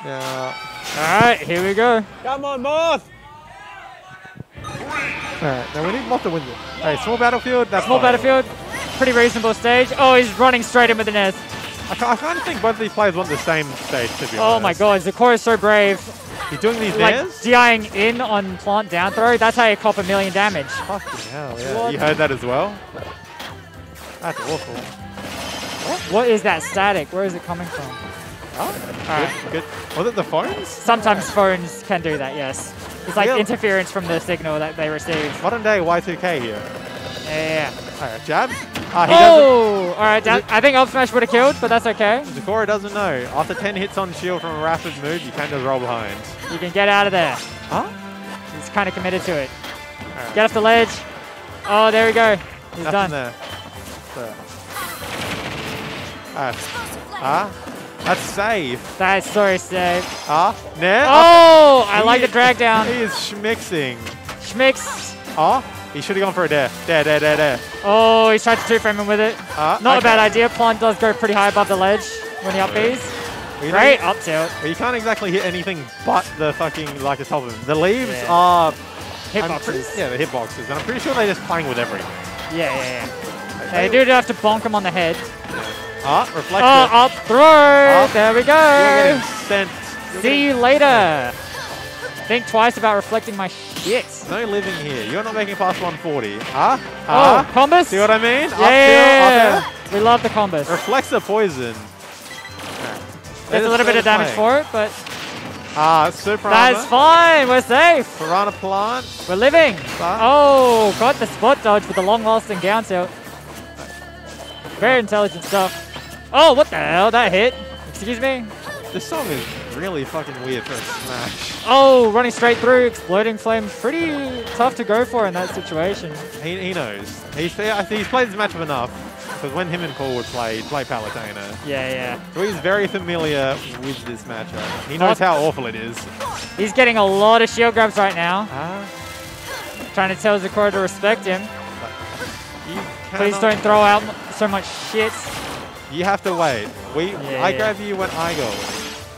Worse. Now, Alright, here we go. Come on, Moth! Alright, now we need Moth to win this. Hey, small battlefield, that's Small fine. battlefield, pretty reasonable stage. Oh, he's running straight in with the nest. I, I kind of think both of these players want the same stage, to be oh honest. Oh my god, Zakor is so brave. He's doing these Like, dairs? DIing in on plant down throw, that's how you cop a million damage. Fucking hell, yeah. What? You heard that as well? That's awful. What is that static? Where is it coming from? Oh, Alright. good, good. Was it the phones? Sometimes phones can do that, yes. It's like Yeah. interference from the signal that they receive. Modern day Y2K here. Yeah, yeah, Alright, jab. Ah, yeah. he doesn't. Oh! Alright, that- I think up smash would have killed, but that's okay. Zakora doesn't know. After 10 hits on shield from a rapid move, you can just roll behind. You can get out of there. Huh? He's kind of committed to it. Alright. Get off the ledge. Oh, there we go. He's Nothing done. there. So. Alright. Ah? That's safe. That's sorry, safe. Ah? Nah? Oh! I He- like the drag down. He is schmixing. Schmix. Ah? He should have gone for a dare. Dare, dare, dare, dare. Oh, he's tried to two-frame him with it. Ah? Not a bad idea. Plant does go pretty high above the ledge when he up Bs. You Great up tilt. you can't exactly hit anything but the fucking, like, the top of him. The leaves Yeah. are... Hit I'm pretty- boxes. yeah, the hitboxes. And I'm pretty sure they're just playing with everything. Yeah, yeah, yeah. They do have to bonk him on the head. Ah, reflector. Oh, up throw. There we go. sent. You're See you later. Think twice about reflecting my shit. No living here. You're not making past 140. Ah? Oh, Ah? combos? See what I mean? Up Yeah. tilt, up We love the combos. Reflects the poison. There's a little bit of damage for it, but Ah, super that's fine. We're safe. Piranha plant. We're living. Ah. Oh, got the spot dodge with the long lasting down tilt. Very intelligent stuff. Oh, what the hell? That hit. Excuse me. This song is really fucking weird for a smash. Oh, running straight through, exploding flame. Pretty tough to go for in that situation. He, he knows. He's, I think he's played this matchup enough. Because when him and Paul would play, he'd play Palutena. Yeah, yeah. So he's very familiar with this matchup. He knows how awful it is. He's getting a lot of shield grabs right now. Ah, Trying to tell Zakora to respect him. Please don't throw out so much shit. You have to wait. We, Yeah, I yeah. grab you when I go.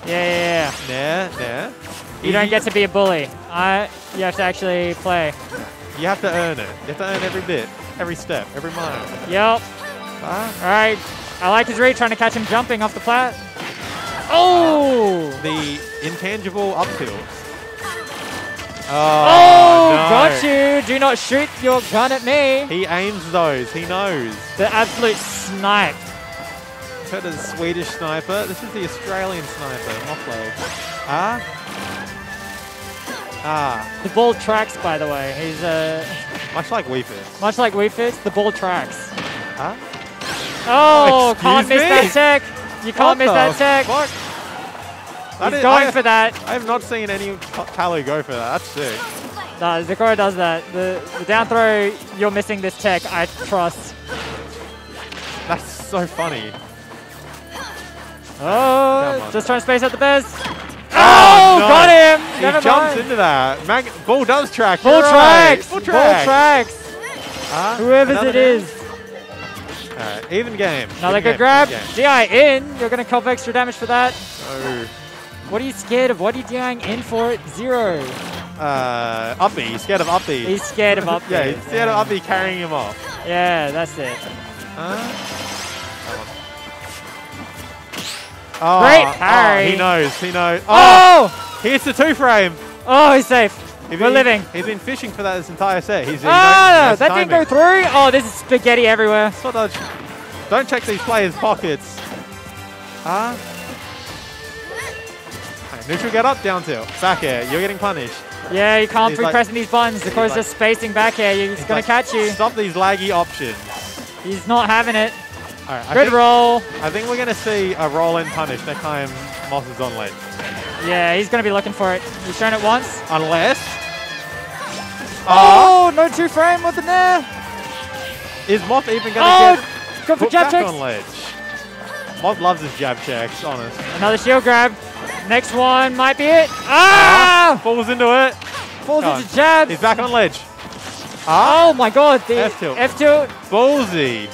Yeah, yeah, yeah. Nah, nah. You don't get to be a bully. I, you have to actually play. You have to earn it. You have to earn every bit, every step, every mile. Yep. Ah, All right. I like his read, trying to catch him jumping off the plat. Oh! the intangible up tilt. Oh, Oh, no. got you. Do not shoot your gun at me. He aims those. He knows. The absolute snipe. Of the Swedish sniper. This is the Australian sniper. Mothlow. Ah. Ah. The ball tracks, by the way. He's uh, Much like Wii much like Wii the ball tracks. Ah. Oh, Excuse can't miss that tech. You can't What miss that tech. Fuck? That He's is- going I, for that. I have not seen any Talu go for that. That's sick. No, Zakora does that. The, the down throw, you're missing this tech, I trust. That's so funny. Oh, just trying to space out the best. Oh, no. got him. He Never jumps mind. into that. Mag- ball does track. Full you're right. tracks. Full Full track. tracks. Ah, Whoever's another it game? is. Alright, even game. Another Even good grab. game. DI in. You're going to cop extra damage for that. Oh. What are you scared of? What are you DIing in for? Zero. Uh, Uppy. He's scared of Uppy. He's scared of up. yeah, he's scared of Uppy carrying him off. Yeah, that's it. Huh? Oh, Great oh, he knows. He knows. Oh, Oh! here's the two frame. Oh, he's safe. He's We're been- living. He's been fishing for that this entire set. He's. he Oh, that knows didn't go through. Oh, this is spaghetti everywhere. Spot dodge. Don't check these players' pockets. Ah. Alright, neutral get up, down tilt. Back air. You're getting punished. Yeah, you can't be like- pressing these buttons. The core's like- just spacing back here. He's, He's gonna like, catch you. Stop these laggy options. He's not having it. Alright, I Good think, roll. I think we're gonna see a roll and punish next time Moth is on ledge. Yeah, he's gonna be looking for it. He's shown it once. Unless. Oh, ah! no two frame with the nair. Is Moth even gonna Oh, get go for jab back checks. on ledge? Moth loves his jab checks, honest. Another shield grab. Next one might be it. Ah! Falls into it. Falls Go into jabs. He's back on ledge. Ah, Oh my god, the F tilt. F tilt. ballsy.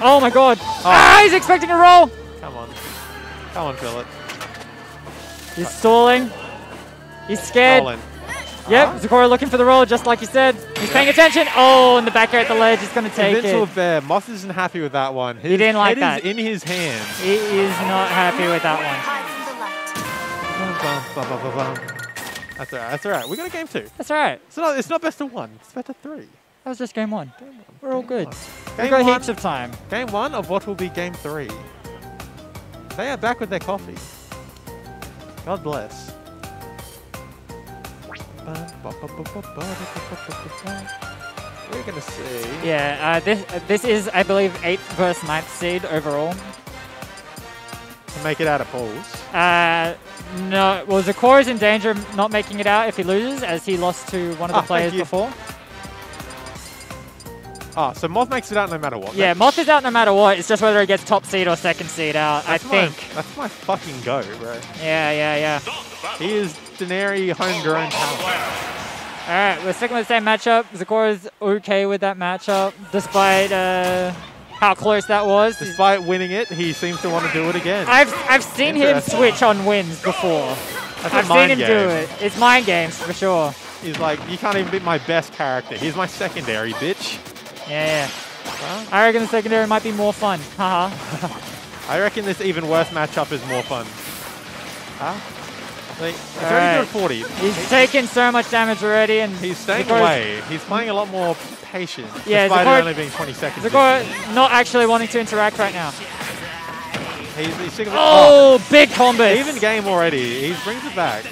Oh my god. Ah, he's expecting a roll. Come on. Come on, Philip. He's stalling. He's scared. Rolling. Yep, Ah. Zakora looking for the roll, just like you said. He's paying attention. Oh, in the back air at the ledge. He's going to take Invincible it. Bear. Moth isn't happy with that one. His didn't like that. is in his hand. He is not happy with that one. Bum, bum, bum, bum, bum. That's alright. That's alright. We got a game two. That's all right. It's not. It's not best of one. It's best of three. That was just game one. We're all good. Game We've got one. heaps of time. Game one of what will be game three. They are back with their coffee. God bless. We're gonna see. Yeah, uh, this uh, this is, I believe, 8th versus ninth seed overall. To make it out of pools. Uh, no, well, Zakor is in danger of not making it out if he loses, as he lost to one of the thank players before. Ah, so Moth makes it out no matter what. Yeah, Moth is out no matter what. It's just whether he gets top seed or second seed out, That's I my- think. that's my fucking go, bro. Yeah, yeah, yeah. He is Denari homegrown talent. All right, we're sticking with the same matchup. Zakor is okay with that matchup, despite uh, how close that was. Despite winning it, he seems to want to do it again. I've I've seen him switch on wins before. That's I've seen him do it. It's mind games for sure. He's like, you can't even beat my best character. He's my secondary, bitch. Yeah, yeah. I reckon the secondary might be more fun. Haha. I reckon this even worse matchup is more fun. Huh? Like, it's already Alright. good 40. He's taken so much damage already, and He's staying away. He's playing a lot more patient, Yeah, despite only being 20 seconds. in. Not actually wanting to interact right now. He's, he's it. Oh, big combos. Even game already. He brings it back.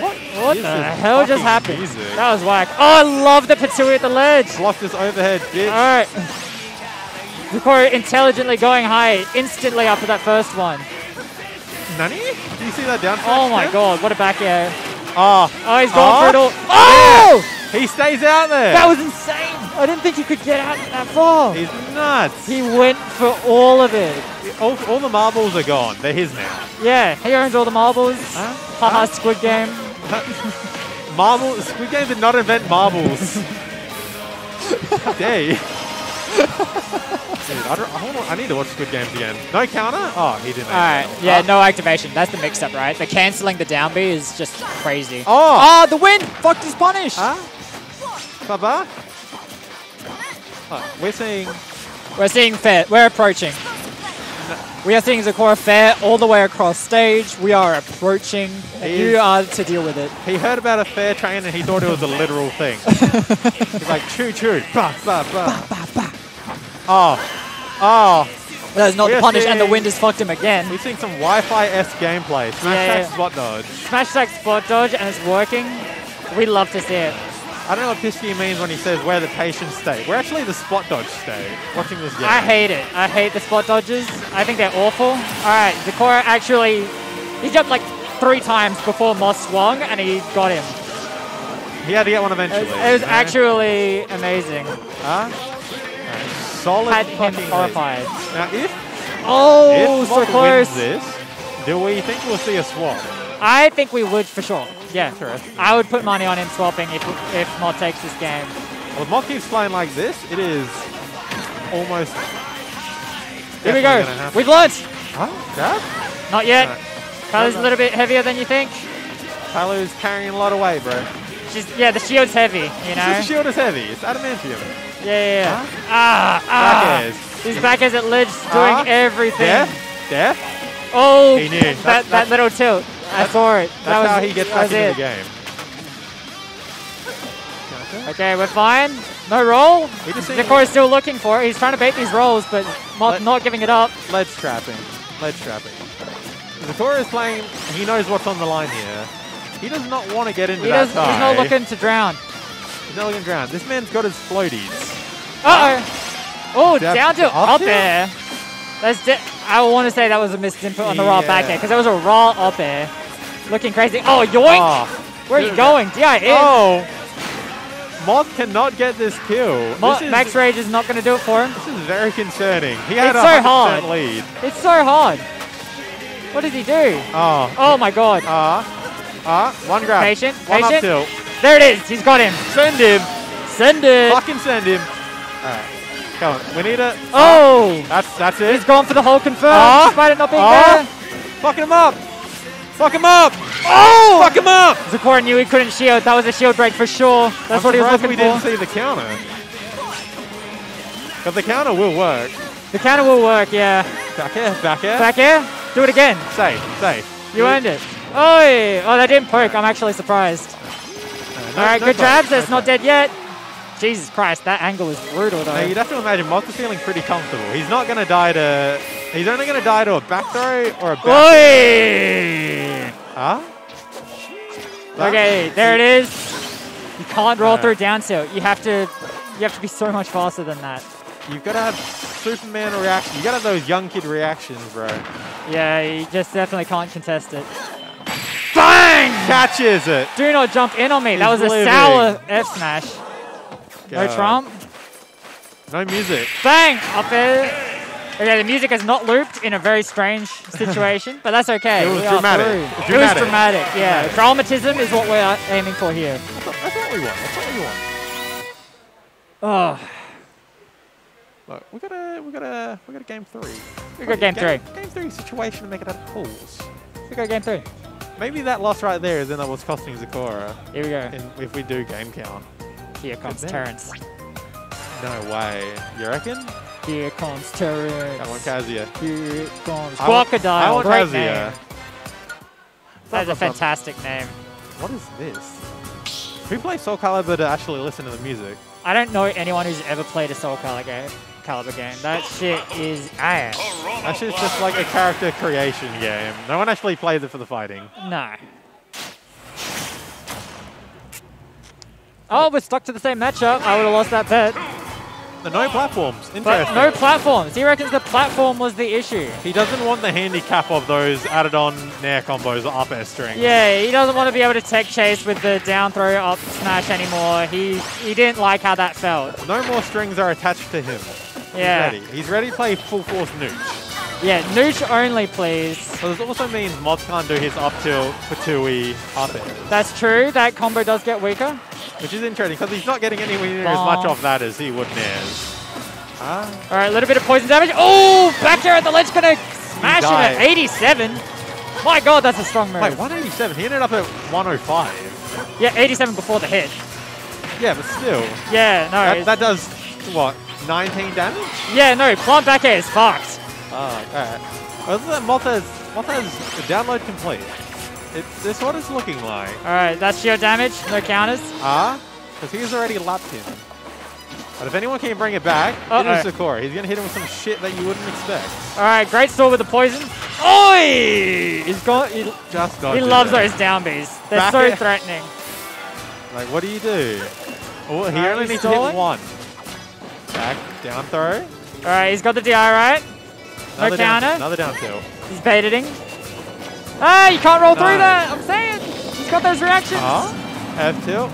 What? What the hell just happened? music? That was whack. Oh, I love the Ptooie at the ledge. Blocked his overhead, bitch. All right. Zakor intelligently going high instantly after that first one. Nani? Do you see that down Oh my Tim? god, what a back air. Oh, Oh, he's going Oh. Ah. for it all. Oh! oh! he stays out there. That was insane. I didn't think he could get out that far. He's nuts. He went for all of it. all, all the marbles are gone. They're his now. Yeah, he owns all the marbles. Huh? Haha, Squid Game. Marble. Squid Game did not invent marbles. You? Dude, I, don't, I, wanna, I need to watch Squid Games again. No counter? Oh, he didn't. Alright, yeah, no activation. That's the mix-up, right? The cancelling the down B is just crazy. Oh! Ah, the win! Fucked his punish! Huh? Baba? Oh, we're seeing. We're seeing fair. We're approaching. We are seeing Zakora fair all the way across stage. We are approaching. He you is- are to deal with it. He heard about a fair train and he thought it was a literal thing. He's like, choo choo, ba ba ba. Oh, oh. That is not We the punish, and the wind has fucked him again. We're seeing some Wi-Fi-esque gameplay. Smash Yeah, yeah. spot dodge. Smash attack spot dodge, and it's working. We love to see it. I don't know what Pisky means when he says where the patience stay. We're actually the spot dodge stay. Watching this game. I hate it. I hate the spot dodges. I think they're awful. All right, Zakora actually, he jumped like three times before Moth swung, and he got him. He had to get one It eventually. was, it was actually amazing. Huh? Solid Had him horrified. Now, if, Oh, if so close. this, do we think we'll see a swap? I think we would for sure. Yeah, Interesting. I would put money on him swapping if if Moth takes this game. Well, if Moth keeps playing like this, it is almost. Here we go. We've launched. Huh? Grab? Not yet. Alright. Kylo's a little bit heavier than you think. Palu's carrying a lot of weight, bro. She's yeah, the shield's heavy. You know. shield is heavy. It's adamantium. Yeah, yeah. yeah. Ah, Back ah. airs. He's back as it ledge, doing Ah. everything. Death? Death? Oh, He knew. that, That- little tilt. I saw it. That's that was, how he gets back into it. the game. Okay, we're fine. No roll. Is still looking for it. He's trying to bait these rolls, but Let- not giving it up. Ledge trapping. Ledge trapping. Zakora is playing. He knows what's on the line here. He does not want to get into He that does, he's not looking to drown. He's not looking to drown. This man's got his floaties. Uh-oh. Oh, Down- down to up up air. That's di- I want to say that was a missed input on the raw back Yeah. air because that was a raw up air. Looking crazy. Oh, yoink! Oh, Where are you going? DI in. oh. Moth cannot get this kill. Mo- this, is, Max Rage is not going to do it for him. this is very concerning. He had It's a so 100% hard. lead. It's so hard. What did he do? Oh. Oh my god. Ah. Ah. One grab. Patient, One up patient. tilt. There it is. He's got him. Send him. Send it. Fucking send him. Alright. Come on. We need a. Oh. That's that's it. He's gone for the whole confirm, Ah. despite it not being Ah. there. Fuck him up. Fuck him up. Oh. Fuck him up. Zakora knew he couldn't shield. That was a shield break for sure. That's I'm what he was surprised looking we for. didn't see the counter. But the counter will work. The counter will work, yeah. Back air. Back air. Back air. Do it again. Safe. Safe. You earned it. Oh, oh, that didn't poke. I'm actually surprised. Uh, no- All right, no good poke, jabs. no It's not dead yet. Jesus Christ, that angle is brutal though. You'd have to imagine Moth is feeling pretty comfortable. He's not going to die to He's only going to die to a back throw or a back. Oi! Huh? Okay, there it is. You can't roll Uh, through down tilt. You have to you have to be so much faster than that. You've got to have Superman reaction. You got to have those young kid reactions, bro. Yeah, you just definitely can't contest it. Bang! Catches it. Do not jump in on me. that He's was a sour F smash. No Trump. No music. Bang! Up there. Okay, the music is not looped in a very strange situation, but that's okay. It was We are dramatic. It was dramatic. dramatic, yeah. Dramatism is what we're aiming for here. That's what, that's what we want. That's what we want. Oh, Look, we got a, we got a, we got a game three. we got game three. Game three situation to make it out of pools. We got game three. Maybe that loss right there is then that was costing Zakora. Here we go. In, if we do game count. Here comes Terrence. No way. You reckon? Here comes Terrence. Come on, Kazuya. Here comes I Crocodile. I want Great Kazuya. name. That's a fantastic name. What is this? Who plays Soul Calibur to actually listen to the music? I don't know anyone who's ever played a Soul Calibur game. Calibur game. That shit is ass. That shit's just like a character creation game. No one actually plays it for the fighting. No. Oh, we're stuck to the same matchup. I would have lost that bet. The no platforms. But Interesting. no platforms. He reckons the platform was the issue. He doesn't want the handicap of those added on nair combos or up air strings. Yeah, he doesn't want to be able to tech chase with the down throw up smash anymore. He he didn't like how that felt. No more strings are attached to him. Yeah. He's ready. He's ready to play full force nooch. Yeah, nooch only, please. So this also means Mods can't do his up tilt, Fatui, up air. That's true. That combo does get weaker. Which is interesting because he's not getting anywhere near as much Aw. off that as he would nairs. Ah, All right, a little bit of poison damage. Oh, back there at the ledge gonna smash it at 87. My God, that's a strong move. wait, 187. He ended up at 105. Yeah, 87 before the hit. Yeah, but still. Yeah, no. That, that does, what, 19 damage? yeah, no. Plant back air is fucked. Oh, alright. Other than Mothers, Mothers, download complete. It, this what it's looking like. All right, that's sheer damage. No counters. Ah? Because he's already lapped him. But if anyone can bring it back, Uh-oh. it is Zakora. He's going to hit him with some shit that you wouldn't expect. All right, great store with the poison. Oi! He's got. He, Just he loves those down Bs. They're Back so threatening. Like, what do you do? Oh, he Alright, only needs to hit one. Back, down throw. All right, he's got the DI right. No Another down, counter. another down tilt. He's baiting. Ah, you can't roll through that. I'm saying. He's got those reactions. Ah, F tilt.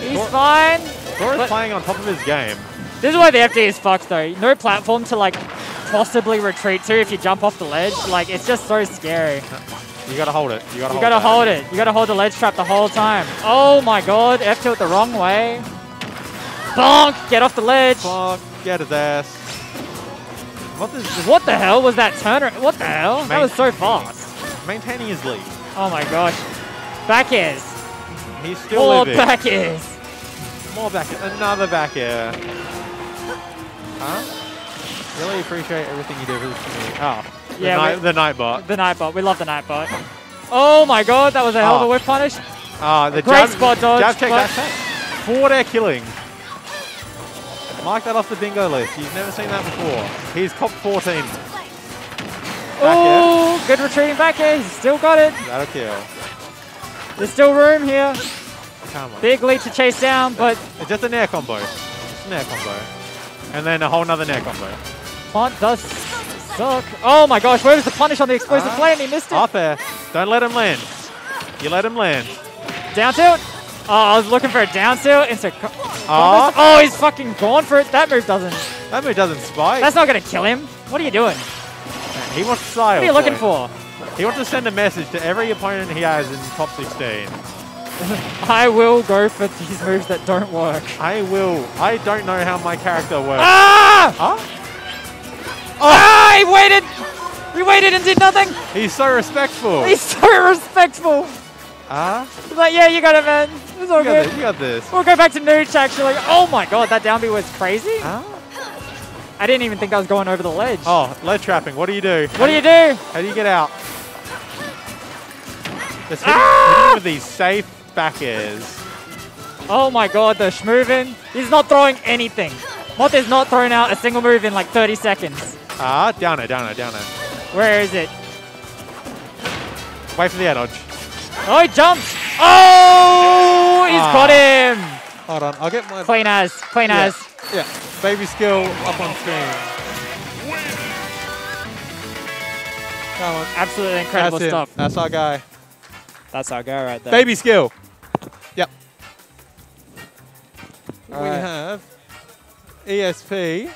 He's Score- fine. Sora's But- playing on top of his game. This is why the FD is fucked though. No platform to like possibly retreat to if you jump off the ledge. Like it's just so scary. You gotta hold it. You gotta You hold gotta hold it. You gotta hold the ledge trap the whole time. Oh my god, F tilt the wrong way. Bonk! Get off the ledge. Fuck, get his ass. What is What the hell was that turner? What the hell? That was so fast. maintaining his lead? Oh my gosh. Back airs. He's still More living. back airs. More back air. Another back air. Huh? Really appreciate everything you do for me. Oh, the, Yeah, night, the Nightbot. The Nightbot. We love the Nightbot. Oh my god, that was a hell of a Oh. whip punish. Ah, the Great jab, spot dodge, Jab check, but- that check. Forward air killing. Mark that off the bingo list. You've never seen that before. He's cop 14. Oh, good retreating back air. He's still got it. That'll kill. There's still room here. Come on. Big lead to chase down, but It's just a nair combo. Just a nair combo. And then a whole nother nair combo. Plant does suck. Oh my gosh, where was the punish on the explosive Ah. flame? He missed it. Up air. Don't let him land. You let him land. Down tilt. Oh, I was looking for a down tilt co- Ah. Oh, he's fucking gone for it. That move doesn't. That move doesn't spike. That's not gonna kill him. What are you doing? he wants style. What are you looking for? He wants to send a message to every opponent he has in top 16. I will go for these moves that don't work. I will. I don't know how my character works. Ah! Huh? Ah! He waited. He waited and did nothing. He's so respectful. He's so respectful. Ah, He's like, yeah, you got it, man. All you good. this. You got this. We'll go back to Nooch actually. Oh my god, that down B was crazy. Ah. I didn't even think I was going over the ledge. Oh, ledge trapping. What do you do? What do you do? How do you get out? Just hitting, Ah! hitting with these safe back airs. Oh my god, the Schmoovin. He's not throwing anything. Moth is not throwing out a single move in like 30 seconds. Ah, down it, down it, down it. Where is it? Wait for the air dodge. Oh, he jumped! Oh, he's Ah. got him! Hold on, I'll get my Clean as, clean Yeah. as. yeah baby skill up on screen. Come on, Absolutely incredible that's stuff. That's our guy. That's our guy right there. Baby skill. Yep. We Alright. have ESP,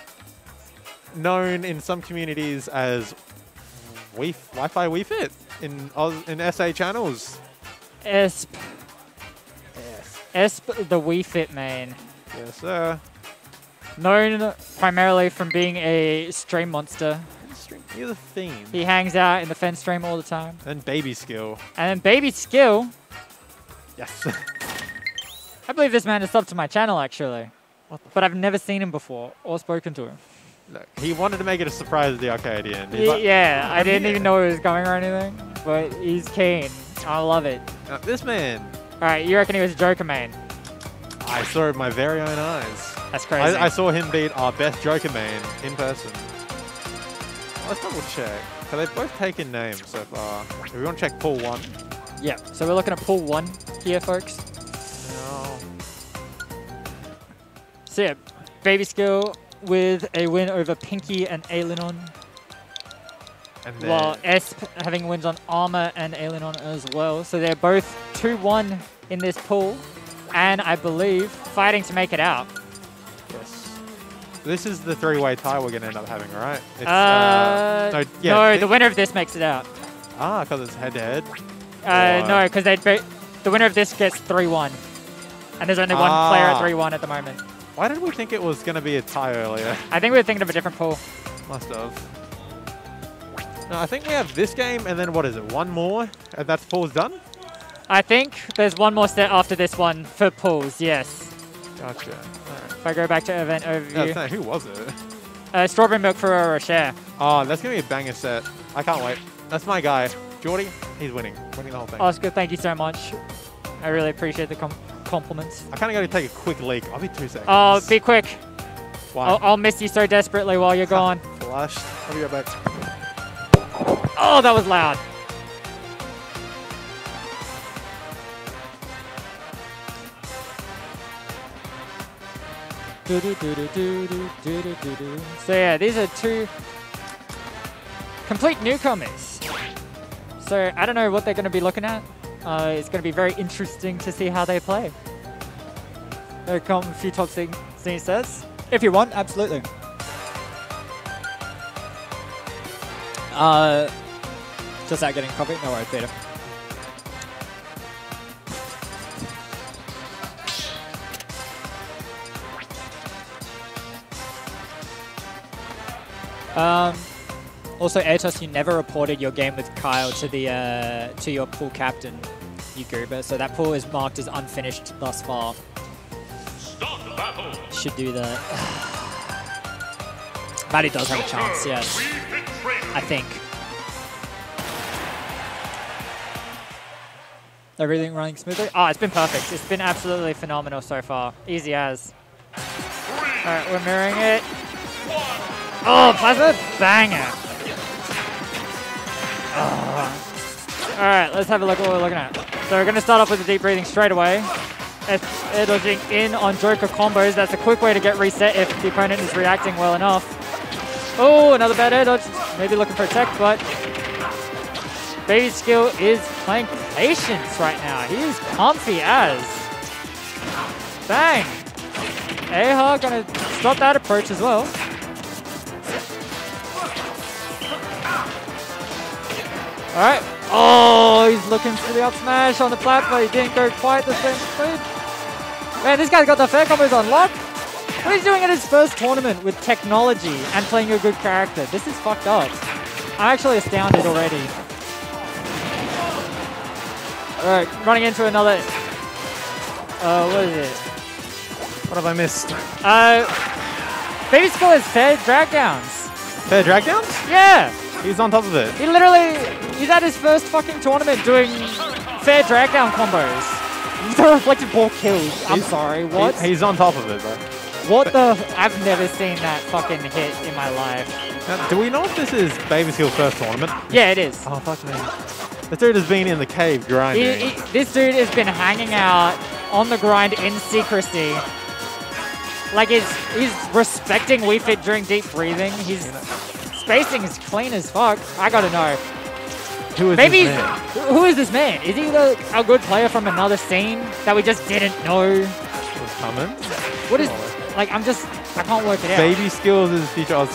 known in some communities as Wi- Wi-Fi Wii Fit in Oz, in SA channels. Esp. Yes. Esp, the Wii Fit main. Yes, sir. Known primarily from being a stream monster. You're the theme. He hangs out in the Fen stream all the time. And baby skill. And then Baby Skill, Yes. I believe this man is sub to my channel actually. But I've never seen him before or spoken to him. Look, he wanted to make it a surprise at the arcade end. Like, yeah, I didn't here." even know he was going or anything, but he's keen. I love it. Now, this man, All right, you reckon he was a Joker main? I saw it with my very own eyes. That's crazy. I, I saw him beat our best Joker main in person. Let's double check. So they've both taken names so far. If we want to check pool one. yeah, so we're looking at pool one here, folks. No. So yeah, Baby Skill with a win over Pinky and Alinon, while Esp having wins on Armor and Alinon as well. So they're both 2-1 in this pool, and I believe fighting to make it out. yes. This is the three-way tie we're going to end up having, right? It's, Uh, no, yeah, no, the winner of this makes it out. Ah, because it's head-to-head. Uh, Or- no, because they the winner of this gets 3-1. And there's only one player at Ah. 3-1 at the moment. Why did we think it was going to be a tie earlier? I think we were thinking of a different pool. Must have. No, I think we have this game, and then what is it? One more, and that's pool's done. I think there's one more set after this one for pools, yes. Gotcha. Alright. If I go back to event overview. was who was it? Uh, strawberry milk Ferrero Rocher. Oh, that's gonna be a banger set. I can't wait. That's my guy, Geordie. He's winning, winning the whole thing. Oscar, thank you so much. I really appreciate the com compliments. I kind of got to take a quick leak. I'll be two seconds. Oh, be quick. Why? I'll, I'll miss you so desperately while you're gone. Flushed. I'll be right back. Oh, that was loud. So yeah, these are two complete newcomers. So I don't know what they're going to be looking at. Uh, it's going to be very interesting to see how they play. There come a few top things says. If you want, absolutely. Uh, just out getting coffee. No worries, Peter. Um, also, Atos, you never reported your game with Kyle to the uh, to your pool captain, you goober. So that pool is marked as unfinished thus far. Should do that. Maddie does have a chance, yes. I think. Everything running smoothly? Oh, it's been perfect. It's been absolutely phenomenal so far. Easy as. Alright, we're mirroring it. Oh, plasma banger. Oh. Alright, let's have a look at what we're looking at. So we're going to start off with the deep breathing straight away. It's dodging in on Joker combos. That's a quick way to get reset if the opponent is reacting well enough. Oh, another bad air dodge. Maybe looking for tech, but Baby Skill is playing patience right now. He is comfy as. Bang! Aha gonna stop that approach as well. Alright. Oh, he's looking for the up smash on the plat, but he didn't go quite the same speed. Man, this guy's got the fair combos on lock. What is he doing in his first tournament with technology and playing a good character? This is fucked up. I'm actually astounded already. Alright, running into another. Uh, what is it? What have I missed? Uh, Baby Skill is fair drag downs. Fair drag downs? Yeah, He's on top of it. he literally, he's at his first fucking tournament doing fair drag down combos. The reflective ball kills. I'm He's- sorry, what? He- he's on top of it, bro. What the? I've never seen that fucking hit in my life. Now, do we know if this is Baby Skill's first tournament? Yeah, it is. Oh, fuck me. This dude has been in the cave grinding. He- he- this dude has been hanging out on the grind in secrecy. Like he's he's respecting Wii Fit during deep breathing. He's spacing is clean as fuck. I gotta know. Who is Maybe this man? who is this man? Is he the, a good player from another scene that we just didn't know? Coming? What is like? I'm just I can't work it out. Baby Skills is future Oz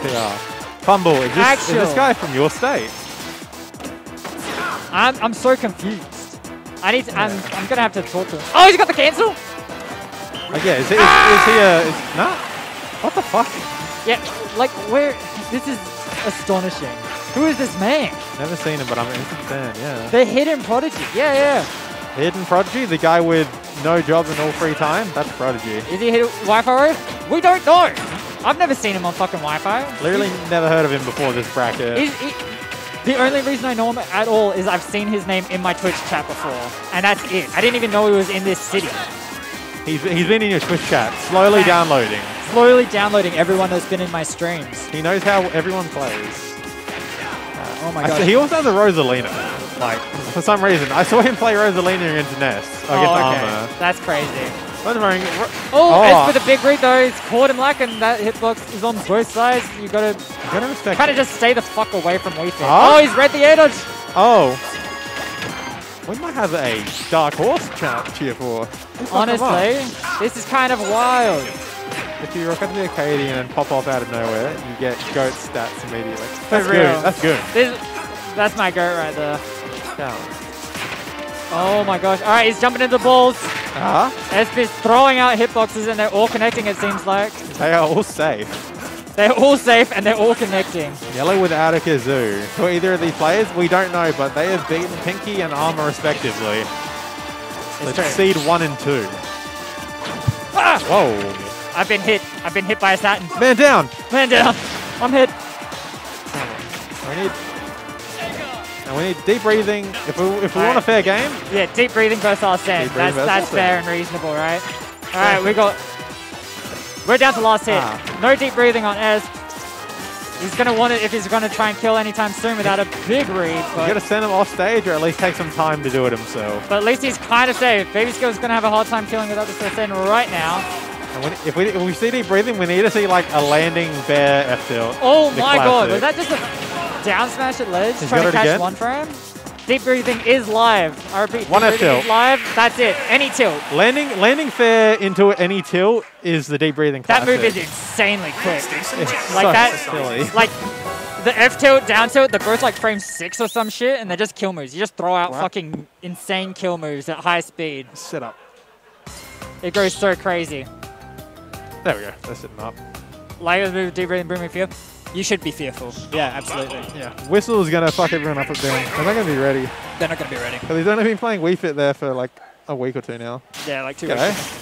PR. Fumble, is this, is this guy from your state? I'm I'm so confused. I need to, I'm I'm gonna have to talk to him. Oh, he's got the cancel. Like, yeah, is, he- is, is he a... Is, nah? What the fuck? Yeah, like where? This is astonishing. Who is this man? Never seen him, but I'm an instant fan, yeah. The hidden prodigy. Yeah, yeah. Hidden Prodigy, the guy with no jobs and all free time? That's Prodigy. Is he hit Wi-Fi? We don't know. I've never seen him on fucking Wi-Fi. Literally never heard of him before this bracket. He's, he, the only reason I know him at all is I've seen his name in my Twitch chat before, and that's it. I didn't even know he was in this city. He's, he's been in your Twitch chat, slowly downloading. Slowly downloading everyone that's been in my streams. He knows how everyone plays. Oh my god. he also has a Rosalina. Like, for some reason. I saw him play Rosalina against Ness. Oh, okay. Armor. That's crazy. Wondering, Oh, Oh. it's for the big read though. He's caught him like, and that hitbox is on both sides. You gotta you gotta respect kind of just stay the fuck away from Fit. Huh? Oh, he's read the air dodge. Oh. We might have a dark horse chat cheer for. Who's fucking him up? Honestly, this is kind of wild. If you rock up to the Arcadian and pop off out of nowhere, you get goat stats immediately. That's real. good. That's good. This, that's my goat right there. Down. Oh my gosh. All right, he's jumping into the balls. Ah, SP's throwing out hitboxes and they're all connecting, it seems like. they are all safe. They're all safe and they're all connecting. Yellow without a kazoo. Who are either of these players? We don't know, but they have beaten Pinky and Armor respectively. It's So true. seed one and two. Ah! Whoa. I've been hit. I've been hit by a Saturn. Man down. Man down. I'm hit. We need. And we need deep breathing. If we if we All want a fair game, Yeah, deep breathing versus. Deep breathing That's, that's fair and reasonable, right? All right, we got... We're down to last hit. Ah. No deep breathing on S. He's going to want it if he's going to try and kill anytime soon without a big read. you gotta send him off stage or at least take some time to do it himself. but at least he's kind of safe. Baby Skill's going to have a hard time killing without this Arsene right now. And when, if we if we see deep breathing, we need to see like a landing bear F tilt. Oh The my god, was that just a down smash at ledge? He's trying to catch again. one frame? Deep breathing is live. I repeat, One deep F breathing tilt. is live. That's it. Any tilt. Landing landing fair into any tilt is the deep breathing That move is insanely quick. It's like so that- silly. Like the F tilt, down tilt, they're both like frame six or some shit, and they're just kill moves. You just throw out What? fucking insane kill moves at high speed. Set up. It goes so crazy. There we go. That's it up. Like the move, deep breathing, bring me fear. You should be fearful. Yeah, absolutely. Yeah. Whistle is gonna fuck everyone up at down. They're not gonna be ready. They're not going to be ready. But he's only been playing Wii Fit there for like a week or two now. Yeah, like two Okay. weeks.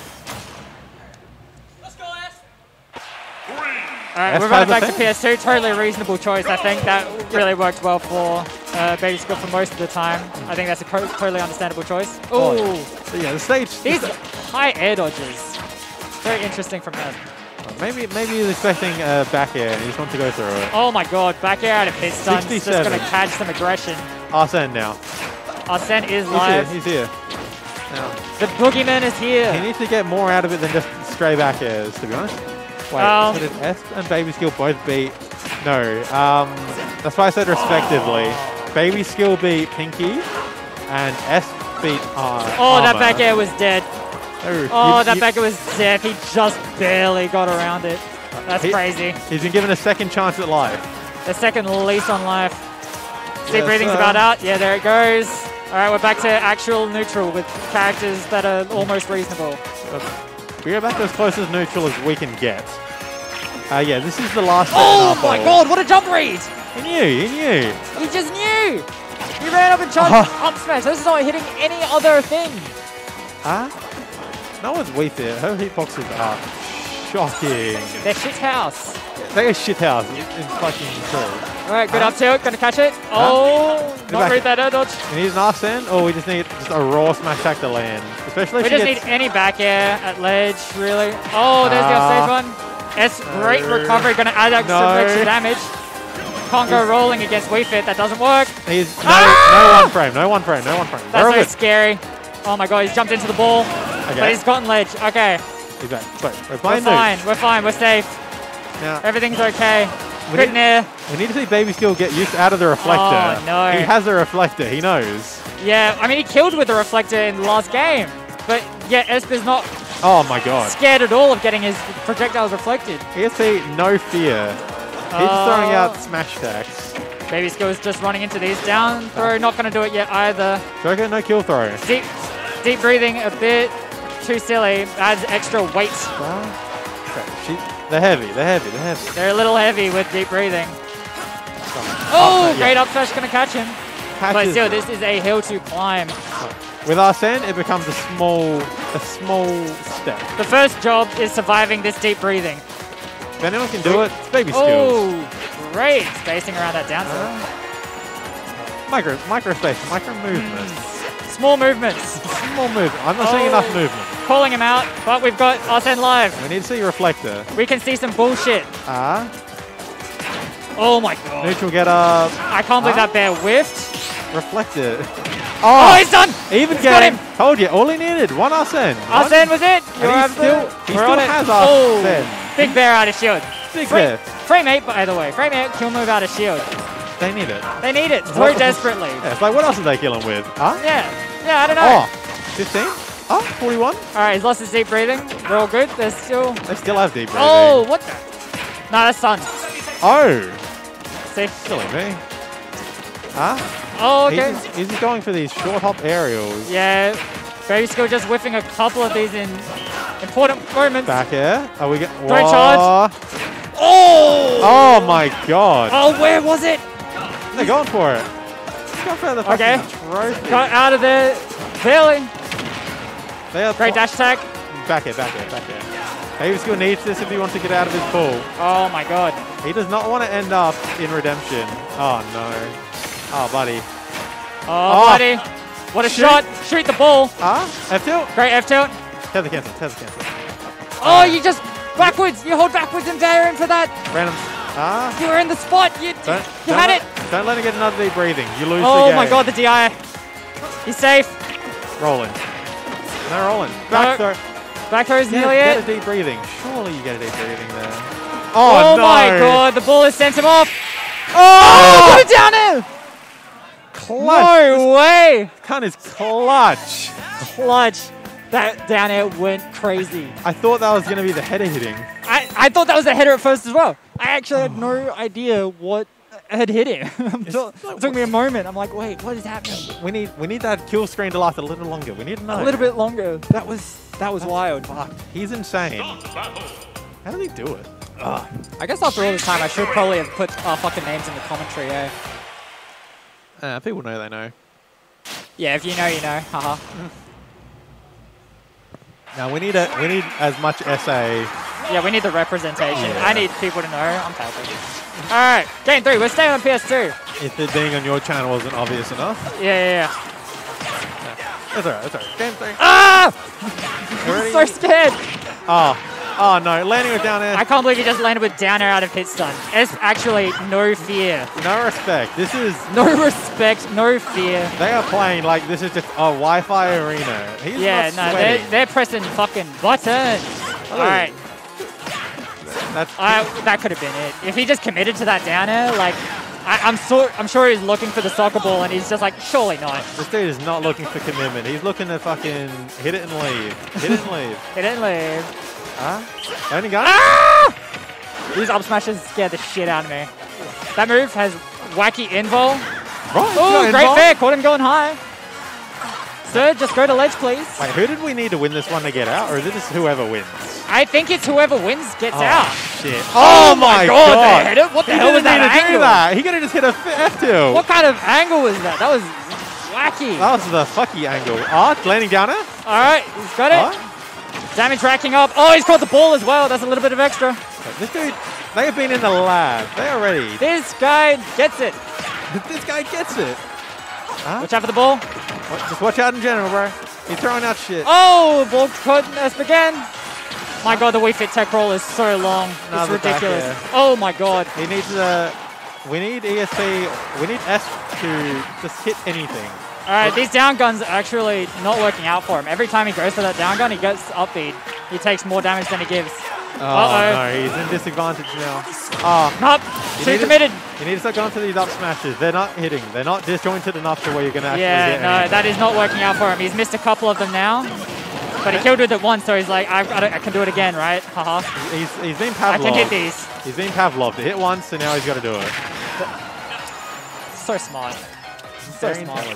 Alright, S we're running back to PS2. Totally reasonable choice. I think that really worked well for uh, Baby Skill for most of the time. I think that's a co- totally understandable choice. Oh, Oh, So yeah, the stage. these high air dodges. Very interesting from him. Maybe maybe he's expecting a back air and he just wants to go through it. Oh my god, back air out of hit stun. Just gonna catch some aggression. Arsene now. Arsene is He's live. here. He's here. Now, The boogeyman is here. he needs to get more out of it than just stray back airs, to be honest. Wait, Um, did S and Baby Skill both beat? No. Um, that's why I said respectively. Baby Skill beat Pinky, and S beat uh, Oh, that back air was dead. Oh, Oh, you- that you- was dead. He just barely got around it. That's He- crazy. He's been given a second chance at life. The second lease on life. Deep Yes, breathing's sir. about out. Yeah, there it goes. All right, we're back to actual neutral with characters that are almost reasonable. We go back to as close as neutral as we can get. Uh, yeah, this is the last. Oh my god, what a jump read! He knew, he knew. He just knew! He ran up and charged Uh-huh. up smash. This is not hitting any other thing. Huh? No one's Wii Fit. Her hitboxes are shocking. They're shit house. They are shithouse in, in fucking true. All right, good Huh? up tilt. Gonna catch it. Oh, not back. read that air dodge. We need an Arsene, or we just need just a raw smash attack to land. Especially We just need any back air at ledge, really. Oh, there's the Ah. offstage one. S, great recovery. Gonna add up some No. extra damage. can't go rolling against Wii Fit. That doesn't work. He's no, Ah! no one frame, no one frame, no one frame. That's so scary. Oh my god, he's jumped into the ball. But he's gotten ledge. Okay, he's back. Wait, we're we're fine. We're fine. We're safe. Now, Everything's okay. we Good need, near. we need to see Baby Skill get used out of the reflector. Oh, no. He has a reflector, he knows. Yeah, I mean, he killed with the reflector in the last game. But yeah, Esper's not Oh my god. scared at all of getting his projectiles reflected. ESP, no fear. He's just throwing out smash attacks. Baby Skill's just running into these. Down throw, not going to do it yet either. Joker, no kill throw. Deep, deep breathing, a bit too silly. Adds extra weight. Okay, she, they're heavy, they're heavy, they're heavy. They're a little heavy with deep breathing. Oh, yeah. great up smash going to catch him. But still, this is a hill to climb. With Arsene, it becomes a small, a small step. The first job is surviving this deep breathing. If anyone can do it, it's baby oh, skills. Oh, great spacing around that down tilt. Uh, micro, micro space, micro hmm. movement. Small movements. Small movement. I'm not seeing Oh. enough movement. Calling him out, but we've got Arsene live. We need to see reflector. We can see some bullshit. Ah, Oh my god. neutral get up, I can't believe Huh? that bear whiffed. reflector. Oh, Oh, he's done! even he's got him. Told you, all he needed, one Arsene. Arsene was it. You're he still- he still on it. has Oh, big bear out of shield. Big Frame, bear. frame 8, by the way. Frame 8, kill move out of shield. They need it. They need it so What- desperately. Yeah, it's like, what else are they killing with? Huh? Yeah, yeah, I don't know. Oh, 15? Oh, 41? All right, he's lost his deep breathing. We're all good. There's still. They still have deep breathing. Oh, what the? No, that's Sun. Oh, See? killing me. Huh? Oh, okay. He's, he's going for these short hop aerials. Yeah, Baby Skill just whiffing a couple of these in important moments. Back here. Are we get? Great charge. Oh! Oh my god. Oh, where was it? They're going for it. Go for the fucking Okay. Got out of there. Barely. They are Great dash attack. Back it, back it, back here. Baby Skill needs this if he wants to get out of his pool. Oh my god. He does not want to end up in redemption. Oh no. Oh buddy. Oh, Oh. buddy. What a Shoot. shot. Shoot the ball. Ah, F tilt. Great F tilt. Tether cancel, tether cancel. Oh, you just backwards. You hold backwards and bear in for that. Random. Ah. You were in the spot. You, Don't, you don't had let, it. Don't let him get another deep breathing. You lose the Oh my god, the DI. He's safe. Rolling. No rolling. Back No. throw. Back throw's Yeah, nearly get it. a deep breathing. Surely you get a deep breathing there. Oh, Oh, no. my god, the ball has sent him off. Oh! Put it down there. Clutch. No way. Cunt is clutch. Clutch. That down air went crazy. I thought that was going to be the header hitting. I, I thought that was the header at first as well. I actually had no idea what had hit him. Until- it took me a moment. I'm like, wait, what is happening? We need we need that kill screen to last a little longer. We need to know. A little bit longer. That was that was wild. Fucked. He's insane. How did he do it? I guess after all this time, I should probably have put our fucking names in the commentary, eh? Uh, people know they know. Yeah, if you know, you know. Haha. Now we need a we need as much SA. Yeah, we need the representation. Yeah. I need people to know. I'm helping. All right, game three. We're staying on PS2. If it being on your channel wasn't obvious enough. Yeah, yeah, yeah. That's alright. That's alright. Game three. Ah! Already- so scared. Oh, oh no! Landing with down there. I can't believe he just landed with down air out of hit stun. It's actually no fear. No respect. This is No respect, no fear. they are playing like this is just a Wi-Fi arena. He's Yeah, no, they're, they're pressing fucking buttons. All right, That's I, that could have been it. If he just committed to that down air, like, I, I'm so I'm sure he's looking for the soccer ball, and he's just like, surely not. this dude is not looking for commitment. He's looking to fucking hit it and leave. Hit it and leave. He didn't leave. Huh? Only gun? Ah! These up smashes scared the shit out of me. That move has wacky invul. Right. Oh, great fair. Caught him going high. Sir, just go to ledge, please. Wait, who did we need to win this one to get out, or is it just whoever wins? I think it's whoever wins gets Oh, out. shit. Oh my god, they hit it? What the He hell was that to do angle? that. He could have just hit a f- F2. What kind of angle was that? That was wacky. That was the fucky angle. Ah, landing down it. All right, he's got it. Damage racking up. Oh, he's caught the ball as well. That's a little bit of extra. This dude, they have been in the lab. They are ready. This guy gets it. This guy gets it. Huh? Watch out for the ball. What- Just watch out in general, bro. He's throwing out shit. Oh, the ball caught Esp again. My god, the Wii Fit tech roll is so long. Another it's back ridiculous. Oh my god. He needs to we need ESP. We need S to just hit anything. All right, these down guns are actually not working out for him. Every time he goes for that down gun, he gets upbeat. He takes more damage than he gives. Oh Uh-oh. no, he's in disadvantage now. Oh, Nope, You too need to- committed. you need to start going to these up smashes. They're not hitting. They're not disjointed enough to where you're gonna actually Yeah, no, anything. that is not working out for him. He's missed a couple of them now, but he killed with it once, so he's like, I, I, I can do it again, right? Haha. He's, he's been Pavlov. I can hit these. He's been Pavloved. Hit once, and now he's got to do it. So smart. So Very smart.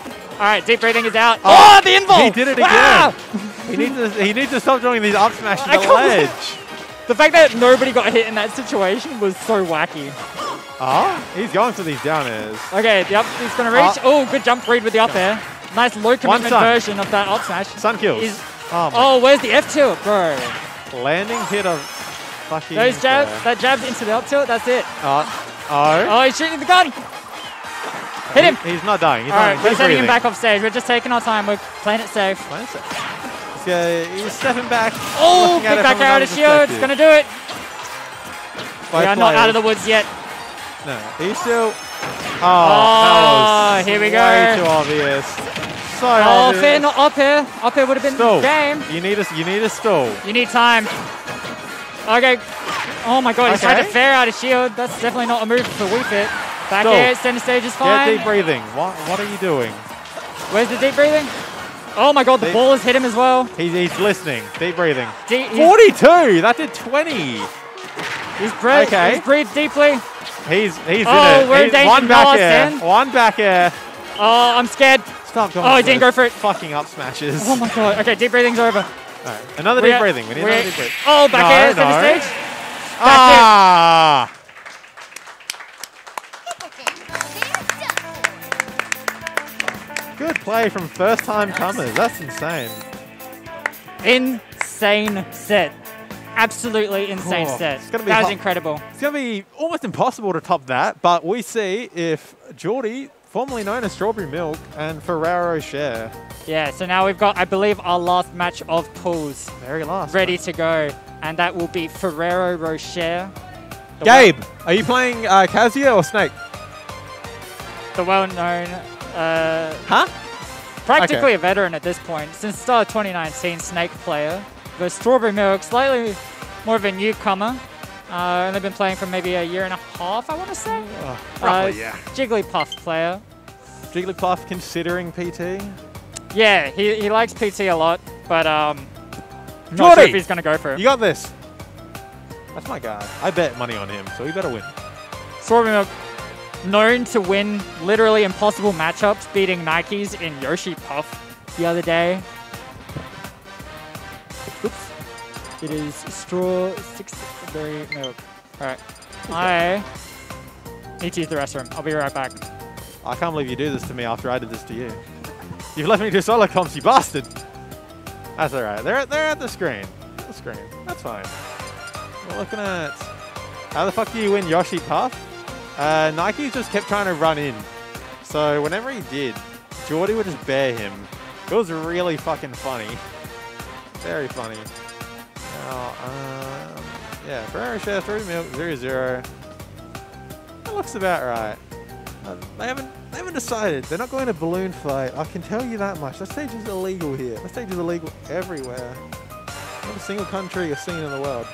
Intelligent. All right, deep breathing is out. Oh, Oh, the invul! He did it again. Wow! He needs to. He needs to stop doing these up smashes I to the ledge. The fact that nobody got hit in that situation was so wacky. Ah, he's going for these down airs. Okay, the up he's gonna reach. Uh, oh, good jump read with the up air. Nice low commitment version of that up smash. Sun kills. Is- oh, Oh, where's the F tilt, bro? landing hit of fucking. Those jabs, that jabs into the up tilt, that's it. uh, oh. Oh, he's shooting the gun. Hit him. He- he's not dying. He's All right, we're sending him back off stage. We're just taking our time. We're playing it safe. Fine, sir. He's, uh, he's stepping back. Oh, big it back arrow to shield. It's gonna do it. Both we are not out of the woods yet. No, he's still. Oh, Oh, here we way go. too obvious. So Oh, obvious. fair, not up here. Up here would have been Stall. game. You need a. You need a stall. You need time. Okay. Oh my god, he's tried to fair out of shield. That's definitely not a move for Wii Fit. Back Stall. air, center stage is fine. Get deep breathing. What? What are you doing? Where's the deep breathing? Oh my god, the Deep- ball has hit him as well. He's, he's listening. Deep breathing. De- 42. That did 20. he's, bre- Okay. he's breathed deeply. He's he's Oh, in we're it. in one back air. One back air. Oh, I'm scared. Stop going. Oh, he didn't go for it. Fucking up smashes. Oh my god. Okay, deep breathing's over. Alright, Another We're- deep breathing. We need another deep breathing. Oh, back No, air, center no. stage. Ah. Good play from first time comers. That's insane. Insane set. Absolutely insane Oh, set. it's gonna be that was incredible. It's going to be almost impossible to top that, but we see if Geordie, formerly known as Strawberry Milk, and Ferrero Rocher. Yeah, so now we've got, I believe, our last match of pools Very last. ready to go. And that will be Ferrero Rocher. Gabe, are you playing uh, Kazuya or Snake? the well-known, uh, Huh? practically a veteran at this point. Since the start of 2019, Snake player. The Strawberry Milk, slightly more of a newcomer. Uh, only been playing for maybe a year and a half, I want to say. roughly, Uh, yeah. Jigglypuff player. Jigglypuff considering PT? Yeah, he, he likes PT a lot, but um, not sure if he's going to go for it. You got this. That's my guy. I bet money on him, so he better win. Strawberry Milk, known to win literally impossible matchups, beating Nikes in Yoshi Puff the other day. Oops. It is Straw Sixberry Milk. Alright. I need to use the restroom. I'll be right back. I can't believe you do this to me after I did this to you. You've left me to solo comps, you bastard. That's alright. They're, they're at the screen. The screen. That's fine. We're looking at... How the fuck do you win Yoshi Puff? Uh, Nike just kept trying to run in. So whenever he did, Jordy would just bear him. It was really fucking funny. Very funny. Now, um, yeah, Ferrero Rocher 3 Milk 0 0. That looks about right. Uh, they haven't they haven't decided. They're not going to balloon fight. I can tell you that much. That stage is illegal here. That stage is illegal everywhere. Not a single country or scene in the world.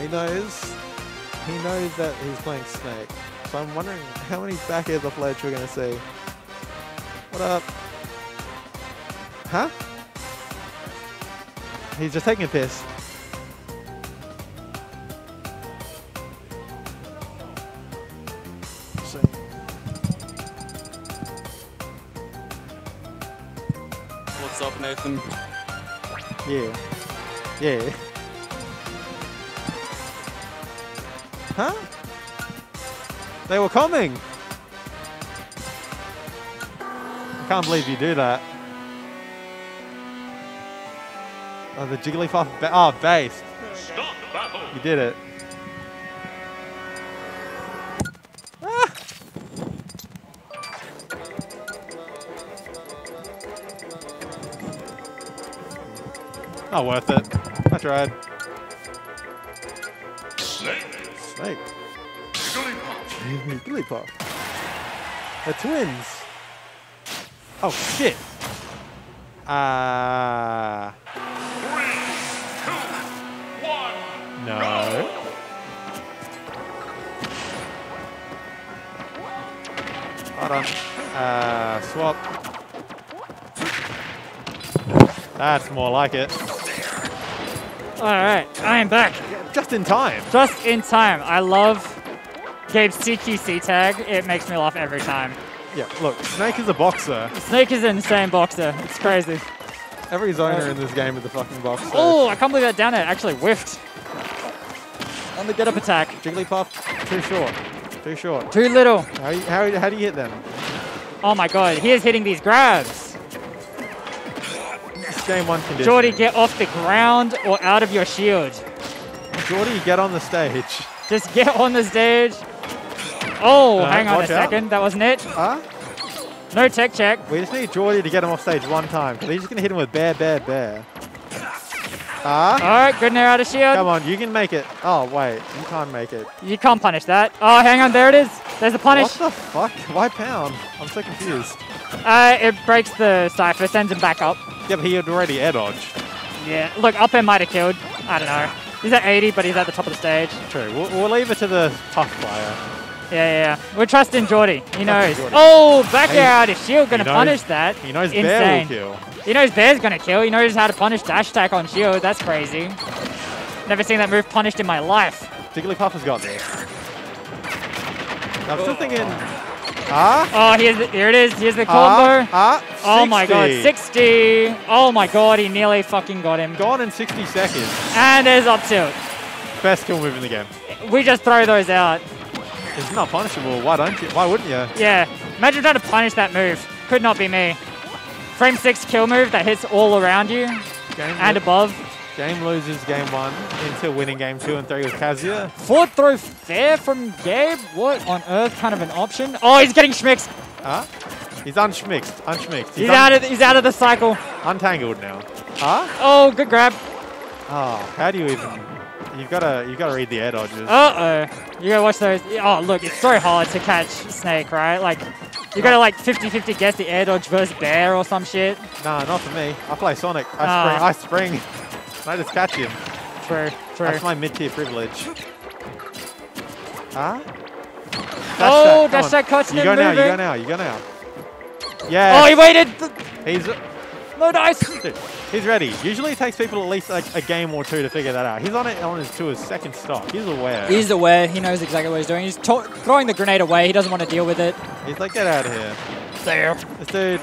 He knows. He knows that he's playing Snake. So I'm wondering how many back airs the ledge we're going to see. What up? Huh? He's just taking a piss. What's up, Nathan? yeah. Yeah. Huh? They were coming. I can't believe you do that. Oh, the Jigglypuff. Ba- oh, base. Stop battle. You did it. Not worth it. I tried. Snake. Snake. Jigglypuff. Jigglypuff. They're twins. Oh shit. Ah. no. Hold on. Uh, swap. That's more like it. All right, I am back. Just in time. Just in time. I love Gabe's CQC tag. It makes me laugh every time. Yeah, look, Snake is a boxer. Snake is an insane boxer. It's crazy. Every zoner in this game is a fucking boxer. Oh, I can't believe that down air actually whiffed. On the get up attack. Jigglypuff, too short. Too short. Too little. How, how, how do you hit them? Oh my god, he is hitting these grabs. Game one condition. Jordy, get off the ground or out of your shield. Jordy, get on the stage. Just get on the stage. Oh, Uh, hang on a watch out. second. That wasn't it. Huh? No tech check. We just need Jordy to get him off stage one time, because he's just going to hit him with bear, bear, bear. Ah? All right, good nair out of shield. Come on, you can make it. Oh, wait, you can't make it. You can't punish that. Oh, hang on. There it is. There's the punish. What the fuck? Why pound? I'm so confused. Uh, it breaks the Cypher, sends him back up. Yeah, but he had already air dodge. Yeah. Look, up air might have killed. I don't know. He's at 80, but he's at the top of the stage. True. We'll, we'll leave it to the tough player. Yeah, yeah, yeah. We're trusting Geordie. He knows. Geordie. Oh, back Hey, out of shield. Gonna punish that. He knows Insane. bear will kill. He knows Bear's gonna kill. He knows how to punish dash attack on shield. That's crazy. Never seen that move punished in my life. Jigglypuff has got this. I'm still thinking. Ah? Oh, here's the, here it is. Here's the Ah? combo. Ah? oh my god, 60. 60. Oh my god, he nearly fucking got him. Gone in 60 seconds. And there's up tilt. Best kill move in the game. We just throw those out. It's not punishable. Why don't you? Why wouldn't you? Yeah. Imagine trying to punish that move. Could not be me. Frame 6 kill move that hits all around you Game, and above. Game loses game one into winning game two and three with Kazuya. Forward throw fair from Gabe. What on earth kind of an option? Oh, he's getting schmixed. Huh? He's unschmixed. Unschmixed. He's out of he's out of the cycle. untangled now. Huh? Oh, good grab. Oh, how do you even? You've got to you got to read the air dodges. Uh oh. You gotta watch those. Oh, look, it's so hard to catch Snake, right? Like, you gotta like 50 50 guess the air dodge versus bear or some shit. Nah, not for me. I play Sonic. I Ah. spring. I spring. I just catch him. True, true. That's my mid-tier privilege. Huh? Oh, dash on. that catching You go now. You go now. You go now. Yeah. Oh, he waited. He's No dice. dude, he's ready. Usually it takes people at least like a game or two to figure that out. He's on it on his to his second stop. He's aware. He's aware. He knows exactly what he's doing. He's throwing the grenade away. He doesn't want to deal with it. He's like, get out of here. There. This dude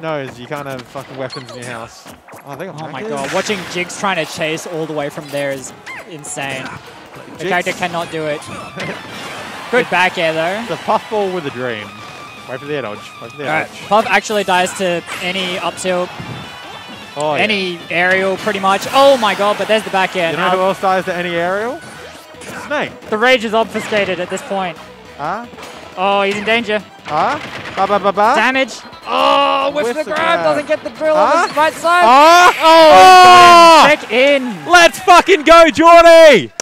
knows you can't have fucking weapons in your house. Oh, Oh my god. Watching Jigs trying to chase all the way from there is insane. The Jigs- character cannot do it. Good back air though. The puffball with a dream. Wait for the air dodge. Wait for the air Alright, dodge. Puff actually dies to any up tilt, Oh, yeah. any aerial pretty much. Oh my god, but there's the back air. You know who else dies to any aerial? Snake. The rage is obfuscated at this point. Huh? Oh, he's in danger. Huh? Ba ba ba ba. Damage. Oh, whiff Whiff the the grab. grab. Doesn't get the drill Huh? on his right side. Ah! Oh, Oh! check in. Let's fucking go, Jordy!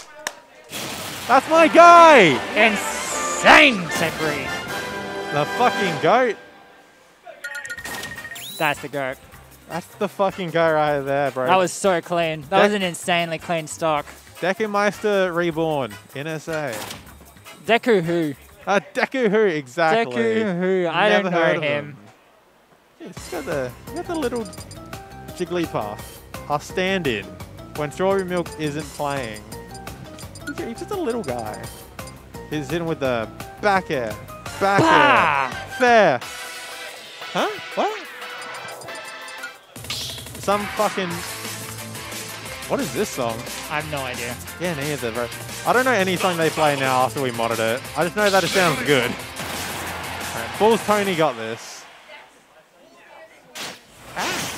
That's my guy! Insane Sepri. The fucking goat. That's the goat. That's the fucking guy right there, bro. That was so clean. That That- was an insanely clean stock. Deku Meister Reborn, NSA. Deku who? Uh, Deku who, exactly. Deku who? I Never don't heard know of him. Yeah, He's got the, he's got the little Jigglypuff. I'll stand in when Strawberry Milk isn't playing. He's, he's just a little guy. He's in with the back air. Back Bah! air. Fair. Huh? What? Some fucking. What is this song? I have no idea. Yeah, neither, bro. I don't know any song they play now after we modded it. I just know that it sounds good. Alright, Bulls Tony got this. Ah.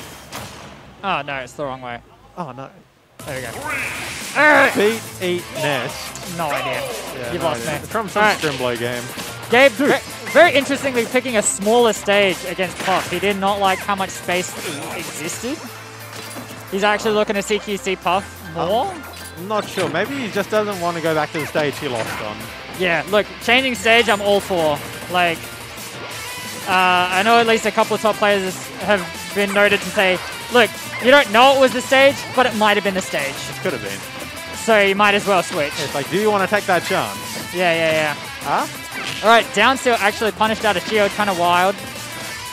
Oh no, it's the wrong way. Oh no. There we go. Beat, eat, nest. No idea. Yeah, You've no lost idea. me. It's from some. Scrimblay game. Gabe, ve- very interestingly, picking a smaller stage against Puff. He did not like how much space existed. He's actually looking to CQC Puff more. I'm not sure. Maybe he just doesn't want to go back to the stage he lost on. Yeah, look, changing stage, I'm all for. Like, uh, I know at least a couple of top players have been noted to say, look, you don't know it was the stage, but it might have been the stage. It Could have been. So you might as well switch. It's like, do you want to take that chance? Yeah, yeah, yeah. Huh? All right, down still actually punished out a shield, kind of wild.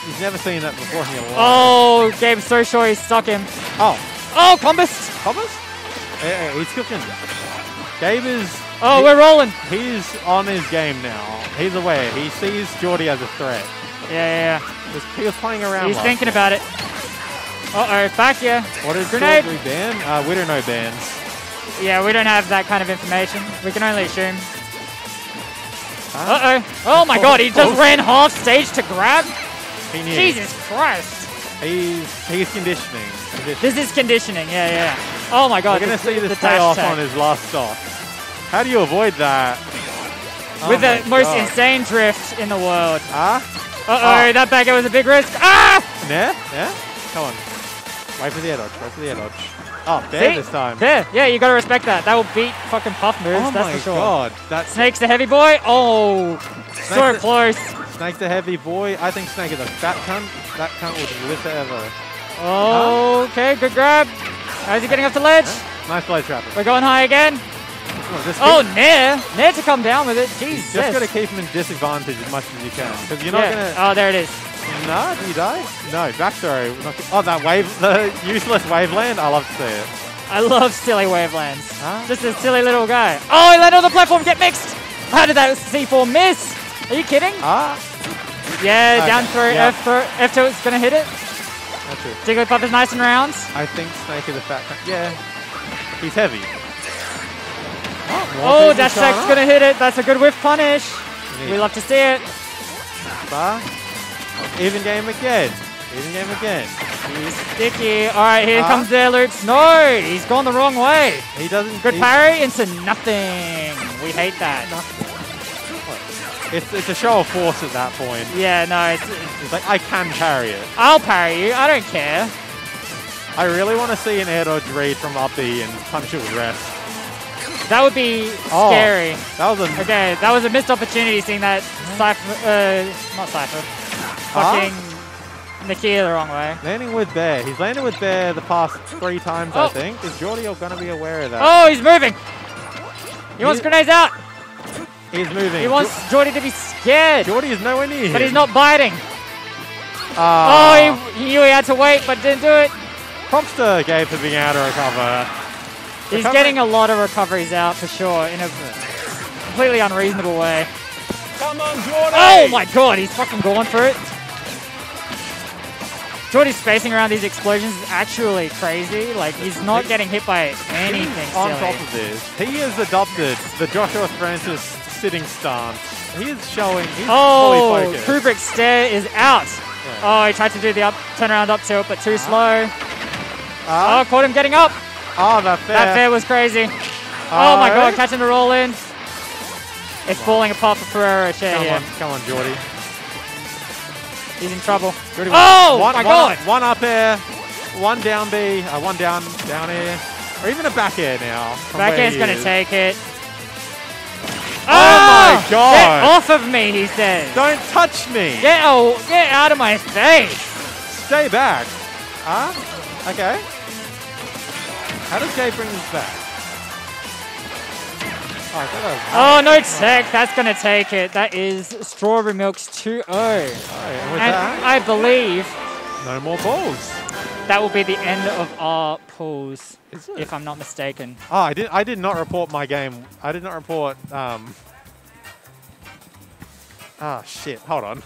He's never seen that before in your life. Oh, Gabe's so sure he stuck him. Oh, Oh, combust. Thomas? Yeah, he's cooking. Gabe is. Oh, he- we're rolling. He's on his game now. He's aware. He sees Geordie as a threat. Yeah, yeah, yeah. He was playing around. He's thinking time. about it. Uh-oh, back here. What is Grenade. Geordie ban? Uh, we don't know bans. Yeah, we don't have that kind of information. We can only assume. Uh-oh. Oh my god, he just Oh. ran half stage to grab? He. Jesus Christ. He's he's conditioning. Conditioning. This is conditioning, yeah, yeah. Oh my god. We're gonna the, see the this pay off on his last stock. How do you avoid that? Oh With the most God. insane drift in the world. Ah? Uh-oh, Oh. that back air was a big risk. Ah! Yeah? Yeah? Come on. Wait for the air dodge. Wait for the air dodge. Oh, there See? this time. There, yeah, you gotta respect that. That will beat fucking puff moves, Oh that's my for sure. god. That's Snake's the heavy boy. Oh, so Snake's the- close. Snake's a heavy boy. I think Snake is a fat cunt. That cunt will live forever. Oh, okay, good grab. How's he getting up the ledge? Nice play trapping. We're going high again. Oh, Oh, Nair. Nair to come down with it. Jesus. just gotta keep him in disadvantage as much as you can. Because you're not yeah. gonna. Oh, there it is. No, did he die? No, back throw. Oh, that wave, the useless waveland. I love to see it. I love silly wavelands. Huh? Just a silly little guy. Oh, he landed on the platform. Get mixed. How did that C4 miss? Are you kidding? Ah, Yeah, Okay, down throw, yeah. F throw, F two is gonna hit it. that's it. Jigglypuff is nice and round. I think Snake is a fat. Yeah, he's heavy. Oh, dash attack's gonna hit it. That's a good whiff punish. Neat. We love to see it. Bar. Even game again. Even game again. He's sticky. All right, here Ah. comes their loops. No, he's gone the wrong way. He doesn't. Good parry into nothing. We hate that. It's, it's a show of force at that point. Yeah, no, it's, It's like, I can parry it. I'll parry you. I don't care. I really want to see an air dodge read from up B and punch it with rest. That would be Oh. scary. That was a. Okay, that was a missed opportunity seeing that Cypher, uh, not Cypher, fucking Nikita the wrong way. Landing with Bair. He's landed with Bair the past three times, I Oh. think. Is Geordie going to be aware of that? Oh, he's moving. He wants He- grenades out. He's moving. He wants Jordy to be scared, Jordy is nowhere near but he's not biting. Ah. Oh, he, he knew he had to wait, but didn't do it. Props to Gabe for being able to recover. He's Recover- getting a lot of recoveries out for sure in a completely unreasonable way. Come on, Jordan! Oh my god, he's fucking going for it. Jordy's spacing around these explosions is actually crazy. Like, he's not getting hit by anything on silly. top of this, he has adopted the Joshua Francis sitting stance. He is showing. He's Oh, fully focused. Kubrick's stare is out. Yeah. Oh, he tried to do the up turnaround up tilt, but too slow. Ah, Oh, caught him getting up. oh, that fair. That fair was crazy. Oh my god, catching the roll in. It's falling apart for Ferrero Rocher Come here. on, come on, Geordie. He's in trouble. Geordie Oh one, my one god. Up, one up air, one down B, uh, one down down air, or even a back air now. Back air's gonna is. take it. Oh Ah! my God. Get off of me, he says. Don't touch me. Get oh, get out of my face. Stay back. Huh? Okay. How does Gabe bring this back? Oh, I thought that was Oh no tech, that's gonna take it. That is Strawberry Milk's 2-0. Oh, and And that, I believe no more balls. that will be the end of our pools? If I'm not mistaken. Oh, I did. I did not report my game. I did not report. Um. Ah, shit. Hold on.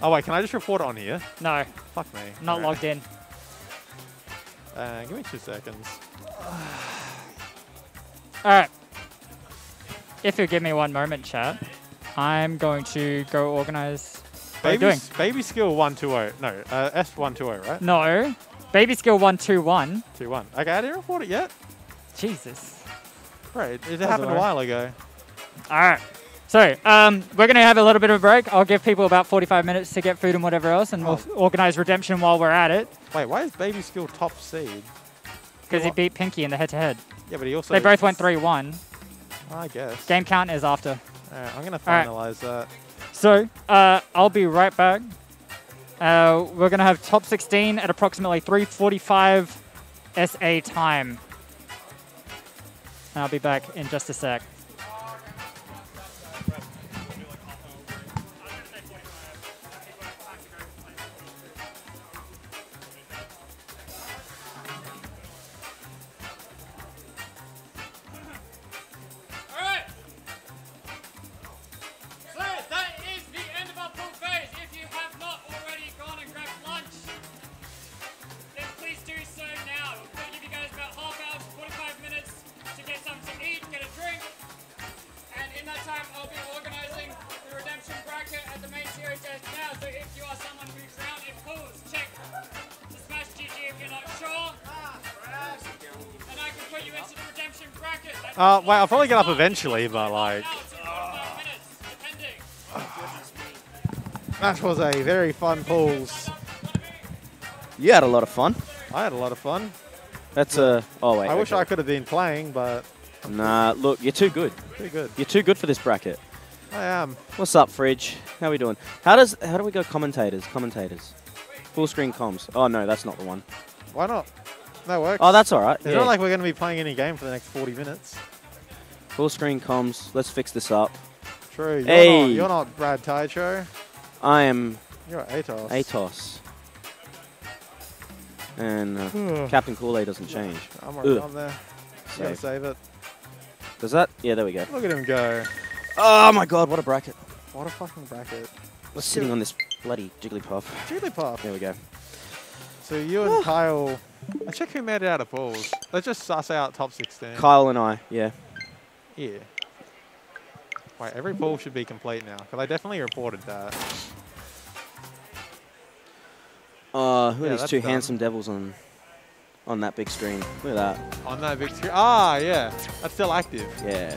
Oh wait, can I just report it on here? No, Fuck me. not Alright. logged in. Uh, give me two seconds. Alright. If you give me one moment, chat, I'm going to go organize. What are you Baby, doing? baby skill one two zero. No, uh, S one two zero. Right? No. Baby skill 121. Two one. Okay, I didn't report it yet. Jesus. Right, it, it That's happened a while ago. Alright. So, um, we're going to have a little bit of a break. I'll give people about 45 minutes to get food and whatever else, and we'll Oh. organize redemption while we're at it. Wait, why is baby skill top seed? Because he What? beat Pinky in the head to head. Yeah, but he also. They both went 3 1. I guess. Game count is after. Alright, I'm gonna Alright. finalize that. So, uh, I'll be right back. Uh, we're going to have top 16 at approximately 3.45 SA time. I'll be back in just a sec. Wait, I'll probably get up eventually, but like, that was a very fun pools. You had a lot of fun. I had a lot of fun. That's a. Oh wait. I wish. I could have been playing, but Nah, look, you're too good. Too good. You're too good for this bracket. I am. What's up, Fridge? How are we doing? How does how do we go commentators? Commentators. Full screen comms. Oh no, that's not the one. why not? That works. Oh, that's all right. It's Yeah. not like we're going to be playing any game for the next 40 minutes. Full screen comms. Let's fix this up. True. You're, Hey. not, you're not Brad Taicho. I am You're Atos. Atos. And uh, Captain Kool-Aid doesn't change. I'm Ugh. on there. Save. save it. Does that? Yeah, there we go. Look at him go. Oh my god, what a bracket. What a fucking bracket. We're sitting on this bloody Jigglypuff. Jigglypuff. There we go. So you and Kyle. I check who made it out of balls. Let's just suss out top 16. Kyle and I, yeah. Yeah. Wait, every pool should be complete now, because I definitely reported that. Uh, who Yeah, are these two done. handsome devils on on that big screen? Look at that. On that big screen. Ah, yeah. That's still active. Yeah.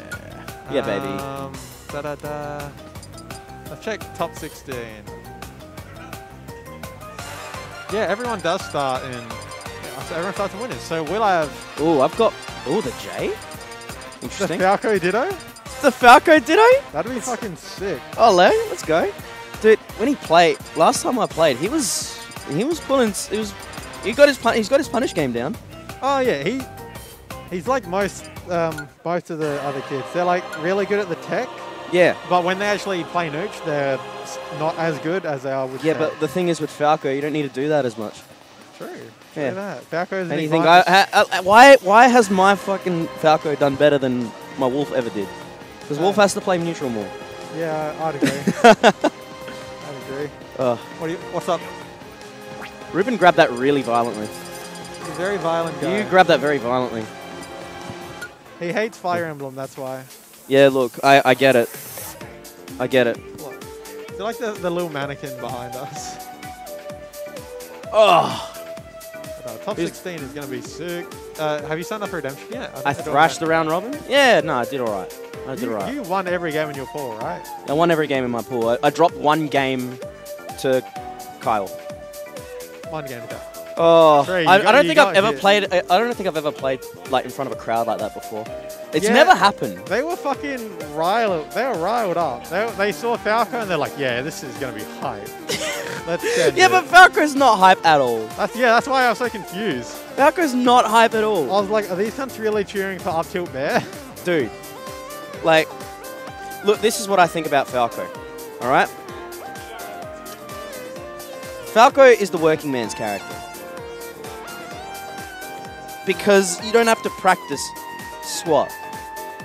Yeah, baby. Um, da da da. Let's check top 16. Yeah, everyone does start in. Yeah, so everyone starts in winners. So we'll have Oh, I've got. Oh, the J? The Interesting. Falco Ditto. The Falco Ditto? That'd be fucking sick. Oh, let's go. Dude, when he played, last time I played, he was. He was pulling. It was. he got his, he's got his punish game down. Oh yeah, he he's like most um, most of the other kids. They're like really good at the tech, Yeah. but when they actually play Nooch, they're not as good as they are with Yeah, tech. but the thing is with Falco, you don't need to do that as much. True. Yeah. Look at that. Falco's Anything? I, advantage. ha, uh, why? Why has my fucking Falco done better than my Wolf ever did? Because Wolf has to play neutral more. Yeah, I'd agree. I'd agree. Uh, What you, what's up? Ruben grabbed that really violently. He's a very violent guy. You grabbed that very violently. he hates Fire Emblem, that's why. Yeah, look, I, I get it. I get it. Look. Do you like the, the little mannequin behind us? Oh, Uh, top He's- 16 is going to be sick. Uh, have you signed up for Redemption yet? I thrashed the round robin. Yeah, no, I did all right. I did You, all right. you won every game in your pool, right? I won every game in my pool. I, I dropped one game to Kyle. One game ago. Oh, Trey, I, got- I don't think I've ever played. I, I don't think I've ever played like in front of a crowd like that before. It's Yeah. never happened. They were fucking riled. They were riled up. They, they saw Falco and they're like, yeah, this is going to be hype. Let's Yeah, it. but Falco's not hype at all. That's, yeah, that's why I was so confused. Falco's not hype at all. I was like, are these cunts really cheering for Up Tilt Bair? dude. Like, look, this is what I think about Falco. All right. Falco is the working man's character because you don't have to practice SWAT.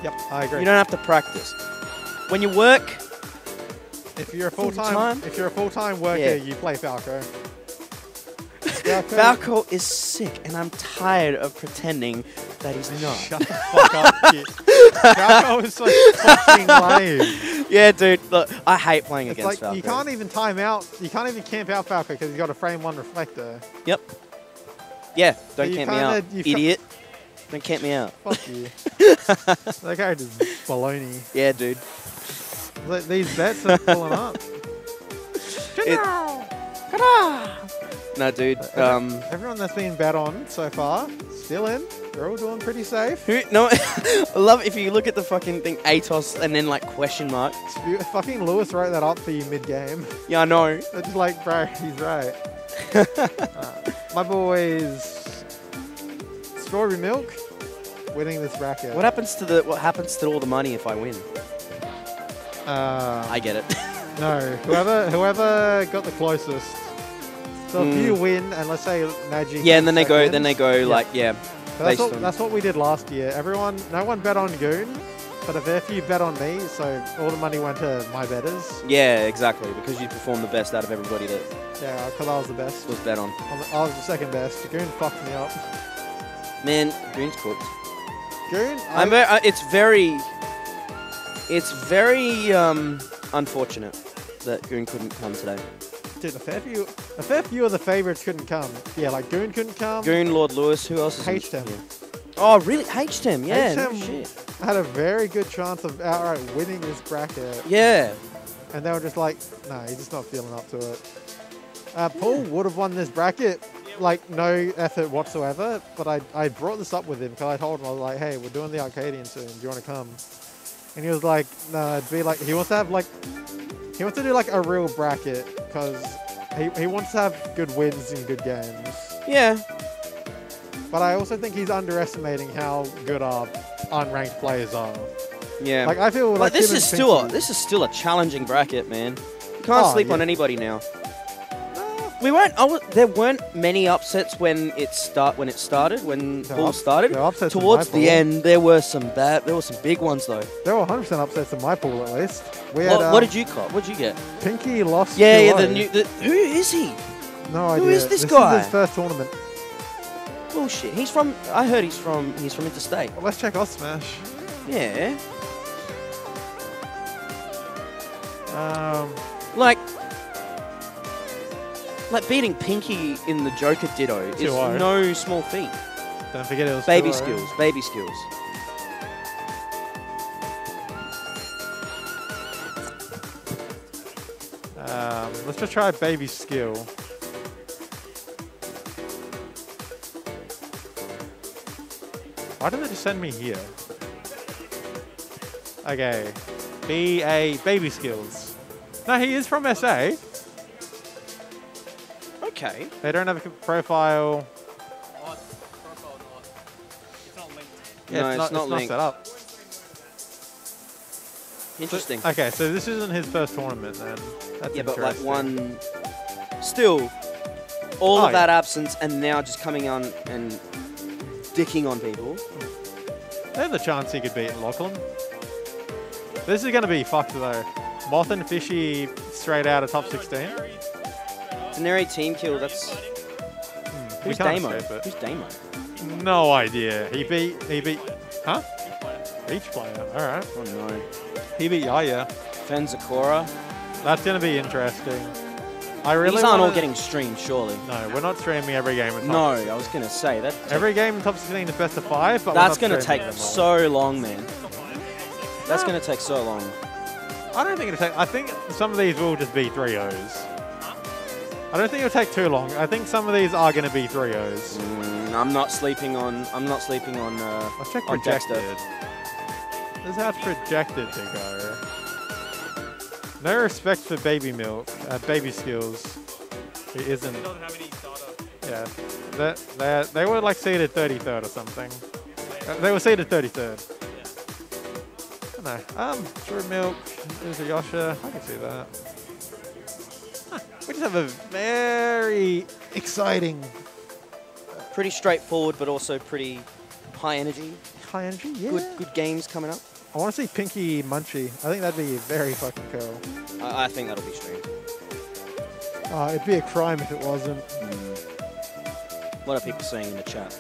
yep, I agree. You don't have to practice. When you work, if you're a full time? if you're a full time worker, Yeah. you play Falco. Falco, Falco is sick, and I'm tired of pretending that he's not. Shut the fuck up, kid. Falco is so fucking lame. yeah, dude. Look, I hate playing It's against like Falco. you can't even time out. You can't even camp out Falco because he's got a frame one reflector. Yep. Yeah, don't camp me out, idiot. Don't camp me out. Fuck you. that character's baloney. Yeah, dude. Like, These bets are pulling up. It- No, dude. Um, Everyone that's been bet on so far, still in. They're all doing pretty safe. who? No, I love if you look at the fucking thing, Atos, and then like question mark. Fucking Lewis wrote that up for you mid-game. Yeah, I know. It's just like, bro, he's right. Uh, my boys, Strawberry Milk, winning this bracket. What happens to the? What happens to all the money if I win? Uh, I get it. no, whoever whoever got the closest. So if Mm. you win, and let's say Magic. yeah, and then they go. wins, Then they go yeah. like yeah. That's what, that's what we did last year. Everyone, no one bet on Goon, but if, if you bet on me, so all the money went to my betters. Yeah, exactly. Because you performed the best out of everybody that Yeah, because I was the best. was bet on. I'm I was the second best. Goon fucked me up. Man, Green's cooked. Goon, I'm I- very, uh, it's very, it's very um, unfortunate that Goon couldn't come today. Dude, a fair few, a fair few of the favorites couldn't come. Yeah, like Goon couldn't come. Goon, Lord Lewis, who else H-Tem. Oh, really? H-Tem, yeah. H-Tem shit. had a very good chance of outright winning this bracket. Yeah. And they were just like, nah, he's just not feeling up to it. Uh, Paul would have won this bracket, like no effort whatsoever. But I, I brought this up with him because I told him I was like, hey, we're doing the Arcadian soon. Do you want to come? And he was like, nah, it'd be like he wants to have like he wants to do like a real bracket because he, he wants to have good wins and good games. Yeah. But I also think he's underestimating how good our unranked players are. Yeah. Like I feel like, Like, this is still a, this is still a challenging bracket, man. You can't Oh, sleep yeah. on anybody now. We weren't. I was, there weren't many upsets when it start when it started when Paul started. upsets Towards the pool. end, there were some bad. There were some big ones though. There were 100% upsets in my pool at least. We What, had, what um, did you cop? What did you get? Pinky lost. Yeah, yeah. The new. The, who is he? No Who idea. is this this guy? is his first tournament. Bullshit. He's from. I heard he's from. He's from interstate. Well, let's check off Smash. Yeah. Um, Like. Like beating Pinky in the Joker Ditto is 2-0. no small feat. don't forget it was Baby skills. Baby skills. Um, let's just try baby skill. Why did they just send me here? Okay. B A baby skills. No, he is from SA. Okay. They don't have a profile. Yeah, No, it's, it's not, not it's not linked. set up. Interesting. Okay, so this isn't his first tournament then. That's yeah, but like one. Still, all Oh, of that absence and now just coming on and dicking on people. There's a chance he could beat Lachlan. This is going to be fucked though. Moth and Fishy straight out of top 16. It's an Teneri team kill. That's Hmm, who's Damo? Who's Damo? No idea. He beat. He beat. Huh? Beach player. All right. Oh no. He beat Yaya. Fenzakora. That's going to be interesting. I really These aren't all getting streamed, surely. No, we're not streaming every game. In No, I was gonna say that. Every game in top 16 is best of five, but That's gonna take so long, man. That's gonna take so long. I don't think it'll take. I think some of these will just be three O's. I don't think it'll take too long. I think some of these are going to be three O's. Mm, I'm not sleeping on. I'm not sleeping on. Uh, Let's check on projected. Dexter. This is how projected to go. No respect for baby milk, uh, baby skills. It isn't. Yeah, they, they, they were like seeded 33rd or something. Uh, they were seeded 33rd. I don't know. Um, True Milk, there's a Yasha. I can see that. Huh, We just have a very exciting Pretty straightforward, but also pretty high energy. high energy. Yeah. Good, good games coming up. I want to see Pinky Munchie. I think that'd be very fucking cool. I, I think that'll be streamed. Uh, it'd be a crime if it wasn't. A lot of people saying in the chat.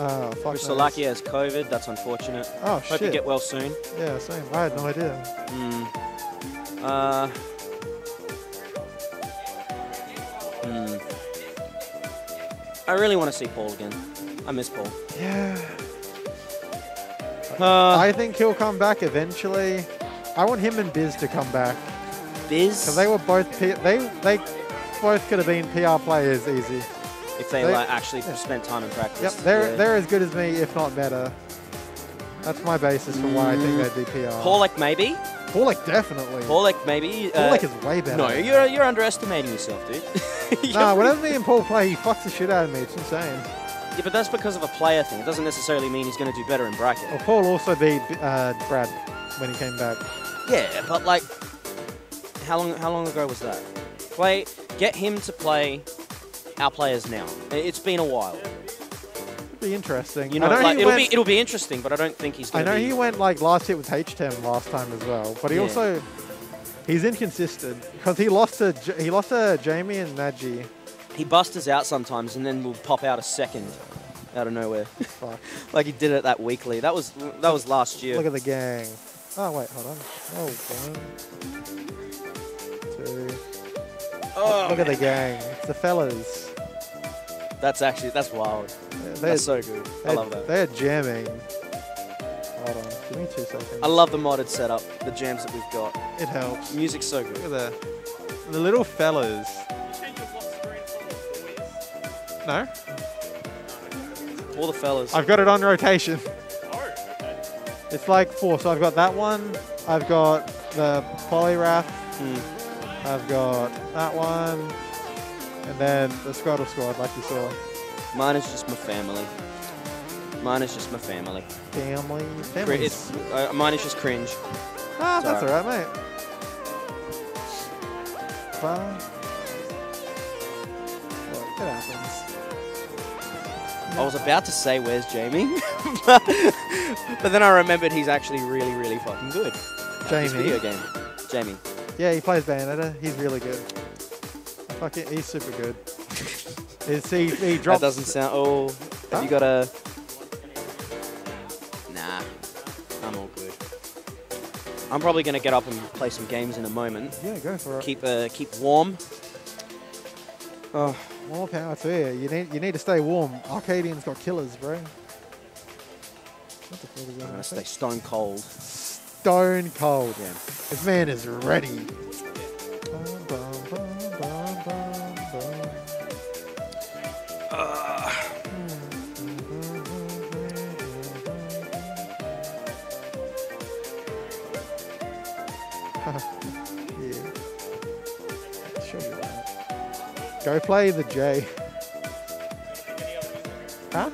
Uh, fuck knows. Has COVID. That's unfortunate. Oh, Hope you get well soon. Yeah, same. I had no idea. Hmm. Uh. Hmm. I really want to see Paul again. I miss Paul. Yeah. Uh, I think he'll come back eventually. I want him and Biz to come back. Biz? Because they were both. P- they they both could have been PR players easy. If they, They- like actually yeah. spent time in practice. Yep, they're Yeah. they're as good as me, if not better. That's my basis for why I think they'd be PR. Paulik maybe. Paulik definitely. Paulik maybe. uh, Paulik is way better. No, you're you're underestimating yourself, dude. Nah, whenever me and Paul play, he fucks the shit out of me. It's insane. Yeah, but that's because of a player thing. It doesn't necessarily mean he's going to do better in bracket. Well, Paul also beat uh, Brad when he came back. Yeah, but like, how long how long ago was that? Play, get him to play our players now. It's been a while. It'd be interesting. You know, I like, it'll went, be it'll be interesting, but I don't think he's I going to know be. he went like last hit with H10 last time as well, but he Yeah. also he's inconsistent because he lost to he lost to Jamie and Naji. He busts us out sometimes, and then we'll pop out a second out of nowhere, like he did it that weekly. That was that was last year. Look at the gang. Oh wait, hold on. Oh, one, two. Oh, Look at the gang. It's the fellas. That's actually that's wild. They're, That's so good. I love that. They're jamming. Hold on. Give me two seconds. I love the modded setup, the jams that we've got. It helps. Music's so good. Look at the the little fellas. No, All the fellas. I've got it on rotation. It's like four. So I've got that one. I've got the Polyrath. Hmm. I've got that one. And then the Squaddle Squad, like you saw. Mine is just my family. Mine is just my family. Family. Family. It's, uh, mine is just cringe. ah, it's that's alright. mate. Fine. I was about to say, "Where's Jamie?" but, but then I remembered he's actually really, really fucking good. at This Jamie. video game. Jamie. Yeah, he plays Bayonetta. He's really good. Fucking, he's super good. Is he, he drops. That doesn't sound. Oh, Huh? have you got a? Nah, I'm all good. I'm probably gonna get up and play some games in a moment. Yeah, go for it. Keep uh, keep warm. Oh, More power to you. You need you need to stay warm. Arcadian's got killers, bro. What the fuck is I'm gonna stay stone cold. Stone cold. Yeah. This man is ready. Go play the J. Huh?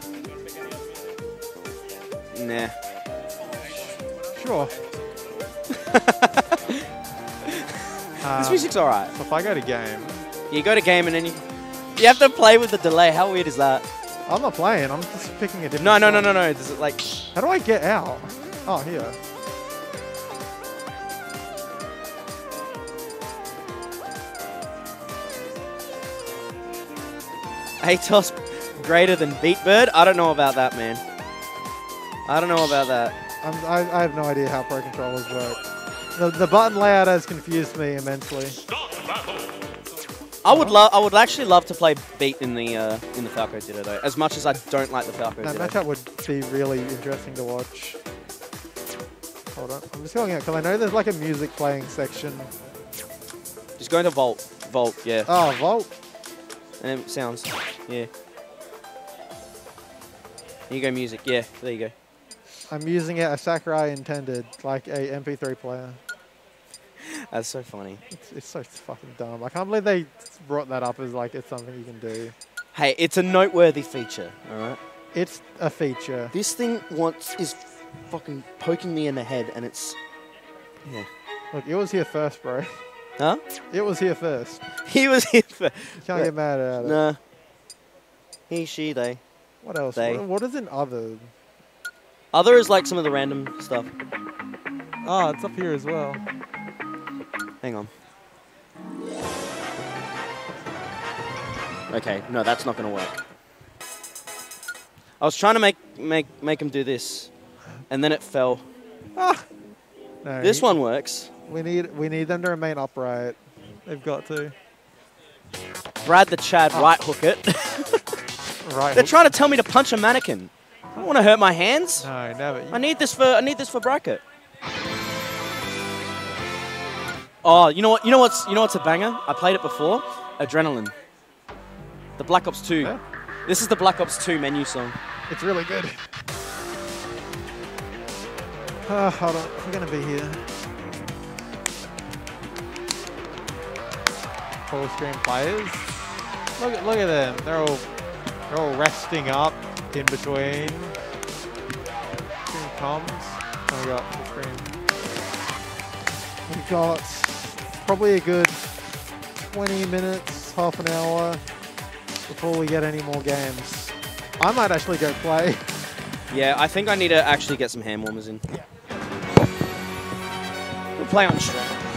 Nah. Sure. this Um, music's alright. so if I go to game, You go to game and then you you have to play with the delay. How weird is that? I'm not playing. I'm just picking a different. No, no, no, song. no, no. Does it like? How do I get out? Oh, here. Atos greater than Beatbird? I don't know about that, man. I don't know about that. I'm, I, I have no idea how pro controllers work. The, the button layout has confused me immensely. I would love. I would actually love to play Beat in the uh, in the Falco Ditto though. As much as I don't like the Falco That Ditto. matchup would be really interesting to watch. Hold on. I'm just going out because I know there's like a music playing section. Just go into Vault. Vault. Yeah. Oh, Vault. And it sounds. Yeah. Here you go, music. Yeah. There you go. I'm using it as Sakurai intended, like a MP3 player. That's so funny. It's, it's so fucking dumb. I can't believe they brought that up as like it's something you can do. Hey, it's a noteworthy feature. All right. It's a feature. This thing wants is fucking poking me in the head, and it's. Yeah. Look, it was here first, bro. Huh? It was here first. He was here first. You can't get mad at it. Nah. He, she, they. What else? They. What, what is in other? Other is like some of the random stuff. Oh, it's up here as well. Hang on. Okay, no, that's not going to work. I was trying to make make make him do this, and then it fell. Ah. No, This one works. We need we need them to remain upright. They've got to. Brad the Chad right hook it. Right. They're trying to tell me to punch a mannequin. I don't want to hurt my hands. No, never. I need this for I need this for bracket. Oh, you know what? You know what's you know what's a banger? I played it before. Adrenaline. The Black Ops 2. Yeah. This is the Black Ops 2 menu song. It's really good. Uh, hold on, we're gonna be here. Full screen players. Look at look at them. They're all they're all resting up in between. Screen comms. Oh, we got full screen. We've got probably a good 20 minutes, half an hour before we get any more games. I might actually go play. Yeah, I think I need to actually get some hand warmers in. We'll play on stream.